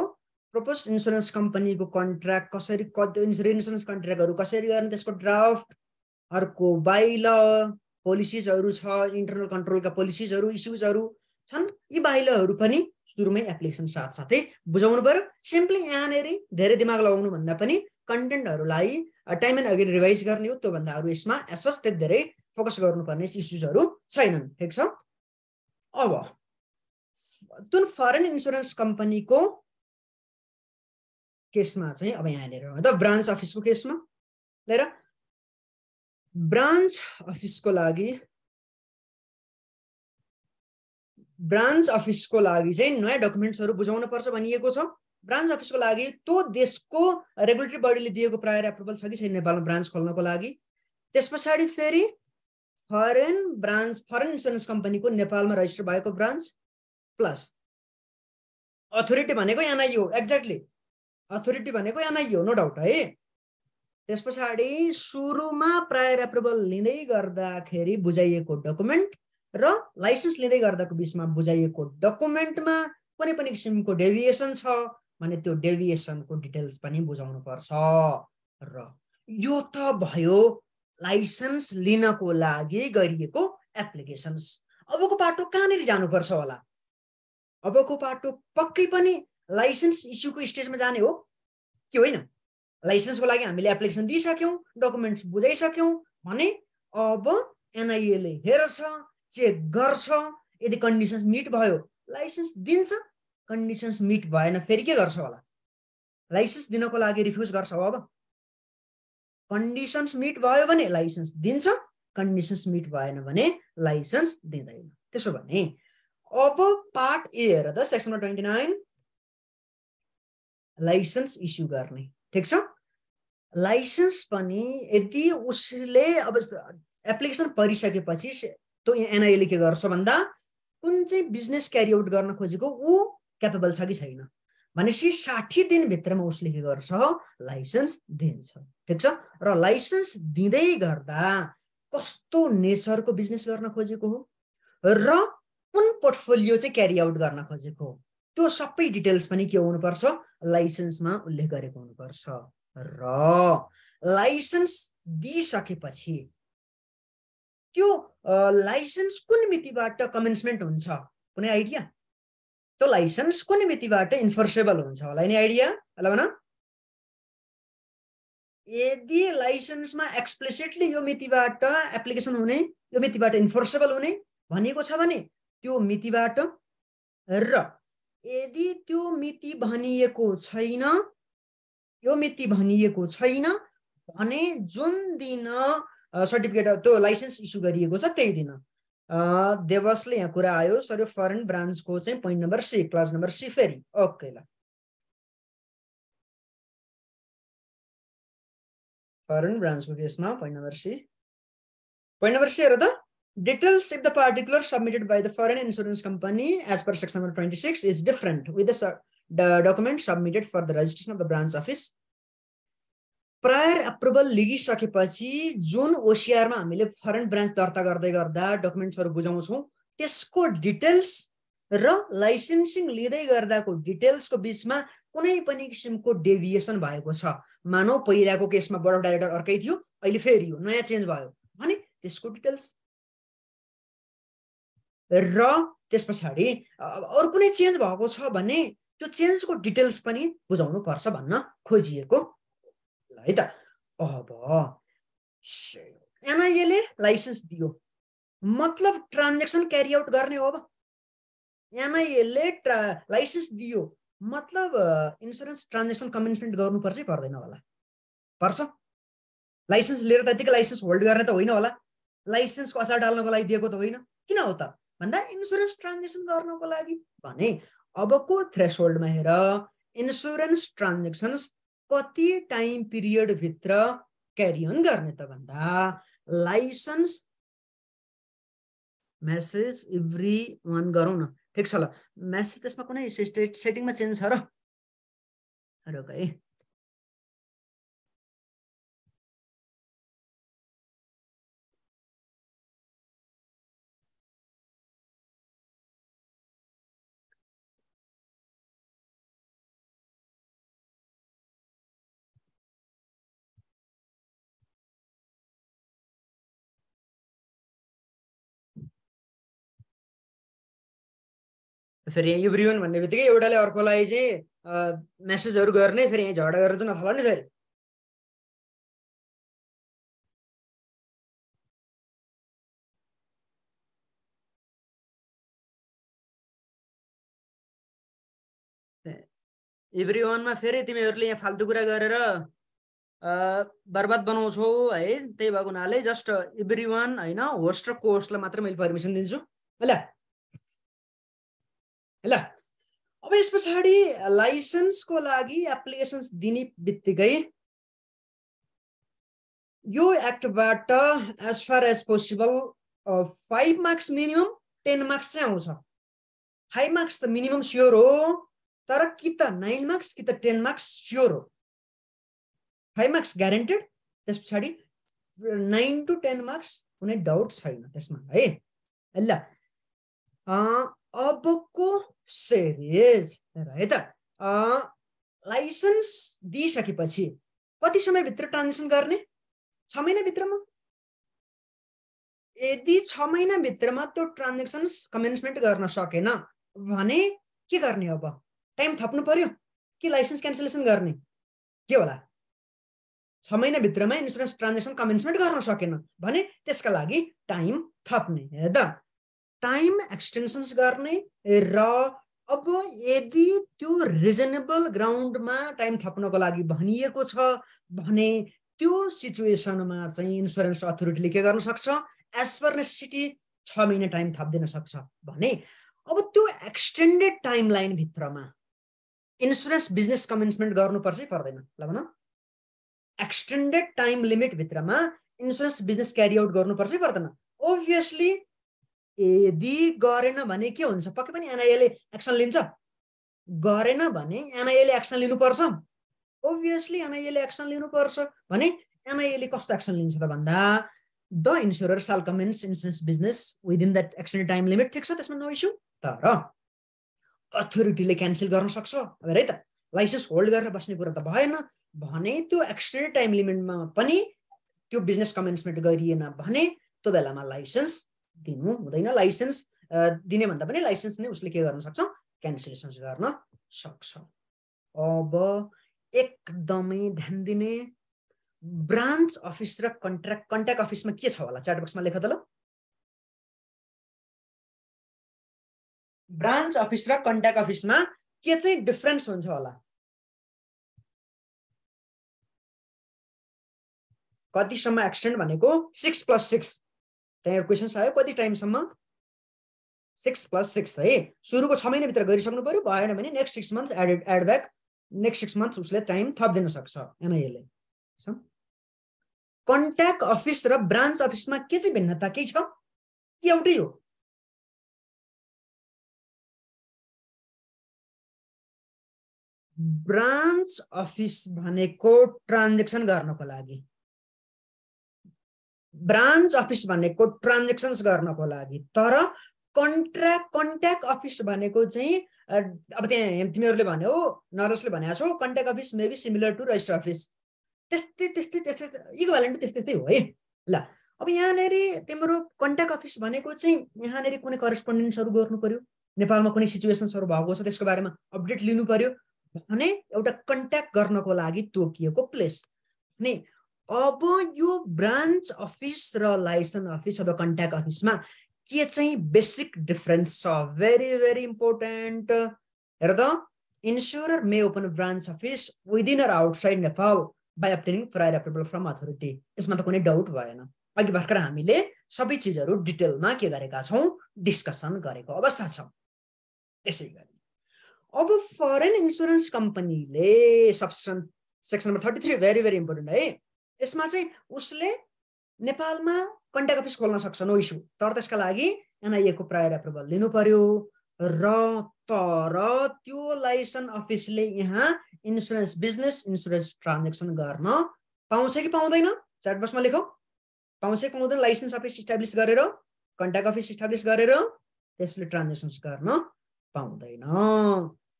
प्रपोज इन्सुरेन्स कम्पनीको कन्ट्र्याक्ट कसरी इन्सुरेन्स कन्ट्र्याक्टहरू कसरी गर्ने त्यसको ड्राफ्ट अर्को बाइल पोलिसिजहरू छ इन्टरनल कन्ट्रोलका पोलिसिजहरू इस्युजहरू छन्। यी बाइलहरू पनि सुरुमै एप्लिकेसन साथसाथै बुझाउनु पऱ्यो सिम्पली यहाँनिर धेरै दिमाग लगाउनु भन्दा पनि कन्टेन्टहरूलाई टाइम एन्ड अगेन रिभाइज गर्ने हो त्योभन्दा अरू यसमा एसोस त्यति धेरै फोकस गर्नुपर्ने इस्युजहरू छैनन्। ठिक छ? अब जुन फरेन इन्सुरेन्स कम्पनीको केसमा चाहिँ अब यहाँनिर त ब्रान्च अफिसको केसमा लिएर ब्रान्च अफिसको लागि ब्रान्च अफिसको लागि चाहिँ नयाँ डकुमेन्ट्सहरू बुझाउनु पर्छ भनिएको छ। ब्रान्च अफिसको लागि त्यो देशको रेगुलेटरी बडीले दिएको प्रायर एप्रुभल छ कि छैन नेपालमा ब्रान्च खोल्नको लागि। त्यस पछाडि फेरि फरेन ब्रान्च फरेन इन्सुरेन्स कम्पनीको नेपालमा रजिस्टर भएको ब्रान्च प्लस अथोरिटी भनेको एनआइओ एक्ज्याक्टली। अथोरिटी भनेको एनआइओ नो डाउट है? त्यस पछाडि सुरुमा प्रायर एप्रुभल लिँदै गर्दाखेरि बुझाइएको डकुमेन्ट र लाइसेन्स लिँदै गर्दाको बिचमा बुझाइएको डकुमेन्टमा कुनै पनि किसिमको डेभिएसन छ भने त्यो डेभिएसनको डिटेल्स पनि बुझाउनु पर्छ र यो त भयो लाइसेन्स लिनको लागि गरिएको एप्लिकेसन्स अबको पाटो कहाँनिर जानुपर्छ होला? अबको पाटो पक्कै पनि लाइसेन्स इस्युको स्टेजमा जाने हो कि होइन लाइसेन्सको लागि हामीले एप्लिकेसन दिइसक्यौँ डकुमेन्ट्स बुझाइसक्यौँ भने अब एनआइएले हेर्छ चेक गर्छ यदि कन्डिसन्स मिट भयो लाइसेन्स दिन्छ कन्डिसन्स मिट भएन फेरि के गर्छ होला? लाइसेन्स दिनको लागि रिफ्युज गर्छ अब। कन्डिसन्स मिट भयो भने लाइसेन्स दिन्छ कन्डिसन्स मिट भएन भने लाइसेन्स दिँदैन। त्यसो भने अब पार्ट ए हेर त section twenty nine licence issue गर्ने। ठिक छ? लाइसेन्स पनि यदि उसले अब एप्लिकेसन परिसकेपछि त्यो एनआइएले के गर्छ भन्दा कुन चाहिँ बिजनेस क्यारी आउट गर्न खोजेको ऊ क्यापेबल छ कि छैन? भनेपछि साठी दिनभित्रमा उसले के गर्छ? लाइसेन्स दिन्छ। ठिक छ? र लाइसेन्स दिँदै गर्दा कस्तो नेचरको बिजनेस गर्न खोजेको हो? र कुन पोर्टफोलियो चाहिँ क्यारी आउट गर्न खोजेको हो? त्यो सबै डिटेल्स पनि के हुनुपर्छ? लाइसेन्समा उल्लेख गरेको हुनुपर्छ। र लाइसेन्स दिइसकेपछि त्यो लाइसेन्स कुन मितिबाट कमेन्समेन्ट हुन्छ? कुनै आइडिया? त्यो लाइसेन्स कुन मितिबाट इन्फोर्सेबल हुन्छ? होला नि आइडिया? होला भन। यदि लाइसेन्समा एक्सप्लिसिटली यो मितिबाट एप्लिकेसन हुने यो मितिबाट इन्फोर्सेबल हुने भनिएको छ भने त्यो मितिबाट र यदि त्यो मिति भनिएको छैन यो मिति भनिएको छैन भने जुन दिन सर्टिफिकेट त्यो लाइसेन्स इस्यु गरिएको छ त्यही दिन। देवसले यहाँ कुरा आयो सर यो फरेन ब्रान्चको चाहिँ point number C class number C फेरि। ओके ल। फरेन ब्रान्चको केसमा point number C point number C हेर त। Details if the particular submitted by the foreign insurance company as per section number 26 is different with the, the document submitted for the registration of the branch office prior approval लिगिसकेपछि जुन ओसिआरमा हामीले foreign branch दर्ता गर्दै गर्दा डकुमेन्ट्सहरू बुझाउँछौँ त्यसको details र licensing लिँदै गर्दाको डिटेल्सको बिचमा कुनै पनि किसिमको डेभिएसन भएको छ मानौ पहिलाको केसमा बोर्ड अफ डाइरेक्टर अर्कै थियो अहिले फेरि हो नयाँ चेन्ज भयो भने त्यसको डिटेल्स र त्यस पछाडि अरू कुनै चेन्ज भएको छ भने त्यो चेन्जको डिटेल्स पनि बुझाउनु पर्छ भन्न खोजिएको है त। अब एनआइएले लाइसेन्स दियो। मतलब ट्रान्जेक्सन क्यारी आउट गर्ने हो अब। एनआइएले ट्रा लाइसेन्स दियो। मतलब इन्सुरेन्स ट्रान्जेक्सन कमेन्समेन्ट गर्नुपर्छ पर्दैन होला? पर्छ। लाइसेन्स लिएर त्यतिकै लाइसेन्स होल्ड गर्ने त होइन होला। लाइसेन्सको अचार डाल्नको लागि दिएको त होइन। किन हो त? भन्दा इन्सुरेन्स ट्रान्जेक्सन गर्नको लागि भने अबको थ्रेसोल्डमा हेर इन्सुरेन्स ट्रान्जेक्सन्स कति टाइम पिरियडभित्र क्यारी अन गर्ने त भन्दा लाइसेन्स मेसेज एभ्री वान गरौँ न। ठिक छ ल मेसेज त्यसमा कुनै सेटिङमा चेन्ज छ र? है फेरि यहाँ इभ्रिवन भन्ने बित्तिकै एउटाले अर्कोलाई चाहिँ मेसेजहरू गर्ने फेरि यहाँ झगडा गरेर चाहिँ नथाल नि फेरि। इभ्री वानमा फेरि तिमीहरूले यहाँ फाल्तु कुरा गरेर बर्बाद बनाउँछौ है त्यही भएको हुनाले जस्ट इभ्री वान होइन होस्ट र कोस्टलाई मात्रै मैले पर्मिसन दिन्छु। ल ल? अब यस पछाडि लाइसेन्सको लागि एप्लिकेसन्स दिने बित्तिकै यो एक्टबाट as far as possible five marks minimum ten marks चाहिँ आउँछ। फाइभ मार्क्स त मिनिमम स्योर हो तर कि त नाइन मार्क्स कि त टेन मार्क्स स्योर हो। फाइभ मार्क्स ग्यारेन्टेड त्यस पछाडि नाइन टु टेन मार्क्स कुनै डाउट छैन त्यसमा है? ल? अबको सेरिज है त लाइसेन्स दिइसकेपछि कति समयभित्र ट्रान्जेक्सन गर्ने छ महिनाभित्रमा यदि छ महिनाभित्रमा त्यो ट्रान्जेक्सन कमेन्समेन्ट गर्न सकेन भने के गर्ने अब टाइम थप्नु पर्यो कि लाइसेन्स क्यान्सलेसन गर्ने के होला छ महिनाभित्रमा इन्सुरेन्स ट्रान्जेक्सन कमेन्समेन्ट गर्न सकेन भने त्यसका लागि टाइम थप्ने हेर त टाइम एक्सटेन्सन्स गर्ने र अब यदि त्यो रिजनेबल ग्राउन्डमा टाइम थप्नको लागि भनिएको छ भने त्यो सिचुएसनमा चाहिँ इन्सुरेन्स अथोरिटीले के गर्न सक्छ? एज पर नेसिटी छ महिना टाइम थपिदिन सक्छ। भने अब त्यो एक्सटेन्डेड टाइम लाइनभित्रमा इन्सुरेन्स बिजनेस कमेन्समेन्ट गर्नुपर्छ पर्दैन? ल भन। एक्सटेन्डेड टाइम लिमिटभित्रमा इन्सुरेन्स बिजनेस क्यारी आउट गर्नुपर्छ पर्दैन? ओभियसली यदि गरेन भने के हुन्छ? पक्कै पनि एनआइएले एक्सन लिन्छ? गरेन भने एनआइएले एक्सन लिनुपर्छ। ओभियसली एनआइएले एक्सन लिनुपर्छ भने एनआइएले कस्तो एक्सन लिन्छ त भन्दा the insurer shall commence insurance business within that extend time limit ठिक छ त्यसमा नो इस्यु तर अथोरिटीले क्यान्सल गर्न सक्छ है त। लाइसेन्स होल्ड गरेर बस्ने कुरा त भएन। भने त्यो एक्सटेन्ड टाइम लिमिटमा पनि त्यो बिजनेस कमेन्समेन्ट गरिएन भने त्यो बेलामा लाइसेन्स दिनु हुँदैन। लाइसेन्स दिने भन्दा पनि लाइसेन्स नै उसले के गर्न सक्छ? क्यान्सलेसन गर्न सक्छ। अब एकदमै ध्यान दिने ब्रान्च अफिस र कन्ट्राक्ट कन्ट्याक्ट अफिसमा के छ होला? च्याट बक्समा लेख त ल। ब्रान्च अफिस र कन्ट्याक्ट अफिसमा के चाहिँ डिफरेन्स हुन्छ होला? कतिसम्म एक्सटेन्ड भनेको? सिक्स प्लस सिक्स त्यहाँ क्वेसन आयो कति टाइमसम्म सिक्स प्लस सिक्स है। सुरुको छ महिनाभित्र गरिसक्नु पऱ्यो भएन भने next six month add add back next six month उसले टाइम थपिदिन सक्छ एनआइएले कन्ट्याक्ट अफिस र ब्रान्च अफिसमा के चाहिँ भिन्नता? केही छ? कि एउटै हो? ब्रान्च अफिस भनेको ट्रान्जेक्सन गर्नको लागि। ब्रान्च अफिस भनेको ट्रान्जेक्सन्स गर्नको लागि। तर कन्ट्र्याक्ट कन्ट्याक्ट अफिस भनेको चाहिँ अब त्यहाँ तिमीहरूले भन्यो नरसले भनेको छौ contact office maybe similar to register office त्यस्तै त्यस्तै त्यस्तै इक्वालेन्ट त्यस्तै त्यस्तै हो है। ल अब यहाँनिर तिम्रो कन्ट्याक्ट अफिस भनेको चाहिँ यहाँनिर कुनै करेस्पोन्डेन्सहरू गर्नु पर्यो? नेपालमा कुनै सिचुएसन्सहरू भएको छ त्यसको बारेमा अपडेट लिनु पर्यो? भने एउटा कन्ट्याक्ट गर्नको लागि तोकिएको प्लेस भने अब यो ब्रान्च अफिस र लाइसेन्स अफिस अथवा कन्ट्याक्ट अफिसमा के चाहिँ बेसिक डिफरेन्स छ? भेरी भेरी इम्पोर्टेन्ट हेर त insurer may open branch office within or outside Nepal by obtaining prior approval from authority यसमा त कुनै डाउट भएन। अघि भर्खर हामीले सबै चिजहरू डिटेलमा के गरेका छौँ? डिस्कसन गरेको अवस्था छ। त्यसै गरी। अब फरेन इन्सुरेन्स कम्पनीले सब्सन section number thirty three very very important है। यसमा चाहिँ उसले नेपालमा कन्ट्याक्ट अफिस खोल्न सक्छ नो इस्यु। तर त्यसका लागि एनआइएको प्रायर एप्रुभल लिनु पर्यो र तर त्यो लाइसेन्स अफिसले यहाँ इन्सुरेन्स बिजनेस इन्सुरेन्स ट्रान्जेक्सन गर्न पाउँछ कि पाउँदैन? च्याट बक्समा लेखौँ। पाउँछ कि पाउँदैन? लाइसेन्स अफिस इस्टाब्लिस गरेर कन्ट्याक्ट अफिस इस्टाब्लिस गरेर त्यसले ट्रान्जेक्सन्स गर्न पाउँदैन।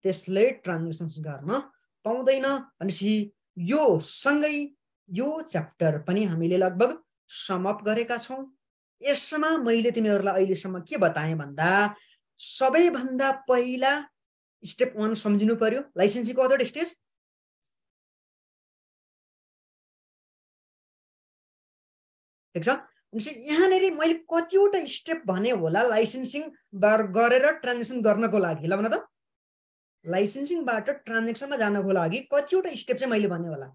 त्यसले ट्रान्जेक्सन्स गर्न पाउँदैन भनेपछि यो सँगै यो च्याप्टर पनि हामीले लगभग समअप गरेका छौँ। यसमा मैले तिमीहरूलाई अहिलेसम्म के बताएँ भन्दा सबैभन्दा पहिला स्टेप वान सम्झिनु पर्यो। लाइसेन्सिङको अदर स्टेज ठिक छ भनेपछि यहाँनिर मैले कतिवटा स्टेप भने होला लाइसेन्सिङ गरेर ट्रान्जेक्सन गर्नको लागि। ल भन त। लाइसेन्सिङबाट ट्रान्जेक्सनमा जानको लागि कतिवटा स्टेप चाहिँ मैले भने होला।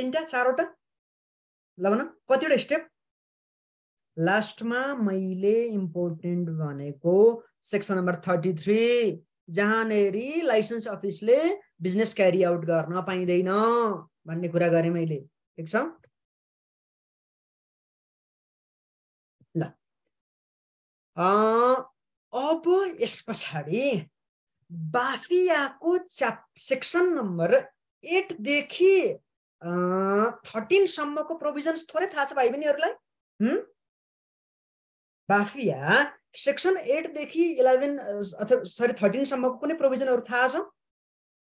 तिनवटा चारवटा? ल भन कतिवटा स्टेप? लास्टमा मैले इम्पोर्टेन्ट भनेको सेक्सन नम्बर थर्टी थ्री जहाँनेरि लाइसेन्स अफिसले बिजनेस क्यारी आउट गर्न पाइँदैन भन्ने कुरा गरेँ मैले। ठिक छ? ल। अब यस पछाडि बाफियाको च्याप सेक्सन नम्बर एटदेखि थर्टिनसम्मको प्रोभिजन्स थोरै थाहा छ भाइ बहिनीहरूलाई? बाफिया सेक्सन एटदेखि इलेभेन अथवा सरी थर्टिनसम्मको कुनै प्रोभिजनहरू थाहा छ?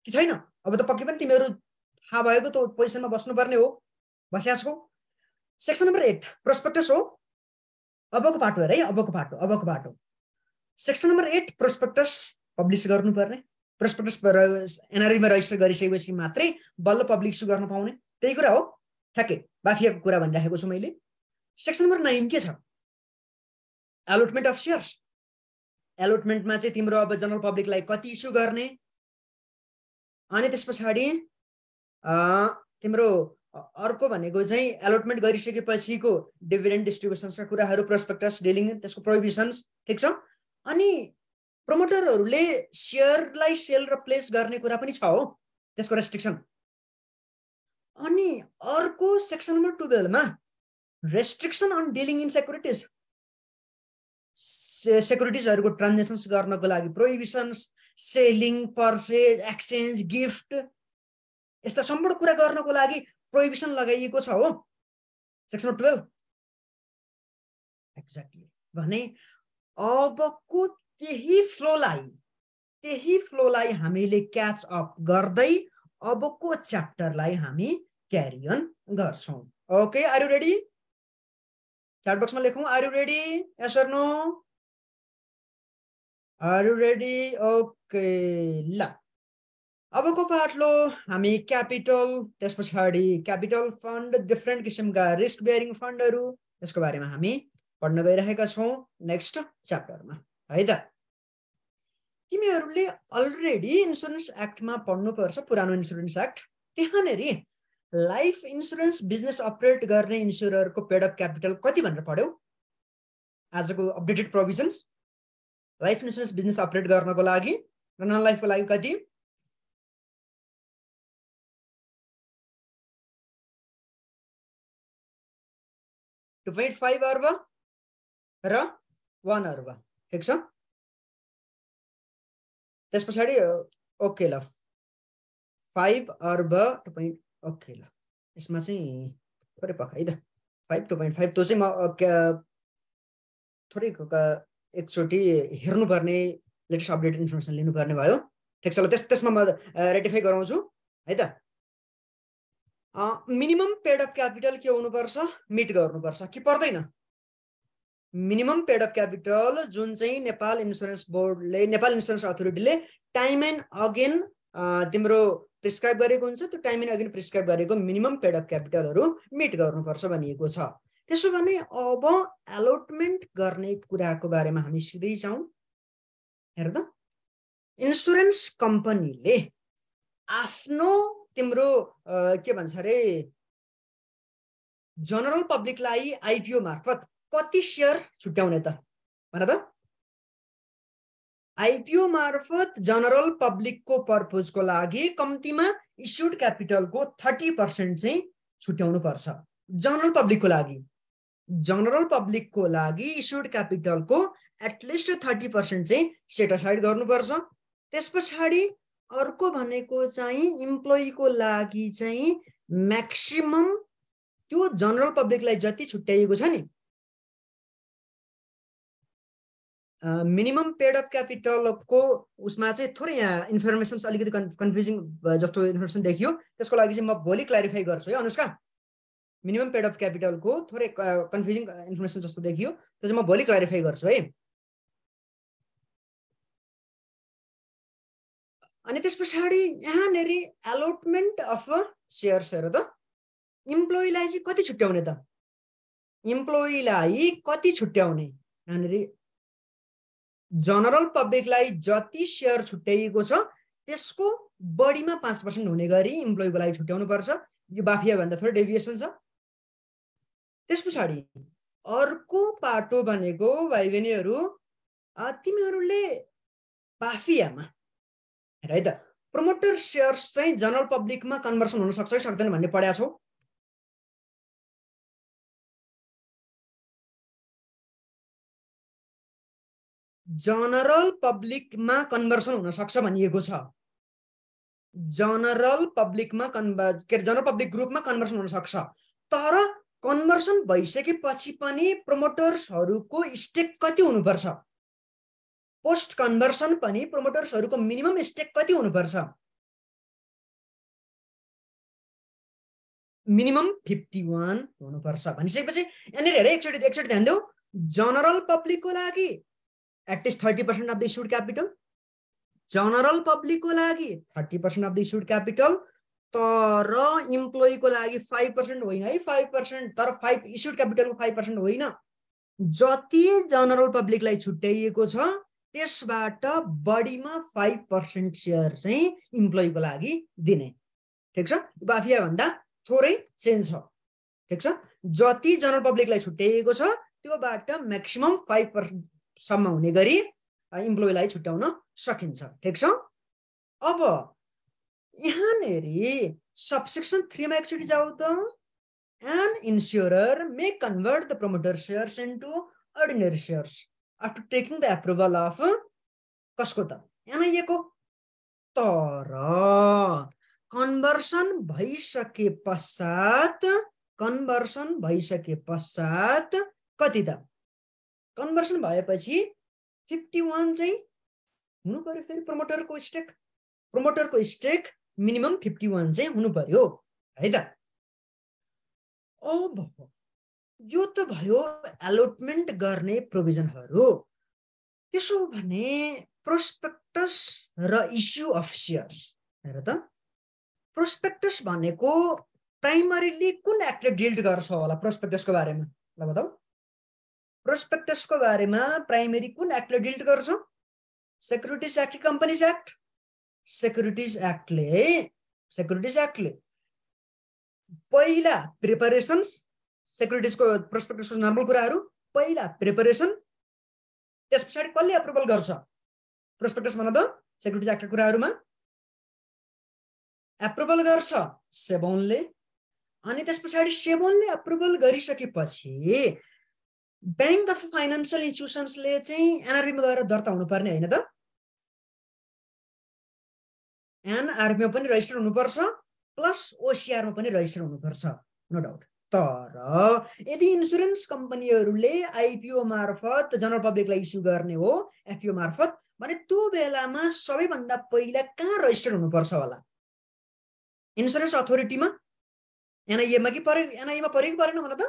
कि छैन? अब त पक्कै पनि तिमीहरू थाहा भएको त पोजिसनमा बस्नुपर्ने हो। बस्या छौ सेक्सन नम्बर एट प्रोस्पेक्टस हो। अबको पाटो हेर है अबको पाटो अबको पाटो। Section number eight prospectus publish गर्नुपर्ने। प्रस्पेक्टस एनआरबीमा रजिस्टर गरिसकेपछि मात्रै बल्ल पब्लिक इस्यु गर्न पाउने। त्यही कुरा हो। ठ्याक्कै। बाफियाको कुरा भनिराखेको छु मैले। सेक्सन नम्बर नाइन के छ? एलोटमेन्ट अफ सेयर्स एलोटमेन्टमा चाहिँ तिम्रो अब जनरल पब्लिकलाई कति इस्यु गर्ने? अनि त्यस पछाडि तिम्रो अर्को भनेको चाहिँ एलोटमेन्ट गरिसकेपछिको डिभिडेन्ट डिस्ट्रिब्युसन्सका कुराहरू प्रोस्पेक्टस डिलिङ त्यसको प्रोभिजन्स ठिक छ? अनि प्रमोटरहरूले सेयरलाई सेल र प्लेस गर्ने कुरा पनि छ हो त्यसको रेस्ट्रिक्सन अनि अर्को section number टुवेल्भमा restriction on dealing in securities सेक्युरिटिजहरूको transactions गर्नको लागि prohibitions selling purchase exchange gift यस्ता सम्पूर्ण कुरा गर्नको लागि प्रोहिबिसन लगाइएको छ हो। सेक्सन टुवेल्भ एक्ज्याक्टली भने अबको त्यही फ्लोलाई त्यही फ्लोलाई हामीले क्याच अप गर्दै अबको च्याप्टरलाई हामी क्यारियन गर्छौँ। Okay are you ready chat बक्समा लेखौँ are you ready yes no are you ready okay ल। अबको पार्टलो हामी क्यापिटल त्यस पछाडि क्यापिटल फन्ड डिफ्रेन्ट किसिमका रिस्क बेयरिङ फन्डहरू यसको बारेमा हामी पढ्न गइरहेका छौँ नेक्स्ट च्याप्टरमा है त? तिमीहरूले अलरेडी इन्सुरेन्स एक्टमा पढ्नुपर्छ पुरानो इन्सुरेन्स एक्ट त्यहाँनिर लाइफ इन्सुरेन्स बिजनेस अपरेट गर्ने इन्सुररको पेड अफ क्यापिटल कति भनेर पढ्यौ? आजको updated provisions life insurance business operate गर्नको लागि र नन लाइफको लागि कति? टु पोइन्ट फाइभ अर्ब र वान अर्ब। ठिक छ? त्यस पछाडि ओके ल फाइभ अर्ब टु पोइन्ट ओके ल यसमा चाहिँ थोरै पख है त। फाइभ टु पोइन्ट फाइभ त्यो चाहिँ म थोरै एकचोटि हेर्नुपर्ने लेटेस्ट अपडेट इन्फर्मेसन लिनुपर्ने भयो। ठिक छ ल त्यस त्यसमा म रेटिफाई गराउँछु है त। मिनिमम पेड अफ क्यापिटल के हुनुपर्छ? मिट गर्नुपर्छ कि पर्दैन? मिनिमम पेड अफ क्यापिटल जुन चाहिँ नेपाल इन्सुरेन्स बोर्डले नेपाल इन्सुरेन्स अथोरिटीले टाइम एन्ड अगेन तिम्रो प्रिस्क्राइब गरेको हुन्छ त्यो टाइम एन्ड अगेन प्रिस्क्राइब गरेको मिनिमम पेड अफ क्यापिटलहरू मिट गर्नुपर्छ भनिएको छ। त्यसो भने अब एलोटमेन्ट गर्ने कुराको बारेमा हामी सिधै जाउँ हेर त इन्सुरेन्स कम्पनीले आफ्नो तिम्रो के भन्छ अरे जनरल पब्लिकलाई आइपिओ मार्फत कति सेयर छुट्याउने त? भन त। आइपिओ मार्फत जनरल पब्लिकको पर्पोजको लागि कम्तीमा इस्युड क्यापिटलको थर्टी पर्सेन्ट चाहिँ छुट्याउनु पर्छ। जनरल पब्लिकको लागि। जनरल पब्लिकको लागि इस्युड क्यापिटलको एटलिस्ट थर्टी पर्सेन्ट चाहिँ सेटासाइड गर्नुपर्छ। त्यस पछाडि अर्को भनेको चाहिँ इम्प्लोइको लागि चाहिँ म्याक्सिमम त्यो जनरल पब्लिकलाई जति छुट्याइएको छ नि मिनिमम पेड अफ क्यापिटलको उसमा चाहिँ थोरै यहाँ इन्फर्मेसन्स अलिकति कन्फ्युजिङ जस्तो इन्फर्मेसन देखियो। त्यसको लागि चाहिँ म भोलि क्ल्यारिफाई गर्छु है अनुष्का। मिनिमम पेड अफ क्यापिटलको थोरै कन्फ्युजिङ इन्फर्मेसन जस्तो देखियो त्यो चाहिँ म भोलि क्ल्यारिफाई गर्छु है। अनि त्यस पछाडि यहाँनिर एलोटमेन्ट अफ सेयर्स हेर त। इम्प्लोइलाई चाहिँ कति छुट्याउने त? इम्प्लोइलाई कति छुट्याउने? यहाँनिर जनरल पब्लिकलाई जति सेयर छुट्याइएको छ त्यसको बढीमा पाँच पर्सेन्ट हुने गरी इम्प्लोइको लागि छुट्याउनु पर्छ। यो बाफियाभन्दा थोरै डेभिएसन छ। त्यस पछाडि अर्को पाटो भनेको भाइ बहिनीहरू तिमीहरूले बाफियामा है त प्रमोटर सेयर्स चाहिँ जनरल पब्लिकमा कन्भर्सन हुन सक्छ कि सक्दैन भन्ने पढाएको छौ। जनरल पब्लिकमा कन्भर्सन हुन सक्छ भनिएको छ। जनरल पब्लिकमा कन्भर के अरे जनरल पब्लिक ग्रुपमा कन्भर्सन हुन सक्छ। तर कन्भर्सन भइसकेपछि पनि प्रमोटर्सहरूको स्टेक कति हुनुपर्छ? पोस्ट कन्भर्सन पनि प्रमोटर्सहरूको मिनिमम स्टेक कति हुनुपर्छ? मिनिमम फिफ्टी वान हुनुपर्छ। भनिसकेपछि यहाँनिर हेर एकचोटि एकचोटि ध्यान देऊ। जनरल पब्लिकको लागि at least thirty percent of the issued capital general पब्लिकको लागि thirty percent of the issued capital तर इम्प्लोइको लागि फाइभ पर्सेन्ट होइन है फाइभ पर्सेन्ट तर फाइभ इस्युड क्यापिटलको फाइभ पर्सेन्ट होइन जति जनरल पब्लिकलाई छुट्याइएको छ त्यसबाट बढीमा फाइभ पर्सेन्ट सेयर चाहिँ इम्प्लोइको लागि दिने। ठिक छ? बाफियाभन्दा थोरै चेन्ज छ। ठिक छ? जति जनरल पब्लिकलाई छुट्याइएको छ त्योबाट म्याक्सिमम् फाइभ पर्सेन्टसम्म हुने गरी इम्प्लोइलाई छुट्याउन सकिन्छ। ठिक छ? अब यहाँनिर सबसेक्सन थ्रीमा एकचोटि जाऊ त। An insurer may convert the promoter shares into ordinary shares after taking the approval of कसको त? एनआइए को तर कन्भर्सन भइसके पश्चात कन्भर्सन भइसके पश्चात कति त? कन्भर्सन भएपछि फिफ्टी वान चाहिँ हुनु पर्यो फेरि प्रमोटरको स्टेक। प्रमोटरको स्टेक मिनिमम फिफ्टी वान चाहिँ हुनु पर्यो है त? अब यो त भयो एलोटमेन्ट गर्ने प्रोभिजनहरू त्यसो भने प्रोस्पेक्टस र इस्यु अफ सेयर्स हेर त। प्रोस्पेक्टस भनेको प्राइमरीली कुन एक्टले डिल्ड गर्छ होला प्रोस्पेक्टसको बारेमा? ल बताउ प्रोस्पेक्टसको बारेमा प्राइमेरी कुन एक्टले डिल्ड गर्छ securities act companies act securities एक्टले सेक्युरिटिज एक्टले पहिला प्रिपरेसन्स सेक्युरिटिजको प्रोस्पेक्टसको नर्मल कुराहरू पहिला प्रिपरेसन त्यस पछाडि कसले एप्रुभल गर्छ? प्रोस्पेक्टस भन त सेक्युरिटिज एक्टका कुराहरूमा। एप्रुभल गर्छ सेबोनले अनि त्यस पछाडि सेबोनले एप्रुभल गरिसकेपछि ब्याङ्क अफ फाइनेन्सियल इन्स्टिट्युसन्सले चाहिँ एनआरबीमा गएर दर्ता हुनुपर्ने होइन त? एनआरबीमा पनि रजिस्टर हुनुपर्छ प्लस ओसिआरमा पनि रजिस्टर हुनुपर्छ नो डाउट तर यदि इन्सुरेन्स कम्पनीहरूले आइपिओ मार्फत जनरल पब्लिकलाई इस्यु गर्ने हो एफपिओ मार्फत भने त्यो बेलामा सबैभन्दा पहिला कहाँ रजिस्टर हुनुपर्छ होला? इन्सुरेन्स अथोरिटीमा एनआइएमा कि परे एनआइएमा परेको परेन भन त?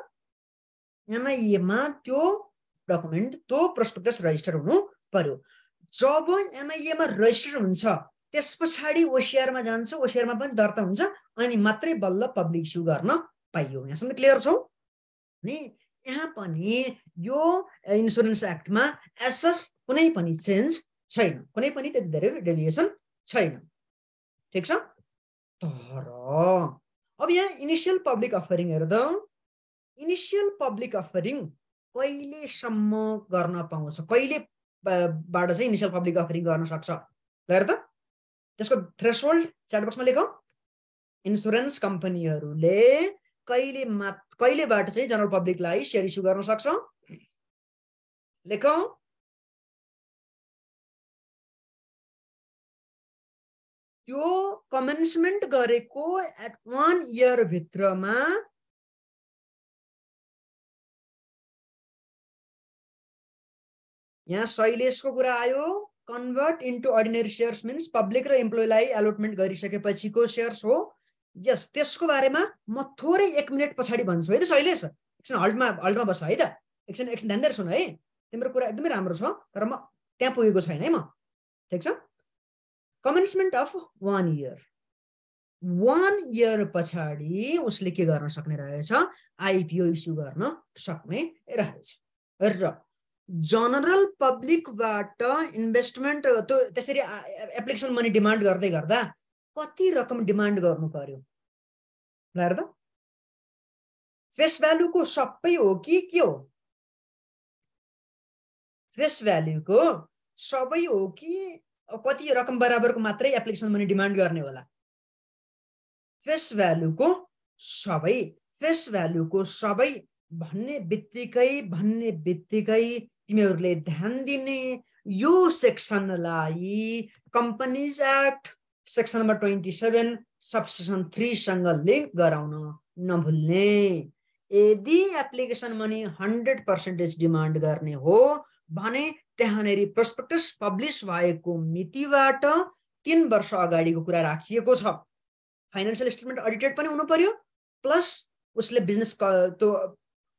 एनआइएमा त्यो डकुमेन्ट त्यो प्रोस्पेक्टस रजिस्टर हुनु पर्यो। जब एनआइएमा रजिस्टर हुन्छ त्यस पछाडि ओसिआरमा जान्छ ओसिआरमा पनि दर्ता हुन्छ अनि मात्रै बल्ल पब्लिक इस्यु गर्न पाइयो। यहाँसम्म क्लियर छौँ? नि यहाँ पनि यो इन्सुरेन्स एक्टमा एसएस कुनै पनि चेन्ज छैन। कुनै पनि त्यति धेरै डेभिएसन छैन। ठिक छ? तर अब यहाँ इनिसियल पब्लिक अफरिङ हेर त इनिसियल पब्लिक अफरिङ कहिलेसम्म गर्न पाउँछ? कहिले बाट चाहिँ इनिसियल पब्लिक अफरिङ गर्न सक्छ? हेर त त्यसको थ्रेसोल्ड च्याटबक्समा लेख। इन्सुरेन्स कम्पनीहरूले कहिले मा कहिलेबाट चाहिँ जनरल पब्लिकलाई सेयर इस्यु गर्न सक्छ? लेख। त्यो कमेन्समेन्ट गरेको एट वान इयरभित्रमा यहाँ शैलेशको कुरा आयो। Convert into ordinary shares means public र इम्प्लोइलाई एलोटमेन्ट गरिसकेपछिको सेयर्स हो। यस त्यसको बारेमा म थोरै एक मिनट पछाडि भन्छु है त शैलेश? एकछिन हल्टमा हल्टमा बस्छ है त? एकछिन एकछिन ध्यान दिएर सुन है? तिम्रो कुरा एकदमै राम्रो छ तर म त्यहाँ पुगेको छैन है म? ठिक छ? Commencement of one year one year पछाडि उसले के गर्न सक्ने रहेछ? आइपिओ इस्यु गर्न सक्ने रहेछ। र जनरल पब्लिकबाट इन्भेस्टमेन्ट त्यो त्यसरी एप्लिकेसन मनी डिमान्ड गर्दै गर्दा कति रकम डिमान्ड गर्नु पर्यो? त। फेस भ्यालुको सबै हो कि के हो? फेस भ्याल्युको सबै हो कि कति रकम बराबरको मात्रै एप्लिकेसन मनी डिमान्ड गर्ने होला? फेस भ्यालुको सबै फेस भ्यालुको सबै भन्ने बित्तिकै भन्ने बित्तिकै तिमीहरूले ध्यान दिने यो सेक्सनलाई companies act section number twenty seven subsection थ्रीसँग link गराउन नभुल्ने। यदि application money hundred percentage demand गर्ने हो भने त्यहाँनिर प्रोस्पेक्टस पब्लिस भएको मितिबाट तिन वर्ष अगाडिको कुरा राखिएको छ। फाइनेन्सियल स्टेटमेन्ट अडिटेड पनि हुनु पर्यो प्लस उसले बिजनेस त्यो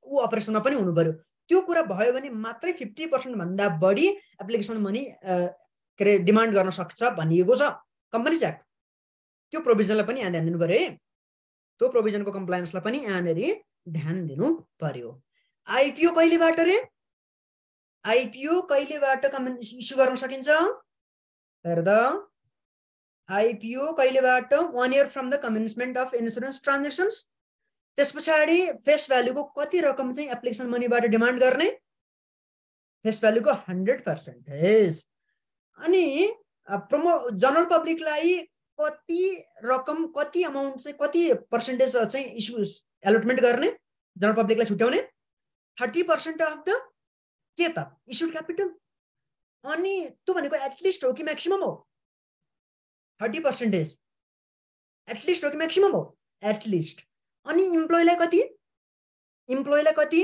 ऊ अपरेसनमा पनि हुनु पर्यो। त्यो कुरा भयो भने मात्रै फिफ्टी पर्सेन्टभन्दा बढी एप्लिकेसन मनी के अरे डिमान्ड गर्न सक्छ भनिएको छ। कम्पनीज एक्ट त्यो प्रोभिजनलाई पनि यहाँ ध्यान दिनु पऱ्यो है। त्यो प्रोभिजनको कम्प्लायन्सलाई पनि यहाँनिर ध्यान दिनु पर्यो आइपिओ कहिलेबाट रे? आइपिओ कहिलेबाट कमेन्ट इस्यु गर्न सकिन्छ? हेर्दा IPO कहिलेबाट one year from the commencement of insurance transactions त्यस पछाडि फेस भ्यालुको कति रकम चाहिँ एप्लिकेसन मनीबाट डिमान्ड गर्ने? फेस भ्यालुको हन्ड्रेड पर्सेन्टेज अनि प्रमो जनरल पब्लिकलाई कति रकम कति अमाउन्ट चाहिँ कति पर्सेन्टेज चाहिँ इस्यु एलोटमेन्ट गर्ने? जनरल पब्लिकलाई छुट्याउने? थर्टी पर्सेन्ट अफ द के त? इस्युड क्यापिटल अनि त्यो भनेको एटलिस्ट हो कि म्याक्सिमम हो? थर्टी पर्सेन्टेज एटलिस्ट हो कि म्याक्सिमम हो? एटलिस्ट अनि इम्प्लोइलाई कति? इम्प्लोइलाई कति?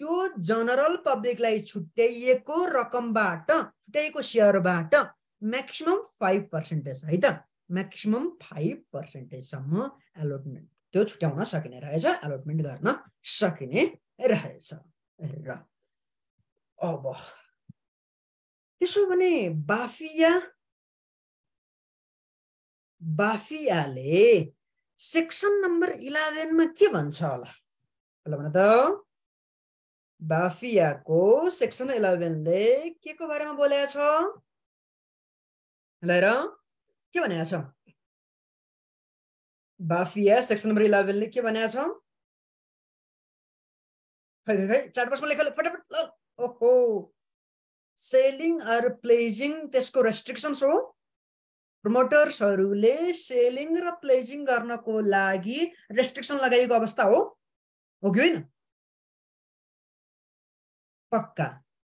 त्यो जनरल पब्लिकलाई छुट्याइएको रकमबाट छुट्याइएको सेयरबाट म्याक्सिमम फाइभ पर्सेन्टेज है त? म्याक्सिमम फाइभ पर्सेन्टेजसम्म एलोटमेन्ट त्यो छुट्याउन सकिने रहेछ एलोटमेन्ट गर्न सकिने रहेछ र अब त्यसो भने बाफिया बाफियाले सेक्सन नम्बर इलेभेनमा के भन्छ होला ल भन त बाफियाको सेक्सन इलेभेनले के को बारेमा बोलेको छ ल के भनेको छ बाफिया सेक्सन नम्बर इलेभेनले के भनेको छ फटाफट ओहो। सेलिङ अर प्लेजिङ त्यसको रेस्ट्रिक्सन्स हो। प्रमोटर्सहरूले सेलिङ र प्लेजिङ गर्नको लागि रेस्ट्रिक्सन लगाइएको अवस्था हो। हो कि होइन? पक्का।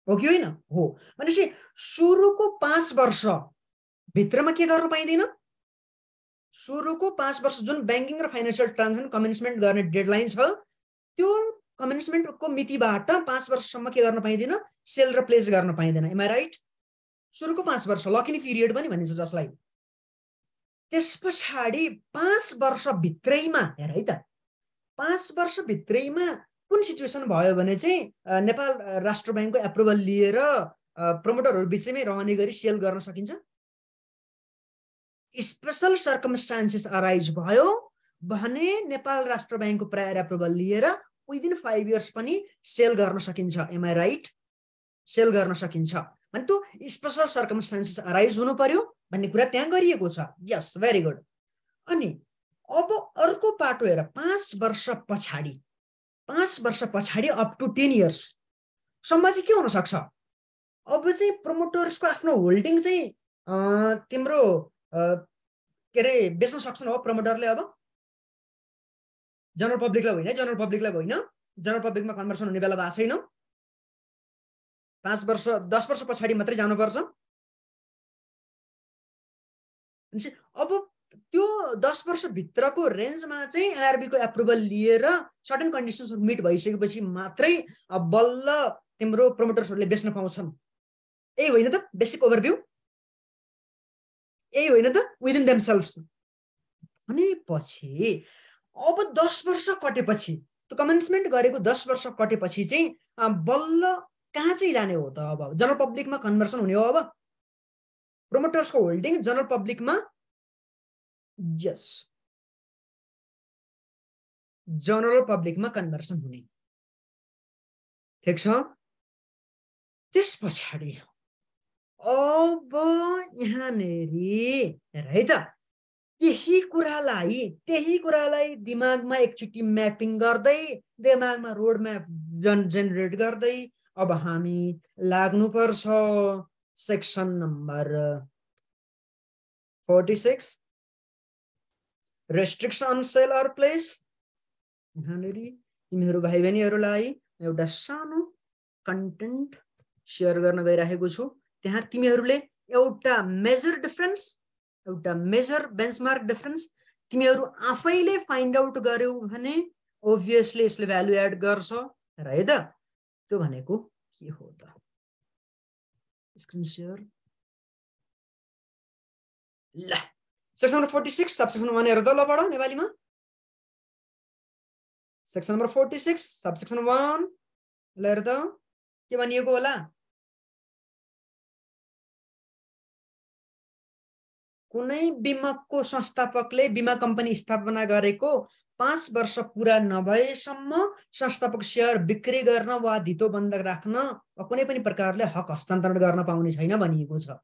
हो कि होइन? हो। भनेपछि सुरुको पाँच वर्ष भित्रमा के गर्न पाइँदैन? सुरुको पाँच वर्ष जुन ब्याङ्किङ र फाइनेन्सियल ट्रान्जेक्सन कमेन्समेन्ट गर्ने डेडलाइन छ त्यो कमेन्समेन्टको मितिबाट पाँच वर्षसम्म के गर्न पाइँदैन? सेल र प्लेस गर्न पाइँदैन। एमआई राइट सुरुको पाँच वर्ष लकिनी पिरियड पनि भनिन्छ जसलाई। त्यस पछाडि पाँच वर्षभित्रैमा हेर है त पाँच वर्षभित्रैमा कुन सिचुएसन भयो भने चाहिँ नेपाल राष्ट्र ब्याङ्कको एप्रुभल लिएर प्रमोटरहरू बिचमै रहने गरी सेल गर्न सकिन्छ? स्पेसल सर्कमस्टान्सेस अराइज भयो भने नेपाल राष्ट्र ब्याङ्कको प्रायर एप्रुभल लिएर विदिन फाइभ इयर्स पनि सेल गर्न सकिन्छ एमआई राइट सेल गर्न सकिन्छ। भने त्यो स्पेसल सर्कमस्टान्सेस अराइज हुनु पर्यो। भन्ने कुरा त्यहाँ गरिएको छ। यस भेरी गुड अनि अब अर्को पाटो हेर पाँच वर्ष पछाडि पाँच वर्ष पछाडि अप टु टेन इयर्ससम्म चाहिँ के हुनसक्छ? अब चाहिँ प्रमोटर्सको आफ्नो होल्डिङ चाहिँ तिम्रो के अरे बेच्न सक्छन् हो प्रमोटरले अब? जनरल पब्लिकलाई होइन जनरल पब्लिकलाई होइन। जनरल पब्लिकमा कन्भर्सन हुने बेला भएको छैन। पाँच वर्ष दस वर्ष पछाडि मात्रै जानुपर्छ। अब त्यो दस वर्षभित्रको रेन्जमा चाहिँ एनआरबीको एप्रुभल लिएर सर्टेन कन्डिसन्सहरू मिट भइसकेपछि मात्रै बल्ल तिम्रो प्रमोटर्सहरूले बेच्न पाउँछन्। यही होइन त बेसिक ओभरभ्यू यही होइन त विदिन देम सेल्फ भनेपछि अब दस वर्ष कटेपछि त्यो कमेन्समेन्ट गरेको दस वर्ष कटेपछि चाहिँ बल्ल कहाँ चाहिँ जाने हो त अब? जनरल पब्लिकमा कन्भर्सन हुने हो अब? प्रमोटर्सको होल्डिङ जनरल पब्लिकमा यस जनरल पब्लिकमा कन्भर्सन हुने ठिक छ त्यस पछाडि अब यहाँनेरि है त त्यही कुरालाई त्यही कुरालाई दिमागमा एकचोटि म्यापिङ गर्दै दिमागमा रोड म्याप जन जेनेरेट गर्दै अब हामी लाग्नुपर्छ number forty six restriction sell or place यहाँनिर तिमीहरू भाइ बहिनीहरूलाई एउटा सानो कन्टेन्ट सेयर गर्न गइराखेको छु त्यहाँ तिमीहरूले एउटा मेजर डिफरेन्स एउटा मेजर बेन्चमार्क डिफरेन्स तिमीहरू आफैले फाइन्ड आउट गर्यौ भने ओभियसली यसले भ्यालु एड गर्छ र है त त्यो भनेको के हो त स्क्रिन सेयर ल section number forty six subsection one हेर त ल पढ नेपालीमा section number forty six subsection one ल हेर त के भनिएको होला कुनै बिमाको संस्थापकले बिमा कम्पनी स्थापना गरेको पाँच वर्ष पुरा नभएसम्म संस्थापक सेयर बिक्री गर्न वा धितो बन्धक राख्न वा कुनै पनि प्रकारले हक हस्तान्तरण गर्न पाउने छैन भनिएको छ।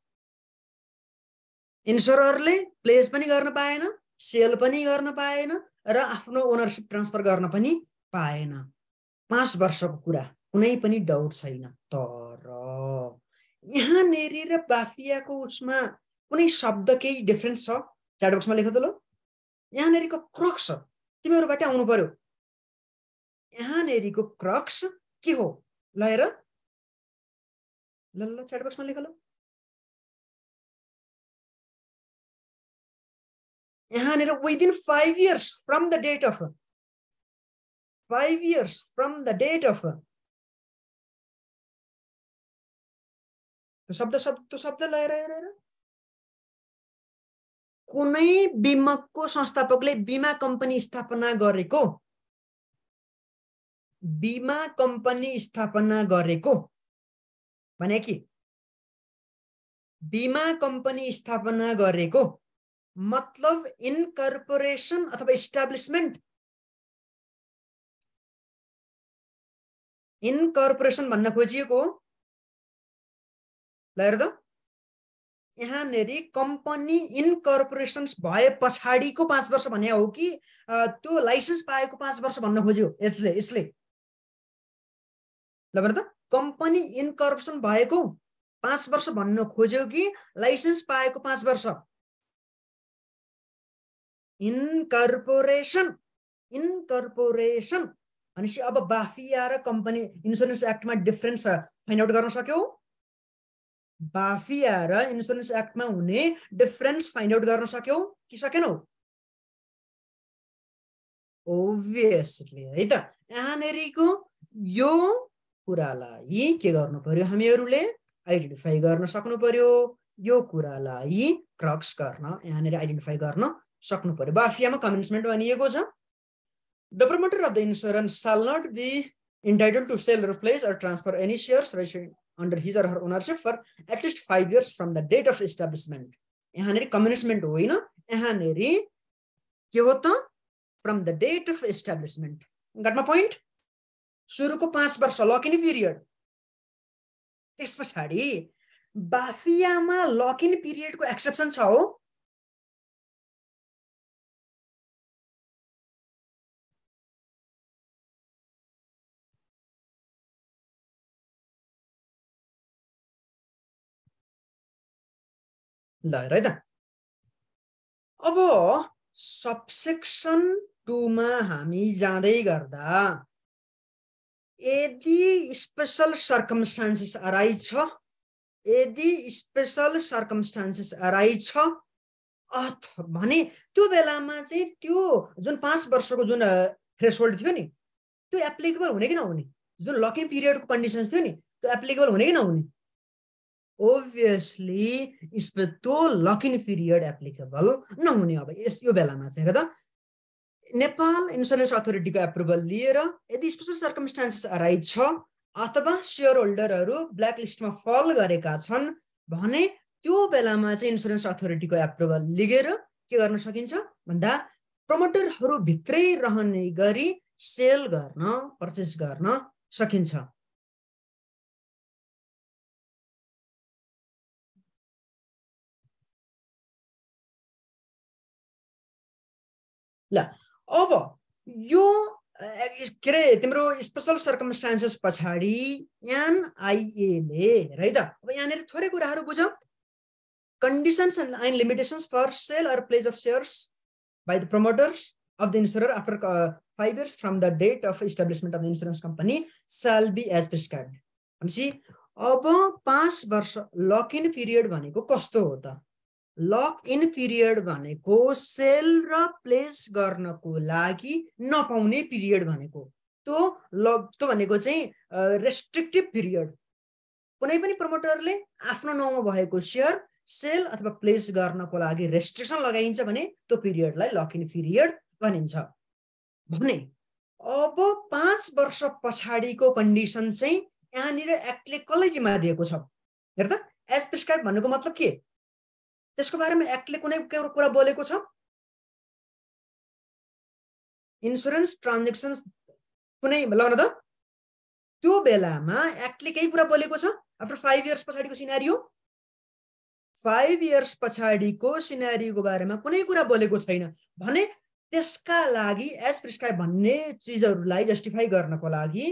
इन्सुररले प्लेस पनि गर्न पाएन सेल पनि गर्न पाएन र आफ्नो ओनरसिप ट्रान्सफर गर्न पनि पाएन। पाँच वर्षको कुरा कुनै पनि डाउट छैन। तर यहाँनेरि र बाफियाको उसमा कुनै शब्द केही डिफ्रेन्स छ च्याट बक्समा लेख त ल। यहाँनेरिको क्रक्स तिमीहरूबाट आउनु पर्यो। यहाँनेरिको क्रक्स के हो? ल हेर। ल ल च्याट बक्समा लेख ल। यहाँनिर within five years from the date of five years from the date of शब्द शब्द शब्द लगाएर हेरेर कुनै बिमकको संस्थापकले बिमा कम्पनी स्थापना गरेको? बिमा कम्पनी स्थापना गरेको? भने कि? बिमा कम्पनी स्थापना गरेको मतलब इनकर्पोरेसन अथवा इस्टाब्लिसमेन्ट? इनकर्पोरेसन भन्न खोजिएको ल त यहाँनिर कम्पनी इनकर्पोरेसन्स भए पछाडिको पाँच वर्ष भने हो कि त्यो लाइसेन्स पाएको पाँच वर्ष भन्न खोज्यो यसले यसले। ल त कम्पनी इनकर्पोरेसन भएको पाँच वर्ष भन्न खोज्यो कि लाइसेन्स पाएको पाँच वर्ष? Incorporation incorporation. भनेपछि अब बाफिया र कम्पनी इन्सुरेन्स एक्टमा डिफरेन्स फाइन्ड आउट गर्न सक्यौ। बाफिया र इन्सुरेन्स एक्टमा हुने डिफरेन्स फाइन्ड आउट गर्न सक्यौ कि सकेनौ ओभियसली है त यहाँनिरको यो कुरालाई के गर्नु पर्यो हामीहरूले आइडेन्टिफाई गर्न सक्नु पर्यो यो कुरालाई क्रक्स गर्न यहाँनिर आइडेन्टिफाई गर्न सक्नु पर्यो बाफियामा कमेन्समेन्ट भनिएको छ the promoter of the insurance shall not be entitled to sell replace or transfer any shares under his or her ownership for at least five years from the date of establishment यहाँनिर commencement होइन यहाँनिर के हो त from the date of establishment घटमा point सुरुको पाँच वर्ष lock in period त्यस पछाडि बाफियामा लक इन पिरियडको एक्सेप्सन छ हो ल है त। अब सबसेक्सन टुमा हामी जाँदै गर्दा यदि स्पेसल सर्कमस्टान्सेस अराइज छ यदि स्पेसल सर्कमस्टान्सेस अराइज छ भने त्यो बेलामा चाहिँ त्यो जुन पाँच वर्षको जुन थ्रेसहोल्ड थियो नि त्यो एप्लिकेबल हुने कि नहुने? जुन लकिङ पिरियडको कन्डिसन्स थियो नि त्यो एप्लिकेबल हुने कि नहुने? ओभियसली त्यो लकिङ पिरियड एप्लिकेबल नहुने अब यस यो बेलामा चाहिँ हेर त नेपाल इन्सुरेन्स अथोरिटीको एप्रुभल लिएर यदि स्पेसल सर्कमस्टान्सेस अराइज छ अथवा सेयर होल्डरहरू ब्ल्याक लिस्टमा फल गरेका छन् भने त्यो बेलामा चाहिँ इन्सुरेन्स अथोरिटीको एप्रुभल लिएर के गर्न सकिन्छ? भन्दा प्रमोटरहरू भित्रै रहने गरी सेल गर्न पर्चेस गर्न सकिन्छ। ल अब यो के अरे तिम्रो स्पेसल सर्कमस्टान्सेस पछाडि एनआइएले है त अब यहाँनिर थोरै कुराहरू बुझ conditions and limitations for sell or pledge of shares by the promoters of the insurer after five years from the date of establishment of the insurance company shall be as prescribe भनेपछि अब पाँच वर्ष lock in period भनेको कस्तो हो त? Lock in period भनेको sale र प्लेस गर्नको लागि नपाउने पिरियड भनेको त्यो ल त्यो भनेको चाहिँ रेस्ट्रिक्टिभ पिरियड कुनै पनि प्रमोटरले आफ्नो नाउँमा भएको सेयर सेल अथवा प्लेस गर्नको लागि रेस्ट्रिक्सन लगाइन्छ भने त्यो पिरियडलाई लक इन पिरियड भनिन्छ। भने अब पाँच वर्ष पछाडिको कन्डिसन चाहिँ यहाँनिर एक्टले कसलाई जिम्मा दिएको छ? हेर त एज प्रिस्क्राइब भन्नुको मतलब के? त्यसको बारेमा एक्टले कुनै कुरा बोलेको छ? इन्सुरेन्स ट्रान्जेक्सन कुनै ल त। त्यो बेलामा एक्टले केही कुरा बोलेको छ? आफ्टर फाइभ इयर्स पछाडिको सिनारी फाइभ इयर्स पछाडिको सिनारीको बारेमा कुनै कुरा बोलेको छैन। भने त्यसका लागि एज प्रिस्क्राइब भन्ने चिजहरूलाई जस्टिफाई गर्नको लागि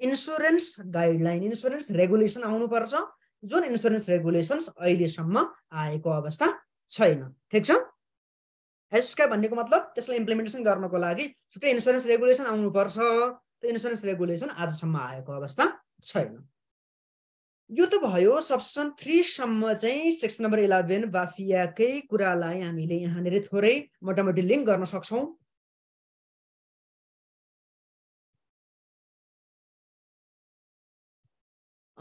इन्सुरेन्स गाइडलाइन इन्सुरेन्स रेगुलेसन आउनुपर्छ। जुन इन्सुरेन्स रेगुलेसन्स अहिलेसम्म आएको अवस्था छैन। ठिक छ? एसका भन्नेको मतलब त्यसलाई इम्प्लिमेन्टेसन गर्नको लागि छुट्टै इन्सुरेन्स रेगुलेसन आउनुपर्छ। त्यो इन्सुरेन्स रेगुलेसन आजसम्म आएको अवस्था छैन। यो त भयो सब्सन थ्रीसम्म चाहिँ सेक्सन नम्बर इलेभेन बाफियाकै कुरालाई हामीले यहाँनिर थोरै मोटामोटी लिङ्क गर्न सक्छौँ।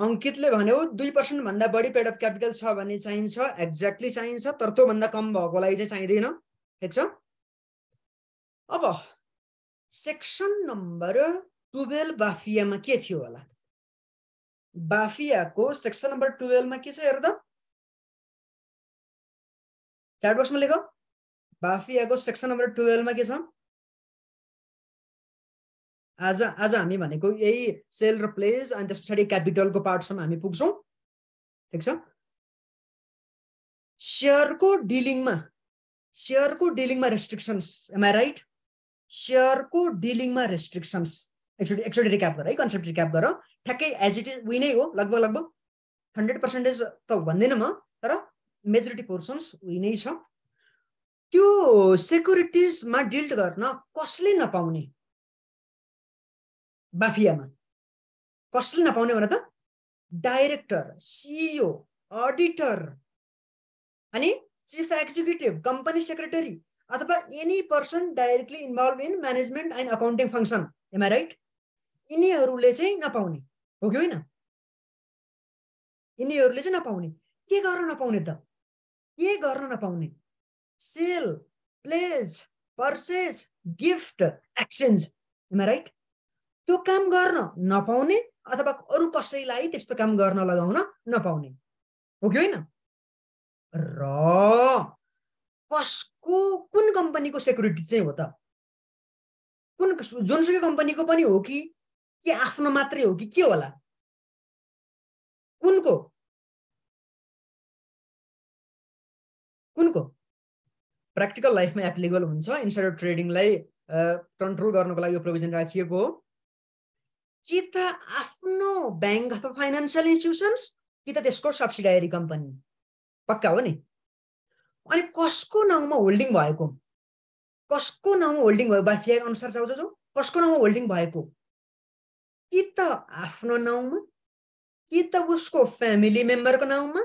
अङ्कितले भन्यो दुई पर्सेन्टभन्दा बढी पेड अफ क्यापिटल छ भने चाहिन्छ एक्ज्याक्टली चाहिन्छ तर त्योभन्दा कम भएकोलाई चाहिँ चाहिँदैन। ठिक छ? अब सेक्सन नम्बर टुवेल्भ बाफियामा के थियो होला? बाफियाको सेक्सन नम्बर टुवेल्भमा के छ हेर त च्याट बक्समा लेख। बाफियाको सेक्सन नम्बर टुवेल्भमा के छ? आज आज हामी भनेको यही सेल र प्लेस अनि त्यस पछाडि क्यापिटलको पार्टसम्म हामी पुग्छौँ। ठिक छ? सेयरको डिलिङमा सेयरको डिलिङमा रेस्ट्रिक्सन्स एम आई राइट सेयरको डिलिङमा रेस्ट्रिक्सन्स एकचोटि एकचोटि रिक्याप गर है? कन्सेप्ट रिक्याप गर। ठ्याक्कै एज इट इज उही नै हो लगभग लगभग। हन्ड्रेड पर्सेन्टेज त भन्दैन म तर मेजोरिटी पोर्सन्स उही नै छ। त्यो सेक्युरिटिजमा डिल्ड गर्न कसले नपाउने? बाफियामा कसले नपाउने भने त? डाइरेक्टर सिइओ अडिटर अनि चिफ एक्जिक्युटिभ कम्पनी सेक्रेटरी अथवा any person directly involve in management and accounting function. Am I right यिनीहरूले चाहिँ नपाउने हो कि होइन? यिनीहरूले चाहिँ नपाउने। के गर्न नपाउने त? के गर्न नपाउने? Sale pledge purchase gift exchange. Am I right त्यो काम गर्न नपाउने अथवा अरू कसैलाई त्यस्तो काम गर्न लगाउन नपाउने। हो कि होइन? र कसको कुन कम्पनीको सेक्युरिटी चाहिँ हो त? कुन जुनसुकै कम्पनीको पनि हो कि के आफ्नो मात्रै हो कि के होला? कुनको? कुनको? प्र्याक्टिकल लाइफमा एप्लिकेबल हुन्छ। इन्साइडर ट्रेडिङलाई कन्ट्रोल गर्नको लागि यो प्रोभिजन राखिएको हो। कि त आफ्नो ब्याङ्क अथवा फाइनेन्सियल इन्स्टिट्युसन्स कि त त्यसको सब्सिडायरी कम्पनी पक्का हो नि? अनि कसको नाउँमा होल्डिङ भएको? कसको नाउँमा होल्डिङ भयो? बाफिया अनुसार जाउँछ जो कसको नाउँमा होल्डिङ भएको? कि त आफ्नो नाउँमा? कि त उसको फ्यामिली मेम्बरको नाउँमा?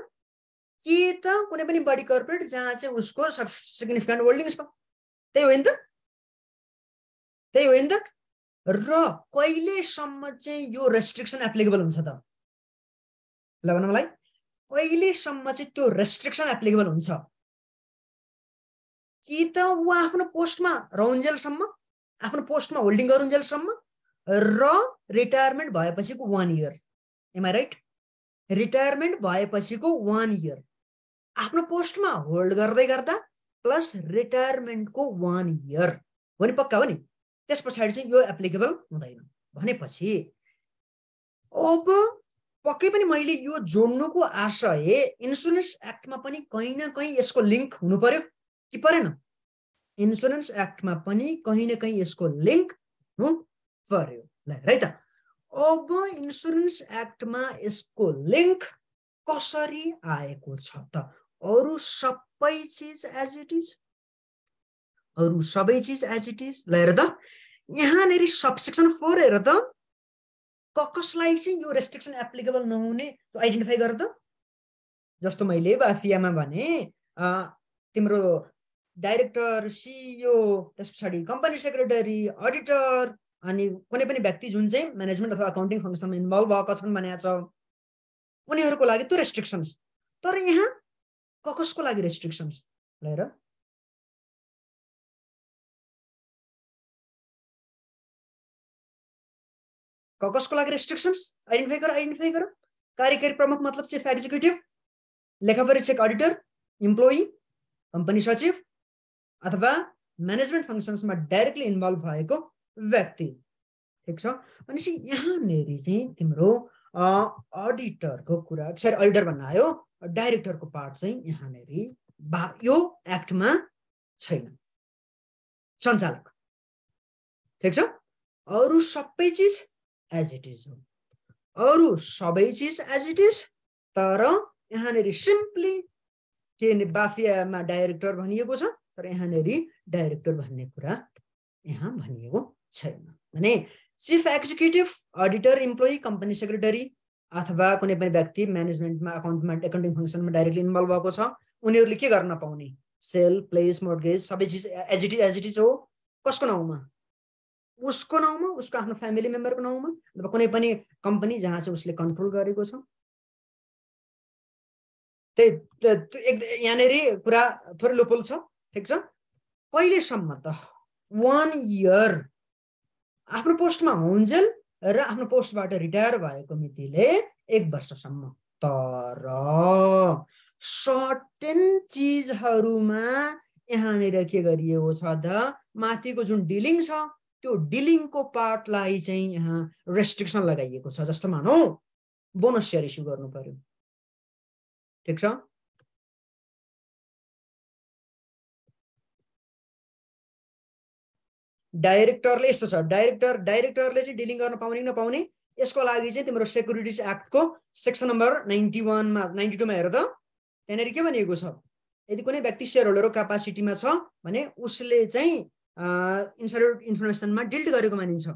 कि त कुनै पनि बडी कर्पोरेट जहाँ चाहिँ उसको सिग्निफिकेन्ट होल्डिङ छ। त्यही हो नि त? त्यही हो नि त? र कहिलेसम्म चाहिँ यो रेस्ट्रिक्सन एप्लिकेबल हुन्छ त? ल भनौँ मलाई। कहिलेसम्म चाहिँ त्यो रेस्ट्रिक्सन एप्लिकेबल हुन्छ? कि त ऊ आफ्नो पोस्टमा रहन्जेलसम्म आफ्नो पोस्टमा होल्डिङ गरुन्जेलसम्म र retirement भएपछिको one year am I right retirement भएपछिको one year आफ्नो पोस्टमा होल्ड गर्दै गर्दा प्लस रिटायरमेन्टको वान इयर हो नि पक्का हो नि? त्यस पछाडि चाहिँ यो एप्लिकेबल हुँदैन। भनेपछि अब पक्कै पनि मैले यो जोड्नुको आशय इन्सुरेन्स एक्टमा पनि कहीँ न कहीँ यसको लिङ्क हुनु पर्यो कि परेन? इन्सुरेन्स एक्टमा पनि कहीँ न कहीँ यसको लिङ्क हुनु पर्यो है त। अब इन्सुरेन्स एक्टमा यसको लिङ्क कसरी आएको छ त? अरू सबै चिज एज इट इज अरू सबै चिज एज इट इज ल हेर त यहाँनिर सबसेक्सन फोर हेर त कसलाई चाहिँ यो रेस्ट्रिक्सन एप्लिकेबल नहुने त्यो आइडेन्टिफाई गर त। जस्तो मैले बाफियामा भने तिम्रो डाइरेक्टर सिइओ त्यस पछाडि कम्पनी सेक्रेटरी अडिटर अनि कुनै पनि व्यक्ति जुन चाहिँ म्यानेजमेन्ट अथवा अकाउन्टिङ फङ्सनमा इन्भल्भ भएको छन् भनेको छ उनीहरूको लागि त्यो रेस्ट्रिक्सन्स तर यहाँ कसको लागि रेस्ट्रिक्सन्स लिएर कसको लागि रेस्ट्रिक्सन्स आइडेन्टिफाई गर आइडेन्टिफाई गर कार्यकारी प्रमुख मतलब चिफ एक्जिक्युटिभ लेखापरीक्षक अडिटर इम्प्लोइ कम्पनी सचिव अथवा म्यानेजमेन्ट फङ्सन्समा डाइरेक्टली इन्भल्भ भएको व्यक्ति। ठिक छ? भनेपछि यहाँनिर चाहिँ तिम्रो अडिटरको कुरा सरी अडिटर भन्न आयो। डाइरेक्टरको पार्ट चाहिँ यहाँनिर यो एक्टमा छैन। सञ्चालक। ठिक छ? अरू सबै चिज एज इट इज हो अरू सबै चिज एज इट इज तर यहाँनिर सिम्पली के बाफियामा डाइरेक्टर भनिएको छ तर यहाँनिर डाइरेक्टर भन्ने कुरा यहाँ भनिएको छैन। भने chief executive auditor employee company secretary अथवा कुनै पनि व्यक्ति म्यानेजमेन्टमा अकाउन्टमा एकाउन्टिङ फङ्सनमा डाइरेक्टली इन्भल्भ भएको छ उनीहरूले के गर्न पाउने? सेल प्लेस मोर्गेज सबै चिज as it is as it is हो। कसको नाउँमा? उसको नाउँमा उसको आफ्नो फ्यामिली मेम्बरको नाउँमा अथवा कुनै पनि कम्पनी जहाँ चाहिँ उसले कन्ट्रोल गरेको छ। त्यही एक यहाँनिर कुरा थोरै लोपोल छ ठिक छ? कहिलेसम्म त वान इयर आफ्नो पोस्टमा हुन्जेल र आफ्नो पोस्टबाट रिटायर भएको मितिले एक वर्षसम्म। तर सर्टेन चिजहरूमा यहाँनिर के गरिएको छ त माथिको जुन डिलिङ छ त्यो डिलिङको पार्टलाई चाहिँ यहाँ रेस्ट्रिक्सन लगाइएको छ जस्तो मानौ। बोनस सेयर इस्यु गर्नु पर्यो। ठिक छ? डाइरेक्टरले यस्तो छ। डाइरेक्टर डाइरेक्टरले चाहिँ डिलिङ गर्न पाउने कि नपाउने? यसको लागि चाहिँ तिम्रो सेक्युरिटिज एक्टको सेक्सन नम्बर नाइन्टी वानमा नाइन्टी टूमा हेर त। त्यहाँनिर के भनिएको छ? यदि कुनै व्यक्ति सेयर होल्डरको क्यापासिटीमा छ भने उसले चाहिँ इन्सर्ट इन्फर्मेसनमा डिल्ट गरेको मानिन्छ।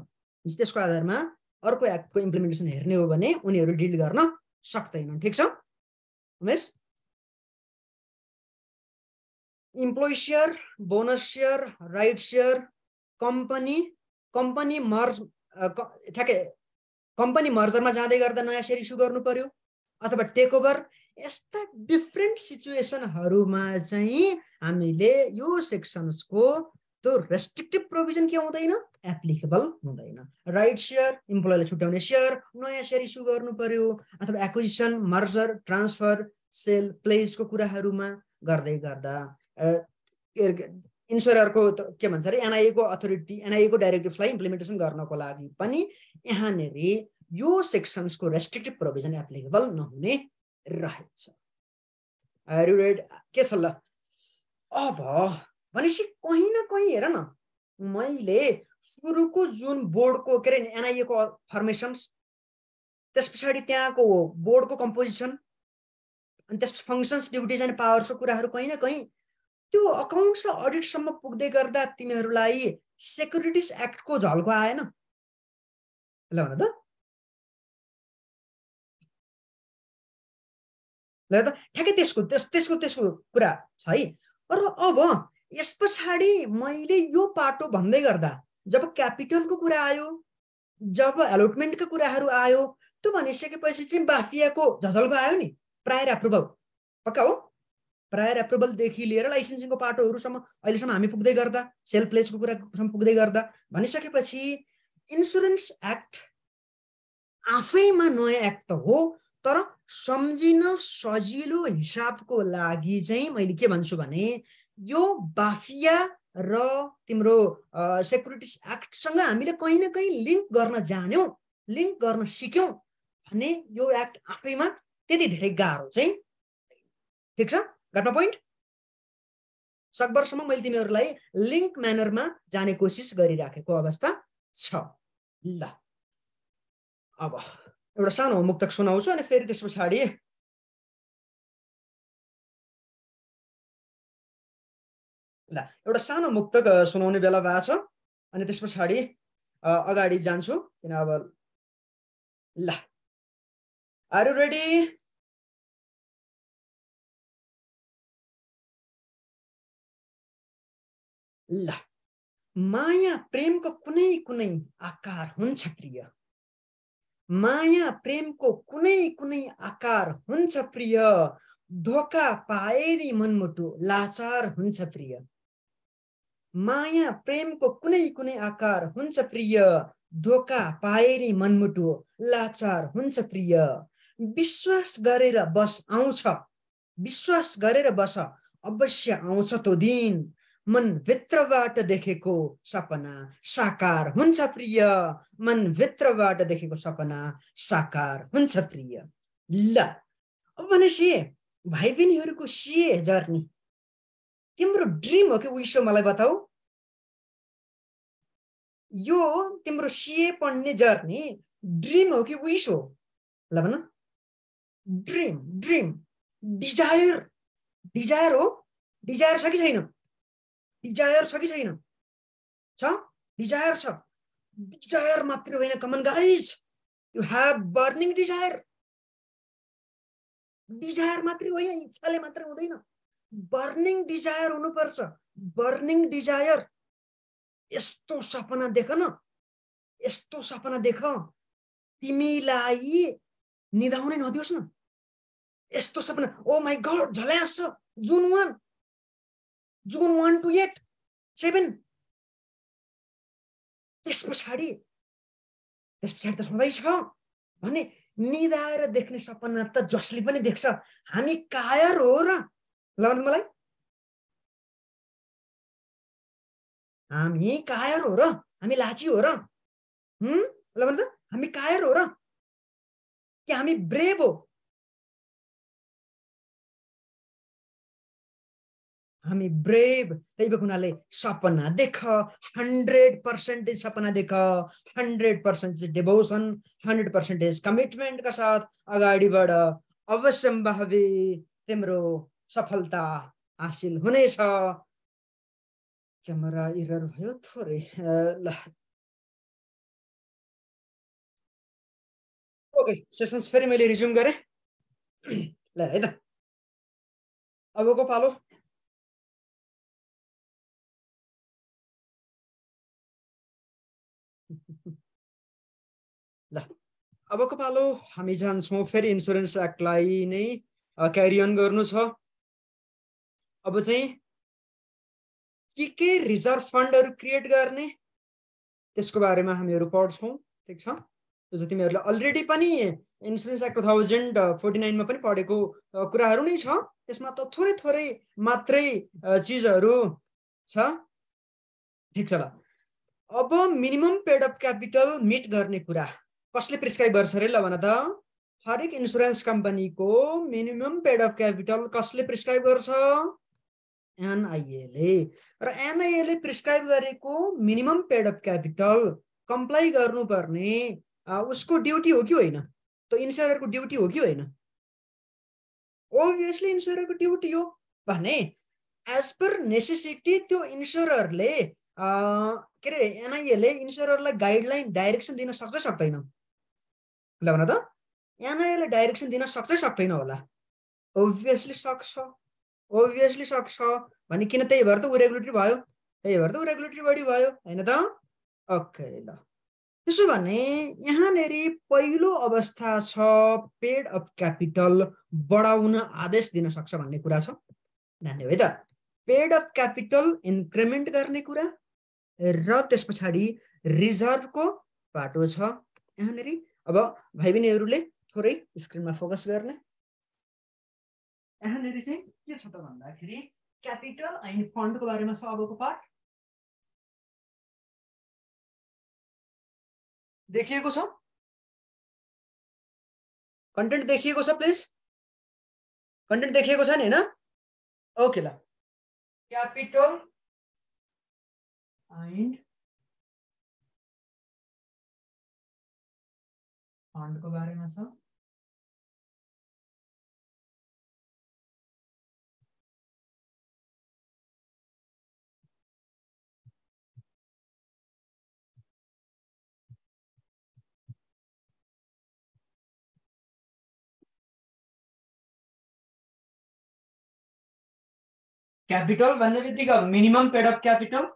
त्यसको आधारमा अर्को एक्टको इम्प्लिमेन्टेसन हेर्ने हो भने उनीहरू डिल्ट गर्न सक्दैनन्। ठिक छ? Umesh employee share bonus share right share company company merge ठ्याक्कै कम्पनी मर्जरमा जाँदै गर्दा नयाँ सेयर इस्यु गर्नु पर्यो अथवा टेक ओभर यस्ता डिफ्रेन्ट सिचुएसनहरूमा चाहिँ हामीले यो सेक्सन्सको त्यो रेस्ट्रिक्टिभ प्रोभिजन के हुँदैन एप्लिकेबल हुँदैन राइट सेयर इम्प्लोइलाई छुट्याउने सेयर नयाँ सेयर इस्यु गर्नु पर्यो अथवा एक्विजिसन मर्जर ट्रान्सफर सेल प्लेसको कुराहरूमा गर्दै गर्दा इन्सुररको के भन्छ अरे एनआइएको अथोरिटी एनआइएको डाइरेक्टिभ्सलाई इम्प्लिमेन्टेसन गर्नको लागि पनि यहाँनिर यो सेक्सन्सको रेस्ट्रिक्टिभ प्रोभिजन एप्लिकेबल नहुने रहेछ। के छ ल? अब भनेपछि कहीँ न कहीँ हेर न मैले सुरुको जुन बोर्डको के अरे एनआइएको फर्मेसन्स त्यस पछाडि त्यहाँको बोर्डको कम्पोजिसन अनि त्यस फङ्सन्स ड्युटिज एन्ड पावर्सको कुराहरू कहीँ न कहीँ त्यो अकाउन्ट्स र अडिटसम्म पुग्दै गर्दा तिमीहरूलाई सेक्युरिटिज एक्टको झल्को आएन। ल भन त। ल त ठ्याक्कै त्यसको त्यस त्यसको त्यसको कुरा छ है। र अब यस पछाडि मैले यो पाटो भन्दै गर्दा जब क्यापिटलको कुरा आयो जब एलोटमेन्टको कुराहरू आयो त्यो भनिसकेपछि चाहिँ बाफियाको झझल्को आयो नि प्रायर एप्रुभल पक्का हो? प्रायर एप्रुभलदेखि लिएर लाइसेन्सिङको पाटोहरूसम्म अहिलेसम्म हामी पुग्दै गर्दा सेल प्लेसको कुरासम्म पुग्दै गर्दा भनिसकेपछि इन्सुरेन्स एक्ट आफैमा नयाँ एक्ट त हो तर सम्झिन सजिलो हिसाबको लागि चाहिँ मैले के भन्छु भने यो बाफिया र तिम्रो सेक्युरिटिज एक्टसँग हामीले कहीँ न कहीँ लिङ्क गर्न जान्यौँ लिङ्क गर्न सिक्यौँ भने यो एक्ट आफैमा त्यति धेरै गाह्रो चाहिँ ठिक छ? घटना पोइन्ट सकभरसम्म मैले तिमीहरूलाई लिङ्क म्यानरमा जाने कोसिस गरिराखेको अवस्था छ। ल। अब एउटा सानो मुक्तक सुनाउँछु अनि फेरि त्यस पछाडि ल एउटा सानो मुक्तक सुनाउने बेला भएको छ। अनि त्यस पछाडि अगाडि जान्छु किन अब ल। आर रेडी ल। माया प्रेमको कुनै कुनै आकार हुन्छ प्रिय। माया प्रेमको कुनै कुनै आकार हुन्छ प्रिय। धोका पाएरी मनमुटु लाचार हुन्छ प्रिय। माया प्रेमको कुनै कुनै आकार हुन्छ प्रिय। धोका पाएरी मनमुटु लाचार हुन्छ प्रिय। विश्वास गरेर बस आउँछ विश्वास गरेर बस अवश्य आउँछ त्यो दिन। मनभित्रबाट देखेको सपना साकार हुन्छ प्रिय। मनभित्रबाट देखेको सपना साकार हुन्छ प्रिय। ल अब भनेपछि भाइ बहिनीहरूको सिए जर्नी तिम्रो ड्रिम हो कि विस मलाई बताऊ? यो तिम्रो सिए पढ्ने जर्नी ड्रिम हो कि विस हो? ल भन ड्रिम ड्रिम डिजायर डिजायर हो। डिजायर छ कि छैन? डिजायर छ कि छैन? छ? डिजायर छ। डिजायर मात्रै होइन come on guys you have burning desire desire मात्रै होइन इच्छाले मात्रै हुँदैन। बर्निङ डिजायर हुनुपर्छ बर्निङ डिजायर यस्तो सपना देख न यस्तो सपना देख तिमीलाई निधाउनै नदियोस् न। यस्तो सपना ओ माई गड झल्यास जुन वान जुन वान टु एट सेभेन त्यस पछाडि त्यस पछाडि त सधैँ छ। भने निधाएर देख्ने सपना त जसले पनि देख्छ। हामी कायर हो र ल मलाई? हामी कायर हो र हामी लाची हो र। ल भन त हामी कायर हो र। कि हामी ब्रेभ हो? हामी ब्रेभ। त्यही भएको हुनाले सपना देख हन्ड्रेड पर्सेन्टेज सपना देख। Hundred percentage devotion hundred percentage कमिटमेन्टका साथ अगाडि बढ अवश्यम्भावी तिम्रो सफलता हासिल हुनेछ। क्यामेरा इरर भयो थोरै ल। ओके सेसन्स फेरि मैले रिज्युम गरेँ। ल है त। अबको पालो ल अबको पालो हामी जान्छौँ फेरि इन्सुरेन्स एक्टलाई नै क्यारी अन गर्नु छ। अब चाहिँ के के रिजर्भ फन्डहरू क्रिएट गर्ने? त्यसको बारेमा हामीहरू पढ्छौँ ठिक छ? जो चाहिँ तिमीहरूले अलरेडी पनि insurance act two thousand forty नाइनमा पनि पढेको कुराहरू नै छ। त्यसमा त थोरै थोरै मात्रै चिजहरू छ। ठिक छ ल। अब minimum paid up capital meet गर्ने कुरा। कसले प्रिस्क्राइब गर्छ अरे ल भन त। हरेक इन्सुरेन्स कम्पनीको मिनिमम पेड अफ क्यापिटल कसले प्रिस्क्राइब गर्छ? एनआइएले र एनआइएले प्रिस्क्राइब गरेको minimum paid up capital comply गर्नुपर्ने उसको ड्युटी हो कि होइन? त इन्सुररको ड्युटी हो कि होइन? ओभियसली इन्सुररको ड्युटी हो भने एज पर नेसेसिटी त्यो इन्सुररले के अरे एनआइएले इन्सुररलाई गाइडलाइन डाइरेक्सन दिन सक्छ सक्दैन? ल भन त। एनआइएले डाइरेक्सन दिन सक्छ सक्दैन होला। ओभियसली सक्छ। ओभियसली सक्छ भने किन त्यही भएर त ऊ रेगुलेटरी भयो त्यही भएर त ऊ रेगुलेटरी बडी भयो होइन त ओके ल त्यसो भने यहाँनिर पहिलो अवस्था छ पेड अफ क्यापिटल बढाउन आदेश दिन सक्छ भन्ने कुरा छ ध्यान दियो है त पेड अफ क्यापिटल इन्क्रिमेन्ट गर्ने कुरा र त्यस पछाडि रिजर्भको बाटो छ यहाँनिर अब भाइ बहिनीहरूले थोरै स्क्रिनमा फोकस गर्ने यहाँनिर चाहिँ के छ त भन्दाखेरि क्यापिटल एन्ड फन्डको बारेमा छ अबको पार्ट देखिएको छ कन्टेन्ट देखिएको छ प्लिज कन्टेन्ट देखिएको छ नि? होइन ओके ल। क्यापिटल and फन्डको बारेमा छ क्यापिटल भन्ने बित्तिकै मिनिमम पेड अफ क्यापिटल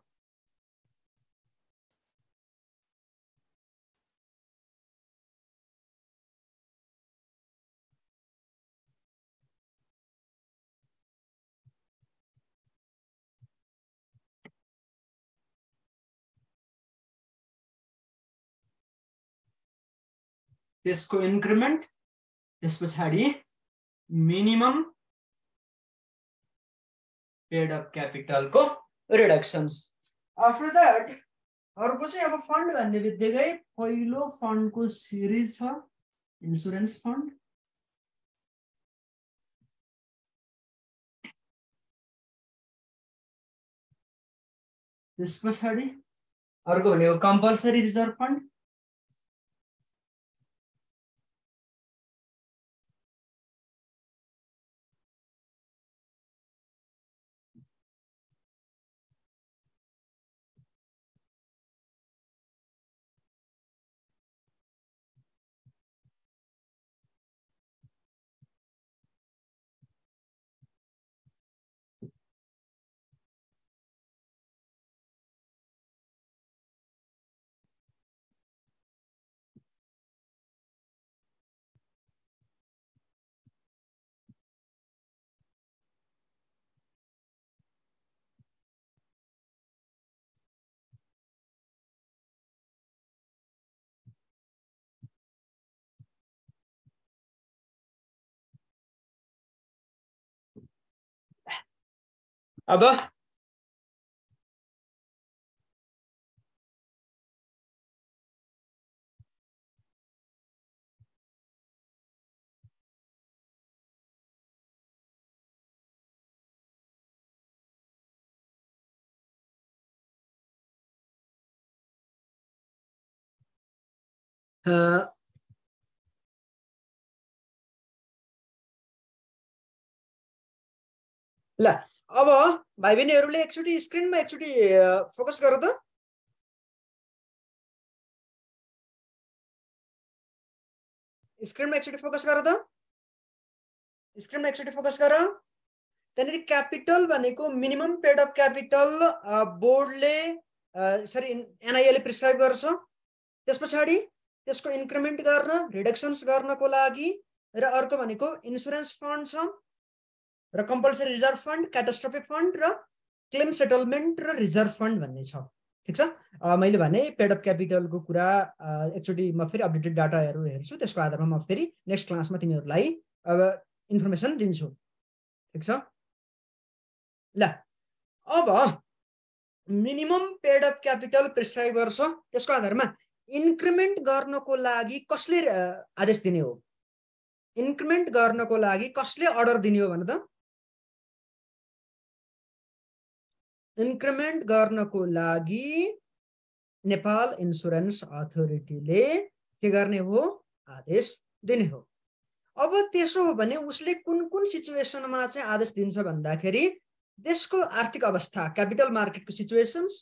त्यसको इन्क्रिमेन्ट त्यस पछाडि मिनिमम पेड अफ क्यापिटलको रिडक्सन्स आफ्टर द्याट अर्को चाहिँ अब फन्ड भन्ने बित्तिकै पहिलो फन्डको सिरिज छ इन्सुरेन्स फन्ड त्यस पछाडि अर्को भनेको कम्पलसरी रिजर्भ फन्ड अब ल अब भाइ बहिनीहरूले एकचोटि स्क्रिनमा एकचोटि फोकस गर त। स्क्रिनमा एकचोटि फोकस गर त। स्क्रिनमा एकचोटि फोकस गर। त्यहाँनिर क्यापिटल भनेको मिनिमम पेड अफ क्यापिटल बोर्डले सरी एनआइएले प्रिस्क्राइब गर्छ। त्यस पछाडि त्यसको इन्क्रिमेन्ट गर्न रिडक्सन्स गर्नको लागि र अर्को भनेको इन्सुरेन्स फन्ड छ। र compulsory reserve fund catastrophic fund र क्लेम सेटलमेन्ट र रिजर्भ फन्ड भन्ने छ। ठिक छ? मैले भने पेड अफ क्यापिटलको कुरा एकचोटि म फेरि अपडेटेड डाटाहरू हेर्छु त्यसको आधारमा म फेरि नेक्स्ट क्लासमा तिमीहरूलाई अब इन्फर्मेसन दिन्छु। ठिक छ? ल अब minimum paid up capital prescribe गर्छ त्यसको आधारमा इन्क्रिमेन्ट गर्नको लागि कसले आदेश दिने हो? इन्क्रिमेन्ट गर्नको लागि कसले अर्डर दिने हो भने त? इन्क्रिमेन्ट गर्नको लागि नेपाल इन्सुरेन्स अथोरिटीले के गर्ने हो? आदेश दिने हो। अब त्यसो हो भने उसले कुन कुन सिचुएसनमा चाहिँ आदेश दिन्छ भन्दाखेरि देशको आर्थिक अवस्था क्यापिटल मार्केटको सिचुएसन्स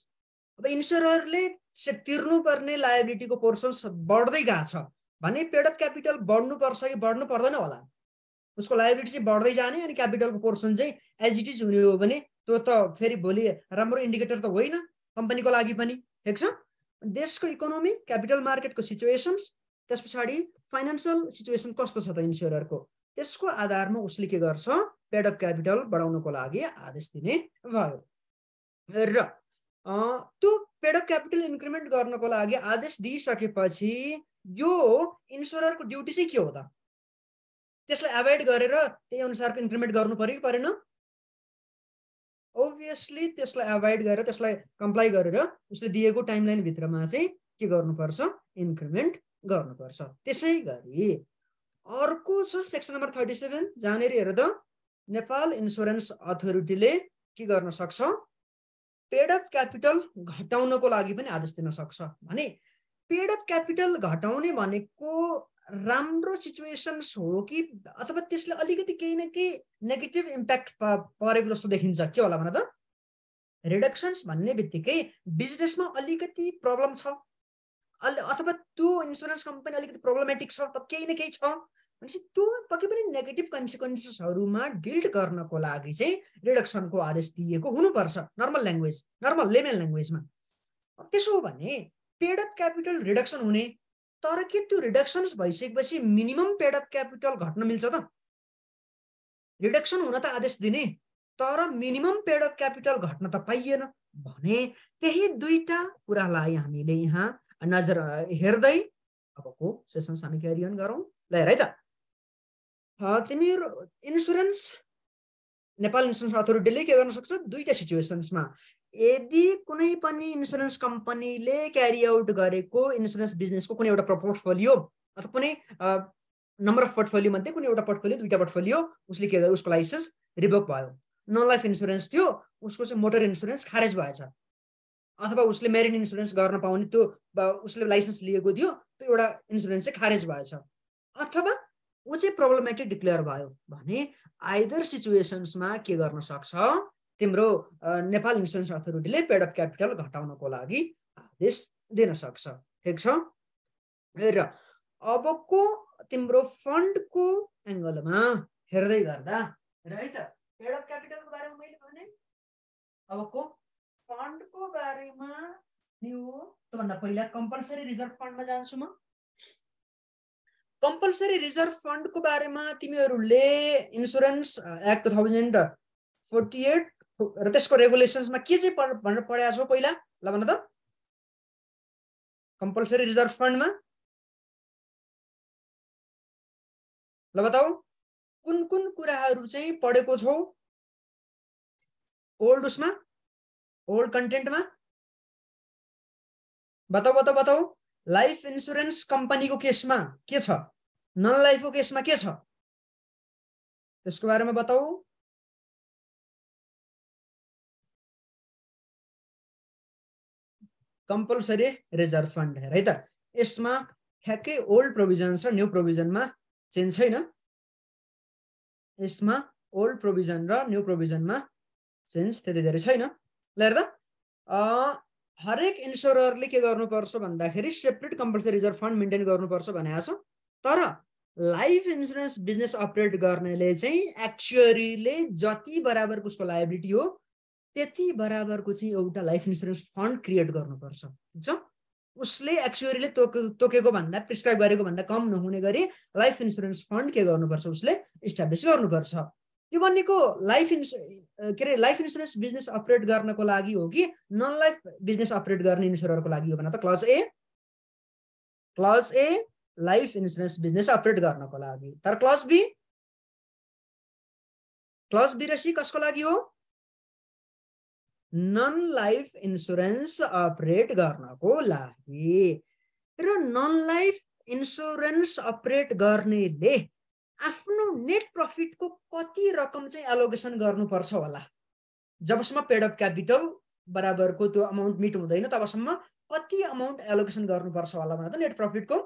अब इन्सुररले तिर्नुपर्ने लाइबिलिटीको पोर्सन्स बढ्दै गएको छ भने पेड अफ क्यापिटल बढ्नुपर्छ कि बढ्नु पर्दैन होला? उसको लाइबिलिटी चाहिँ बढ्दै जाने अनि क्यापिटलको पोर्सन चाहिँ एज इट इज हुने हो भने त्यो त फेरि भोलि राम्रो इन्डिकेटर त होइन कम्पनीको लागि पनि। ठिक छ? देशको इकोनोमी क्यापिटल मार्केटको सिचुएसन्स त्यस पछाडि फाइनेन्सियल सिचुएसन कस्तो छ त इन्स्योररको त्यसको आधारमा उसले के गर्छ? पेड अफ क्यापिटल बढाउनको लागि आदेश दिने भयो। र त्यो पेड अफ क्यापिटल इन्क्रिमेन्ट गर्नको लागि आदेश दिइसकेपछि यो इन्स्योररको ड्युटी चाहिँ के हो त? त्यसलाई एभोइड गरेर त्यही अनुसारको इन्क्रिमेन्ट गर्नु पऱ्यो कि परेन? ओभियसली त्यसलाई एभोइड गरेर त्यसलाई कम्प्लाई गरेर उसले दिएको टाइमलाइनभित्रमा चाहिँ के गर्नुपर्छ? इन्क्रिमेन्ट गर्नुपर्छ। त्यसै गरी अर्को छ सेक्सन नम्बर थर्टी सेभेन जहाँनिर हेर त। नेपाल इन्सुरेन्स अथोरिटीले के गर्न सक्छ? पेड अफ क्यापिटल घटाउनको लागि पनि आदेश दिन सक्छ। भने पेड अफ क्यापिटल घटाउने भनेको राम्रो सिचुएसन्स हो कि अथवा त्यसले अलिकति केही न केही नेगेटिभ इम्प्याक्ट परेको जस्तो देखिन्छ? के होला भन त? रिडक्सन्स भन्ने बित्तिकै बिजनेसमा अलिकति प्रब्लम छ। अथवा त्यो इन्सुरेन्स कम्पनी अलिकति प्रब्लमेटिक छ त केही न केही छ। भनेपछि त्यो पक्कै पनि नेगेटिभ कन्सिक्वेन्सेसहरूमा डिल्ड गर्नको लागि चाहिँ रिडक्सनको आदेश दिएको हुनुपर्छ। नर्मल ल्याङ्ग्वेज नर्मल लेमेन ल्याङ्ग्वेजमा त्यसो हो भने पेड अफ क्यापिटल रिडक्सन हुने। तर के त्यो रिडक्सन्स भइसकेपछि मिनिमम पेड अफ क्यापिटल घट्न मिल्छ त? रिडक्सन हुन त आदेश दिने तर मिनिमम पेड अफ क्यापिटल घट्न त पाइएन। भने त्यही दुईटा कुरालाई हामीले यहाँ नजर हेर्दै अबको सेसन हामी क्यारियन गरौँ। ल है त। तिमीहरू इन्सुरेन्स नेपाल इन्सुरेन्स अथोरिटीले के गर्न सक्छ? दुईटा सिचुएसन्समा यदि कुनै पनि इन्सुरेन्स कम्पनीले क्यारी आउट गरेको इन्सुरेन्स बिजनेसको कुनै एउटा पोर्टफोलियो अथवा कुनै नम्बर अफ पोर्टफोलियो मध्ये कुनै एउटा पोर्टफोलियो दुईवटा पोर्टफोलियो उसले के गर्यो उसको लाइसेन्स रिभोक भयो। नन लाइफ इन्सुरेन्स थियो उसको चाहिँ मोटर इन्सुरेन्स खारेज भएछ। अथवा उसले मेरिन इन्सुरेन्स गर्न पाउने त्यो उसले लाइसेन्स लिएको थियो त्यो एउटा इन्सुरेन्स चाहिँ खारेज भएछ। अथवा ऊ चाहिँ प्रब्लमेटिक डिक्लेयर भयो भने आइदर सिचुएसन्समा के गर्न सक्छ? तिम्रो नेपाल इन्सुरेन्स अथोरिटीले पेड अफ क्यापिटल घटाउनको लागि आदेश दिन सक्छ। ठिक छ? र अबको तिम्रो फन्डको एङ्गलमा हेर्दै गर्दा र है त पेड अफ क्यापिटलको बारेमा मैले भने अबको फन्डको बारेमा यो त्योभन्दा पहिला कम्पलसरी रिजर्भ फन्डमा जान्छु म। कम्पलसरी रिजर्भ फन्डको बारेमा तिमीहरूले insurance act two thousand forty eight र त्यसको रेगुलेसन्समा के चाहिँ भनेर पढाएको छौ पहिला? ल भन त। कम्पलसरी रिजर्भ फन्डमा ल बताऊ। कुन कुन कुराहरू चाहिँ पढेको छौ? ओल्ड उसमा? ओल्ड कन्टेन्टमा बताऊ बताऊ बताऊ। लाइफ इन्सुरेन्स कम्पनीको केसमा के छ? नन लाइफको केसमा के छ? त्यसको बारेमा बताऊ। कम्पलसरी रिजर्भ फन्ड है त यसमा ठ्याक्कै ओल्ड प्रोभिजन छ न्यू प्रोभिजनमा चेन्ज छैन। यसमा ओल्ड प्रोभिजन र न्यू प्रोभिजनमा चेन्ज त्यति धेरै छैन। ल हेर त हरेक इन्सुररले के गर्नुपर्छ भन्दाखेरि separate compulsory reserve fund maintain गर्नुपर्छ भनेको छ। तर लाइफ इन्सुरेन्स बिजनेस अपरेट गर्नेले चाहिँ एक्चुअरीले जति बराबरको उसको लाइबिलिटी हो त्यति बराबरको चाहिँ एउटा लाइफ इन्सुरेन्स फन्ड क्रिएट गर्नुपर्छ ठिक छ उसले एक्चुअरीले तोक तोकेको भन्दा प्रिस्क्राइब गरेको भन्दा कम नहुने गरी लाइफ इन्सुरेन्स फन्ड के गर्नुपर्छ? उसले इस्टाब्लिस गर्नुपर्छ। यो भनेको लाइफ इन्स के अरे लाइफ इन्सुरेन्स बिजनेस अपरेट गर्नको लागि हो कि नन लाइफ बिजनेस अपरेट गर्ने इन्सुररको लागि हो भने त clause A clause A life insurance business operate गर्नको लागि। तर क्लज बी क्लज बी र सी कसको लागि हो? नन लाइफ इन्सुरेन्स अपरेट गर्नको लागि र नन लाइफ इन्सुरेन्स अपरेट गर्नेले आफ्नो नेट प्रफिटको कति रकम चाहिँ एलोकेसन गर्नुपर्छ होला जबसम्म पेड अफ क्यापिटल बराबरको त्यो अमाउन्ट मिट हुँदैन तबसम्म कति अमाउन्ट एलोकेसन गर्नुपर्छ होला भने त नेट प्रफिटको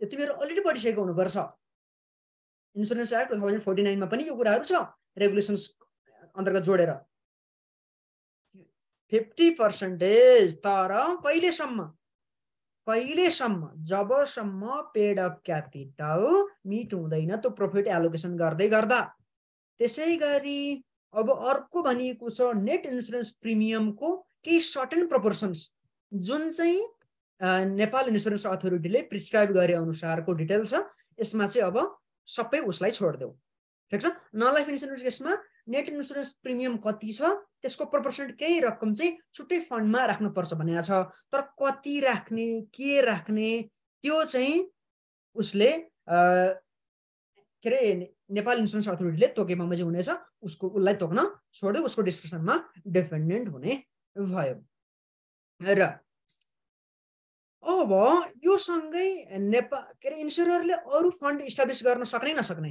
यति मेरो अलरेडी पढिसकेको हुनुपर्छ insurance act two thousand forty नाइनमा पनि यो कुराहरू छ रेगुलेसन्स अन्तर्गत जोडेर फिफ्टी पर्सेन्टेज तर कहिलेसम्म कहिलेसम्म जबसम्म पेड अफ क्यापिटल मिट हुँदैन त्यो प्रफिट एलोकेसन गर्दै गर्दा। त्यसै गरी अब अर्को भनिएको छ नेट इन्सुरेन्स प्रिमियमको केही सर्टन प्रपोर्सन्स जुन चाहिँ नेपाल इन्सुरेन्स अथोरिटीले प्रिस्क्राइब गरे अनुसारको डिटेल छ यसमा चाहिँ अब सबै उसलाई छोडिदेऊ। ठिक छ? नन लाइफ इन्सुरेन्स केसमा नेट इन्सुरेन्स प्रिमियम कति छ? त्यसको पर्सेन्ट केही रकम चाहिँ छुट्टै फन्डमा राख्नुपर्छ भनेको छ। तर कति राख्ने के राख्ने त्यो चाहिँ उसले के अरे नेपाल इन्सुरेन्स अथोरिटीले तोकेमा चाहिँ हुनेछ उसको उसलाई तोक्न छोड्यो उसको डिस्कसनमा डिपेन्डेन्ट हुने भयो। र अब यो सँगै नेपाल के अरे इन्सुररले अरू फन्ड इस्टाब्लिस गर्न सक्ने नसक्ने?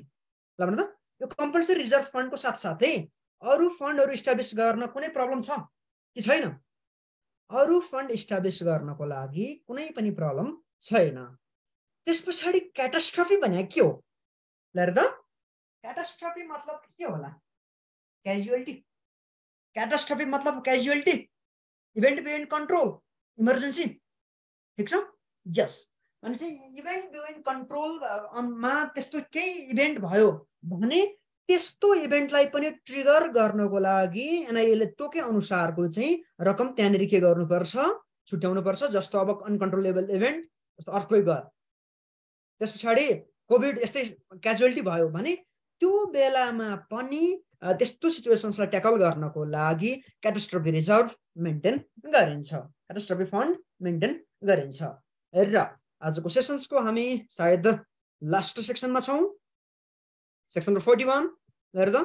ल भन त। यो कम्पलसरी रिजर्भ फन्डको साथसाथै अरू फन्डहरू इस्टाब्लिस गर्न कुनै प्रब्लम छ? कि छैन? अरू फन्ड इस्टाब्लिस गर्नको लागि कुनै पनि प्रब्लम छैन। त्यस पछाडि क्याटास्ट्रफी भने के हो? ल त क्याटास्ट्रफी मतलब के होला? क्याजुअलिटी क्याटास्ट्रफी मतलब क्याजुअलिटी इभेन्ट बिभेन्ट कन्ट्रोल इमर्जेन्सी ठिक छ? यस भनेपछि इभेन्ट बिभेन्ट कन्ट्रोलमा त्यस्तो केही इभेन्ट भयो भने त्यस्तो इभेन्टलाई पनि ट्रिगर गर्नको लागि एनआइएले तोके अनुसारको चाहिँ रकम त्यहाँनिर के गर्नुपर्छ छुट्याउनु पर्छ जस्तो अब अनकन्ट्रोलेबल इभेन्ट जस्तो अर्थक्वेक भयो। त्यस पछाडि कोभिड यस्तै क्याजुअलिटी भयो भने त्यो बेलामा पनि त्यस्तो सिचुएसन्सलाई ट्याकल गर्नको लागि क्याटास्ट्रोफी रिजर्भ मेन्टेन गरिन्छ। क्याटास्ट्रोफी फन्ड मेन्टेन गरिन्छ। र आजको सेसन्सको हामी सायद लास्ट सेक्सनमा छौँ। सेक्सन नम्बर फोर्टी वान हेर त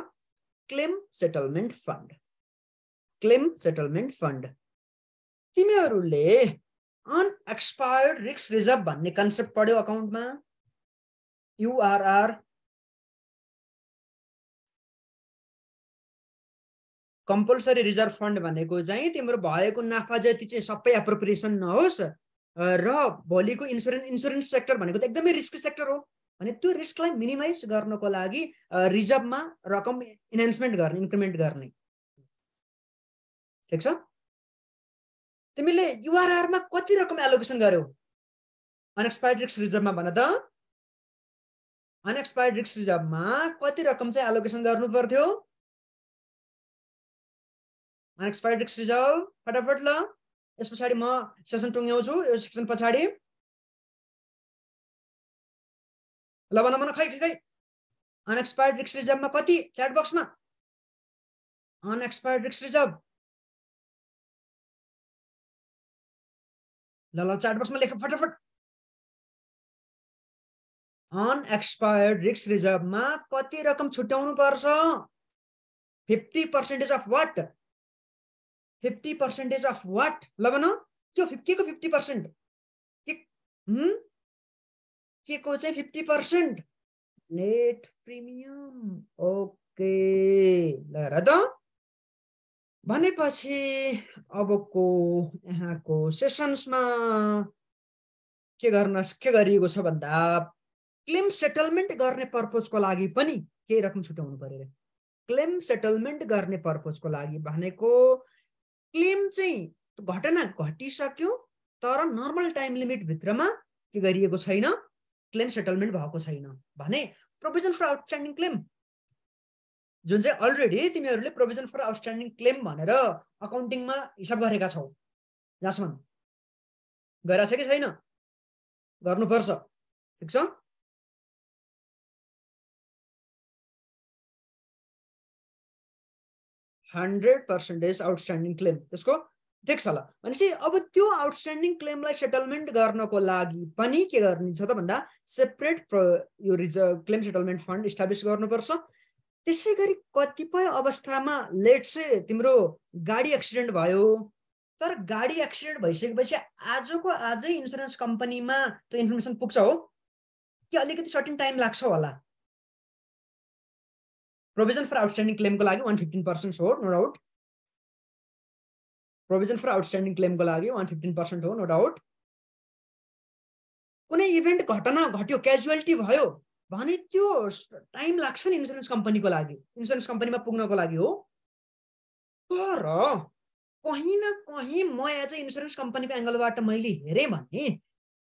claim settlement fund claim settlement fund तिमीहरूले अनएक्सपायर्ड रिक्स रिजर्भ भन्ने कन्सेप्ट पढ्यौ अकाउन्टमा युआरआर कम्पलसरी रिजर्भ फन्ड भनेको चाहिँ तिम्रो भएको नाफा जति चाहिँ सबै एप्रोप्रिएसन नहोस् र भोलिको इन्सुरेन्स इन्सुरेन्स सेक्टर भनेको त एकदमै रिस्क सेक्टर हो। भने त्यो रिस्कलाई मिनिमाइज गर्नको लागि रिजर्भमा रकम इन्हान्समेन्ट गर्ने इन्क्रिमेन्ट गर्ने। ठिक छ? तिमीले युआरआरमा कति रकम एलोकेसन गर्यौ? अनएक्सपायर्ड रिक्स रिजर्भमा भन त। अनएक्सपायर्ड रिक्स रिजर्भमा कति रकम चाहिँ एलोकेसन गर्नु पर्थ्यो? अनएक्सपायर्ड रिक्स रिजर्भ फटाफट ल। यस पछाडि म सेसन टुङ्ग्याउँछु यो सेक्सन पछाडि। ल भन खै खै खै। अनएक्सपायर्ड रिक्स रिजर्भमा कति? च्याट बक्समा अनएक्सपायर्ड रिक्स रिजर्भ ल ल च्याट बक्समा लेख फटाफट। अनएक्सपायर्ड रिक्स रिजर्भमा कति रकम छुट्याउनु पर्छ? Fifty percentage of what fifty percentage of what ल भन के के को फिफ्टी पर्सेन्ट के के को चाहिँ fifty percent net premium okay ल हेर त भनेपछि अबको यहाँको सेसन्समा के गर्न के गरिएको छ भन्दा क्लेम सेटलमेन्ट गर्ने पर्पजको लागि पनि केही रकम छुट्याउनु पऱ्यो क्लेम सेटलमेन्ट गर्ने पर्पजको लागि भनेको क्लेम चाहिँ घटना घटिसक्यो तर नर्मल टाइम लिमिटभित्रमा के गरिएको छैन? क्लेम सेटलमेन्ट भएको छैन भने प्रोभिजन फर आउटस्ट्यान्डिङ क्लेम जुन चाहिँ अलरेडी तिमीहरूले प्रोभिजन फर आउटस्ट्यान्डिङ क्लेम भनेर अकाउन्टिङमा हिसाब गरेका छौ। जहाँसम्म गरिरहेको छ कि छैन? गर्नुपर्छ। ठिक छ? Hundred percentage outstanding claim. त्यसको ठिक छ ल भनेपछि अब त्यो आउटस्ट्यान्डिङ क्लेमलाई सेटलमेन्ट गर्नको लागि पनि के गरिन्छ त भन्दा सेपरेट यो reserve claim settlement fund establish गर्नुपर्छ। त्यसै गरी कतिपय अवस्थामा लेट चाहिँ तिम्रो गाडी एक्सिडेन्ट भयो तर गाडी एक्सिडेन्ट भइसकेपछि आजको आजै इन्सुरेन्स कम्पनीमा त्यो इन्फर्मेसन पुग्छ हो। कि अलिकति सर्टिन टाइम लाग्छ होला। प्रोभिजन फर आउटस्ट्यान्डिङ क्लेमको लागि वान फिफ्टिन पर्सेन्ट हो no doubt provision for outstanding क्लेमको लागि वान फिफ्टिन पर्सेन्ट हो नो डाउट कुनै इभेन्ट घटना घट्यो क्याजुअलिटी भयो भने त्यो टाइम लाग्छ नि इन्सुरेन्स कम्पनीको लागि। इन्सुरेन्स कम्पनीमा पुग्नको लागि हो। तर कहीँ न कहीँ म यहाँ चाहिँ इन्सुरेन्स कम्पनीको एङ्गलबाट मैले हेरेँ भने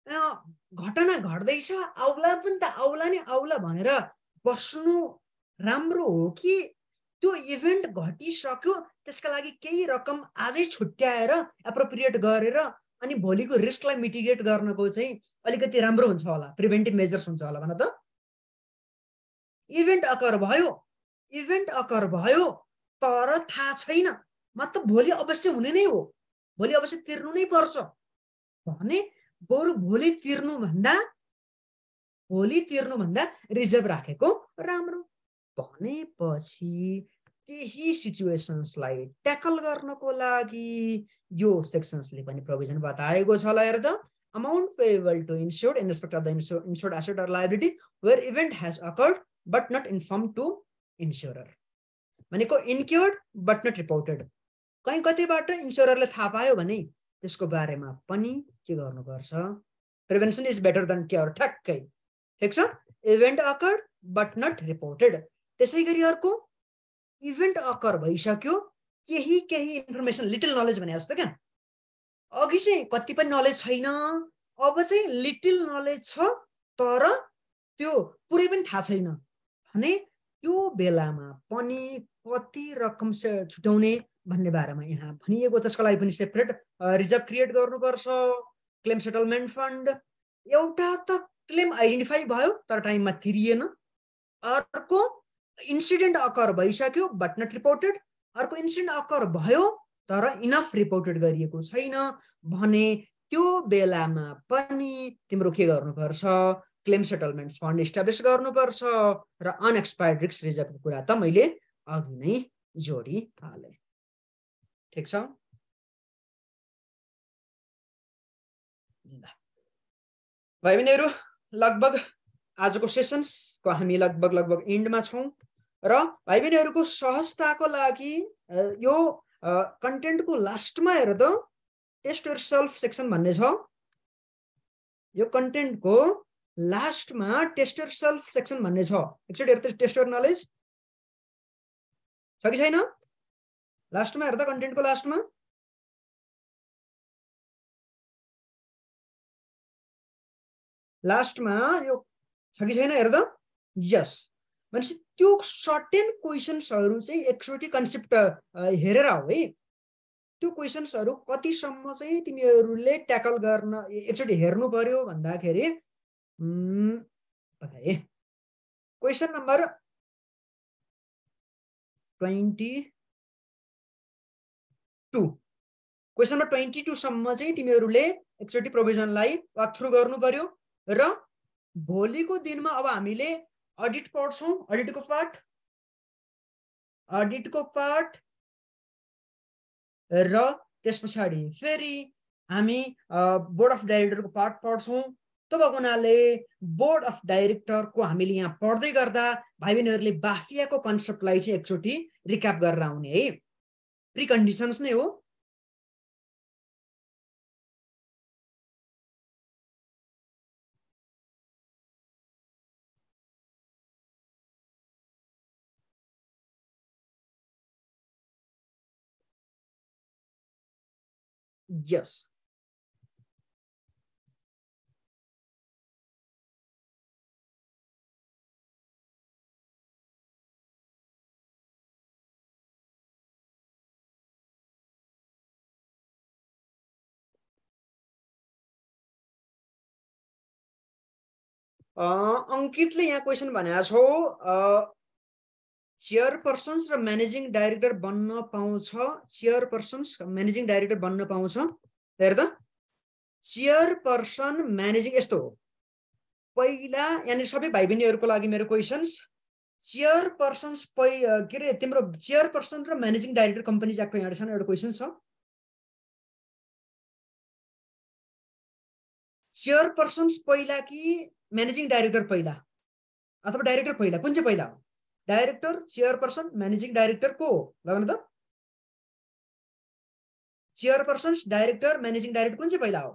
घटना घट्दैछ आउला पनि त आउला नि आउला भनेर बस्नु राम्रो हो कि त्यो इभेन्ट घटिसक्यो त्यसका लागि केही रकम आजै छुट्याएर एप्रोप्रिएट गरेर अनि भोलिको रिस्कलाई मिटिगेट गर्नको चाहिँ अलिकति राम्रो हुन्छ होला प्रिभेन्टिभ मेजर्स हुन्छ होला भन त। इभेन्ट अकर भयो इभेन्ट अकर भयो तर थाहा छैन मतलब भोलि अवश्य हुने नै हो भोलि अवश्य तिर्नु नै पर्छ। भने बरु भोलि तिर्नुभन्दा भोलि तिर्नुभन्दा रिजर्भ राखेको राम्रो। भनेपछि त्यही सिचुएसन्सलाई ट्याकल गर्नको लागि यो सेक्सन्सले पनि प्रोभिजन बताएको छ ल हेर त amount payable to insured in respect of the insured asset or liability where event has occurred but not inform to insurer भनेको इन्क्योर्ड बट नट रिपोर्टेड कहीँ कतिबाट इन्स्योररले थाहा पायो भने त्यसको बारेमा पनि के गर्नुपर्छ? Prevention is better than cure ठ्याक्कै। ठिक छ? Event occurred but not reported त्यसै गरी अर्को इभेन्ट अकर भइसक्यो। केही केही इन्फर्मेसन लिटल नलेज भने जस्तो क्या। अघि चाहिँ कति पनि नलेज छैन। अब चाहिँ लिटिल नलेज छ तर त्यो पुरै पनि थाहा छैन। भने त्यो बेलामा पनि कति रकम छुट्याउने भन्ने बारेमा यहाँ भनिएको त्यसको लागि पनि सेपरेट रिजर्भ क्रिएट गर्नुपर्छ। क्लेम सेटलमेन्ट फन्ड एउटा त क्लेम आइडेन्टिफाई भयो तर टाइममा तिरिएन। अर्को इन्सिडेन्ट अकर भइसक्यो बट नट रिपोर्टेड अर्को इन्सिडेन्ट अकर भयो तर इनफ रिपोर्टेड गरिएको छैन भने त्यो बेलामा पनि तिम्रो के गर्नुपर्छ? क्लेम सेटलमेन्ट फन्ड इस्टाब्लिस गर्नुपर्छ र अनएक्सपायर्ड रिक्स रिजर्भको कुरा त मैले अघि नै जोडिहालेँ। ठिक छ? भाइ बहिनीहरू लगभग आजको सेसन्सको हामी लगभग लगभग इन्डमा छौँ। र भाइ बहिनीहरूको सहजताको लागि यो कन्टेन्टको लास्टमा हेर त टेस्ट यर सेल्फ सेक्सन भन्ने छ। यो कन्टेन्टको लास्टमा टेस्ट यर सेल्फ सेक्सन भन्ने छ। एकचोटि हेर टेस्ट यर नलेज। छ कि छैन? लास्टमा हेर्दा कन्टेन्टको लास्टमा। लास्टमा यो छ कि छैन? हेर्दा यस। भनेपछि त्यो सर्टेन क्वेसन्सहरू चाहिँ एकचोटि कन्सेप्ट हेरेर हो है। त्यो क्वेसन्सहरू कतिसम्म चाहिँ तिमीहरूले ट्याकल गर्न एकचोटि हेर्नु पर्यो भन्दाखेरि question number twenty two question number twenty टूसम्म चाहिँ तिमीहरूले एकचोटि प्रोभिजनलाई वाक थ्रु गर्नु पर्यो र भोलिको दिनमा अब हामीले अडिट पढ्छौँ अडिटको पार्ट अडिटको पार्ट र त्यस पछाडि फेरि हामी बोर्ड अफ डाइरेक्टरको पार्ट पढ्छौँ त भएको हुनाले बोर्ड अफ डाइरेक्टरको हामीले यहाँ पढ्दै गर्दा भाइ बहिनीहरूले बाफियाको कन्सेप्टलाई चाहिँ एकचोटि रिक्याप गरेर आउने है प्रिकन्डिसन्स नै हो Yes. अङ्कितले यहाँ क्वेसन भनेको छौ चेयरपर्सन्स र म्यानेजिङ डाइरेक्टर बन्न पाउँछ। चेयरपर्सन्स म्यानेजिङ डाइरेक्टर बन्न पाउँछ। हेर त चेयरपर्सन म्यानेजिङ यस्तो हो। पहिला यहाँनिर सबै भाइ बहिनीहरूको लागि मेरो क्वेसन्स चेयरपर्सन्स पै के अरे तिम्रो चेयरपर्सन र म्यानेजिङ डाइरेक्टर कम्पनी एक्टको यहाँ छ एउटा क्वेसन छ। चेयरपर्सन्स पहिला कि म्यानेजिङ डाइरेक्टर पहिला? अथवा डाइरेक्टर पहिला? कुन चाहिँ पहिला हो? डाइरेक्टर चेयरपर्सन म्यानेजिङ डाइरेक्टर को हो ल त चेयरपर्सन डाइरेक्टर म्यानेजिङ डाइरेक्टर कुन चाहिँ पहिला हो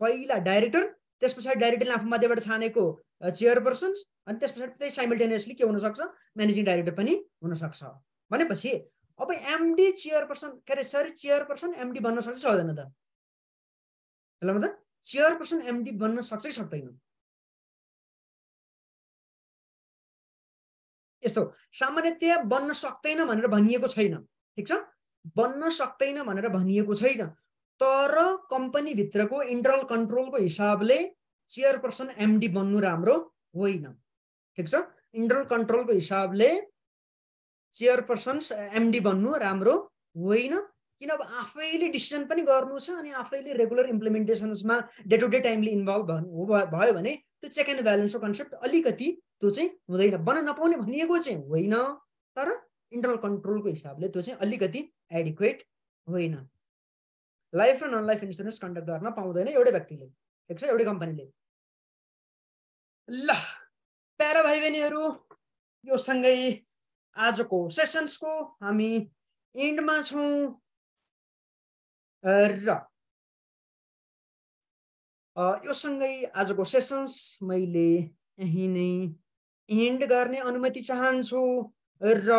पहिला डाइरेक्टर त्यस पछाडि डाइरेक्टरले आफू मध्येबाट छानेको चेयरपर्सन अनि त्यस पछाडि त्यही साइमल्टेनियसली के हुनसक्छ म्यानेजिङ डाइरेक्टर पनि हुनसक्छ भनेपछि अब एमडी चेयरपर्सन के अरे सरी चेयरपर्सन एमडी बन्न सक्छ सक्दैन त ल त चेयरपर्सन एमडी बन्न सक्छ कि सक्दैन यस्तो सामान्यतया बन्न सक्दैन भनेर भनिएको छैन। ठिक छ? बन्न सक्दैन भनेर भनिएको छैन। तर कम्पनीभित्रको इन्टरनल कन्ट्रोलको हिसाबले चेयरपर्सन एमडी बन्नु राम्रो होइन। ठिक छ? इन्टरनल कन्ट्रोलको हिसाबले चेयरपर्सन एमडी बन्नु राम्रो होइन। किन अब आफैले डिसिजन पनि गर्नु छ अनि आफैले regular इम्प्लिमेन्टेसन्समा day to day timely involve भयो भने त्यो चेक एन्ड ब्यालेन्सको कन्सेप्ट अलिकति त्यो चाहिँ हुँदैन। बन्न नपाउने भनिएको चाहिँ होइन तर इन्टरनल कन्ट्रोलको हिसाबले त्यो चाहिँ अलिकति एडिक्वेट होइन। लाइफ र नन लाइफ इन्सुरेन्स कन्डक्ट गर्न पाउँदैन एउटै व्यक्तिले ठिक छ? एउटै कम्पनीले ल। प्यारा भाइ बहिनीहरू यो सँगै आजको सेसन्सको हामी इन्डमा छौँ। र यो सँगै आजको सेसन्स मैले यहीँ नै इन्ड गर्ने अनुमति चाहन्छु। र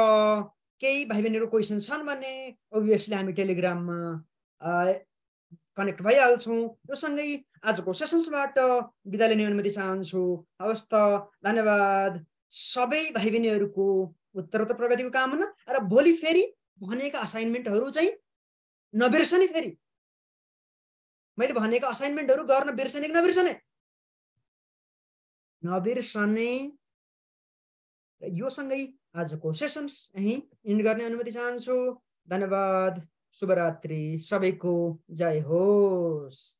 केही भाइ बहिनीहरू क्वेसन छन् भने ओभियसली हामी टेलिग्राममा कनेक्ट भइहाल्छौँ। यो सँगै आजको सेसन्सबाट बिदा लिने अनुमति चाहन्छु। हवस् त धन्यवाद। सबै भाइ बहिनीहरूको उत्तरोत्तर प्रगतिको कामना। र भोलि फेरि भनेका असाइनमेन्टहरू चाहिँ नबिर्सने फेरि। मैले भनेको असाइनमेन्टहरू गर्न बिर्सने कि नबिर्सने नबिर्सने यो सँगै आजको सेसन्स यहीँ इन्ड गर्ने अनुमति चाहन्छु। धन्यवाद। शुभरात्रि। सबैको जय होस्।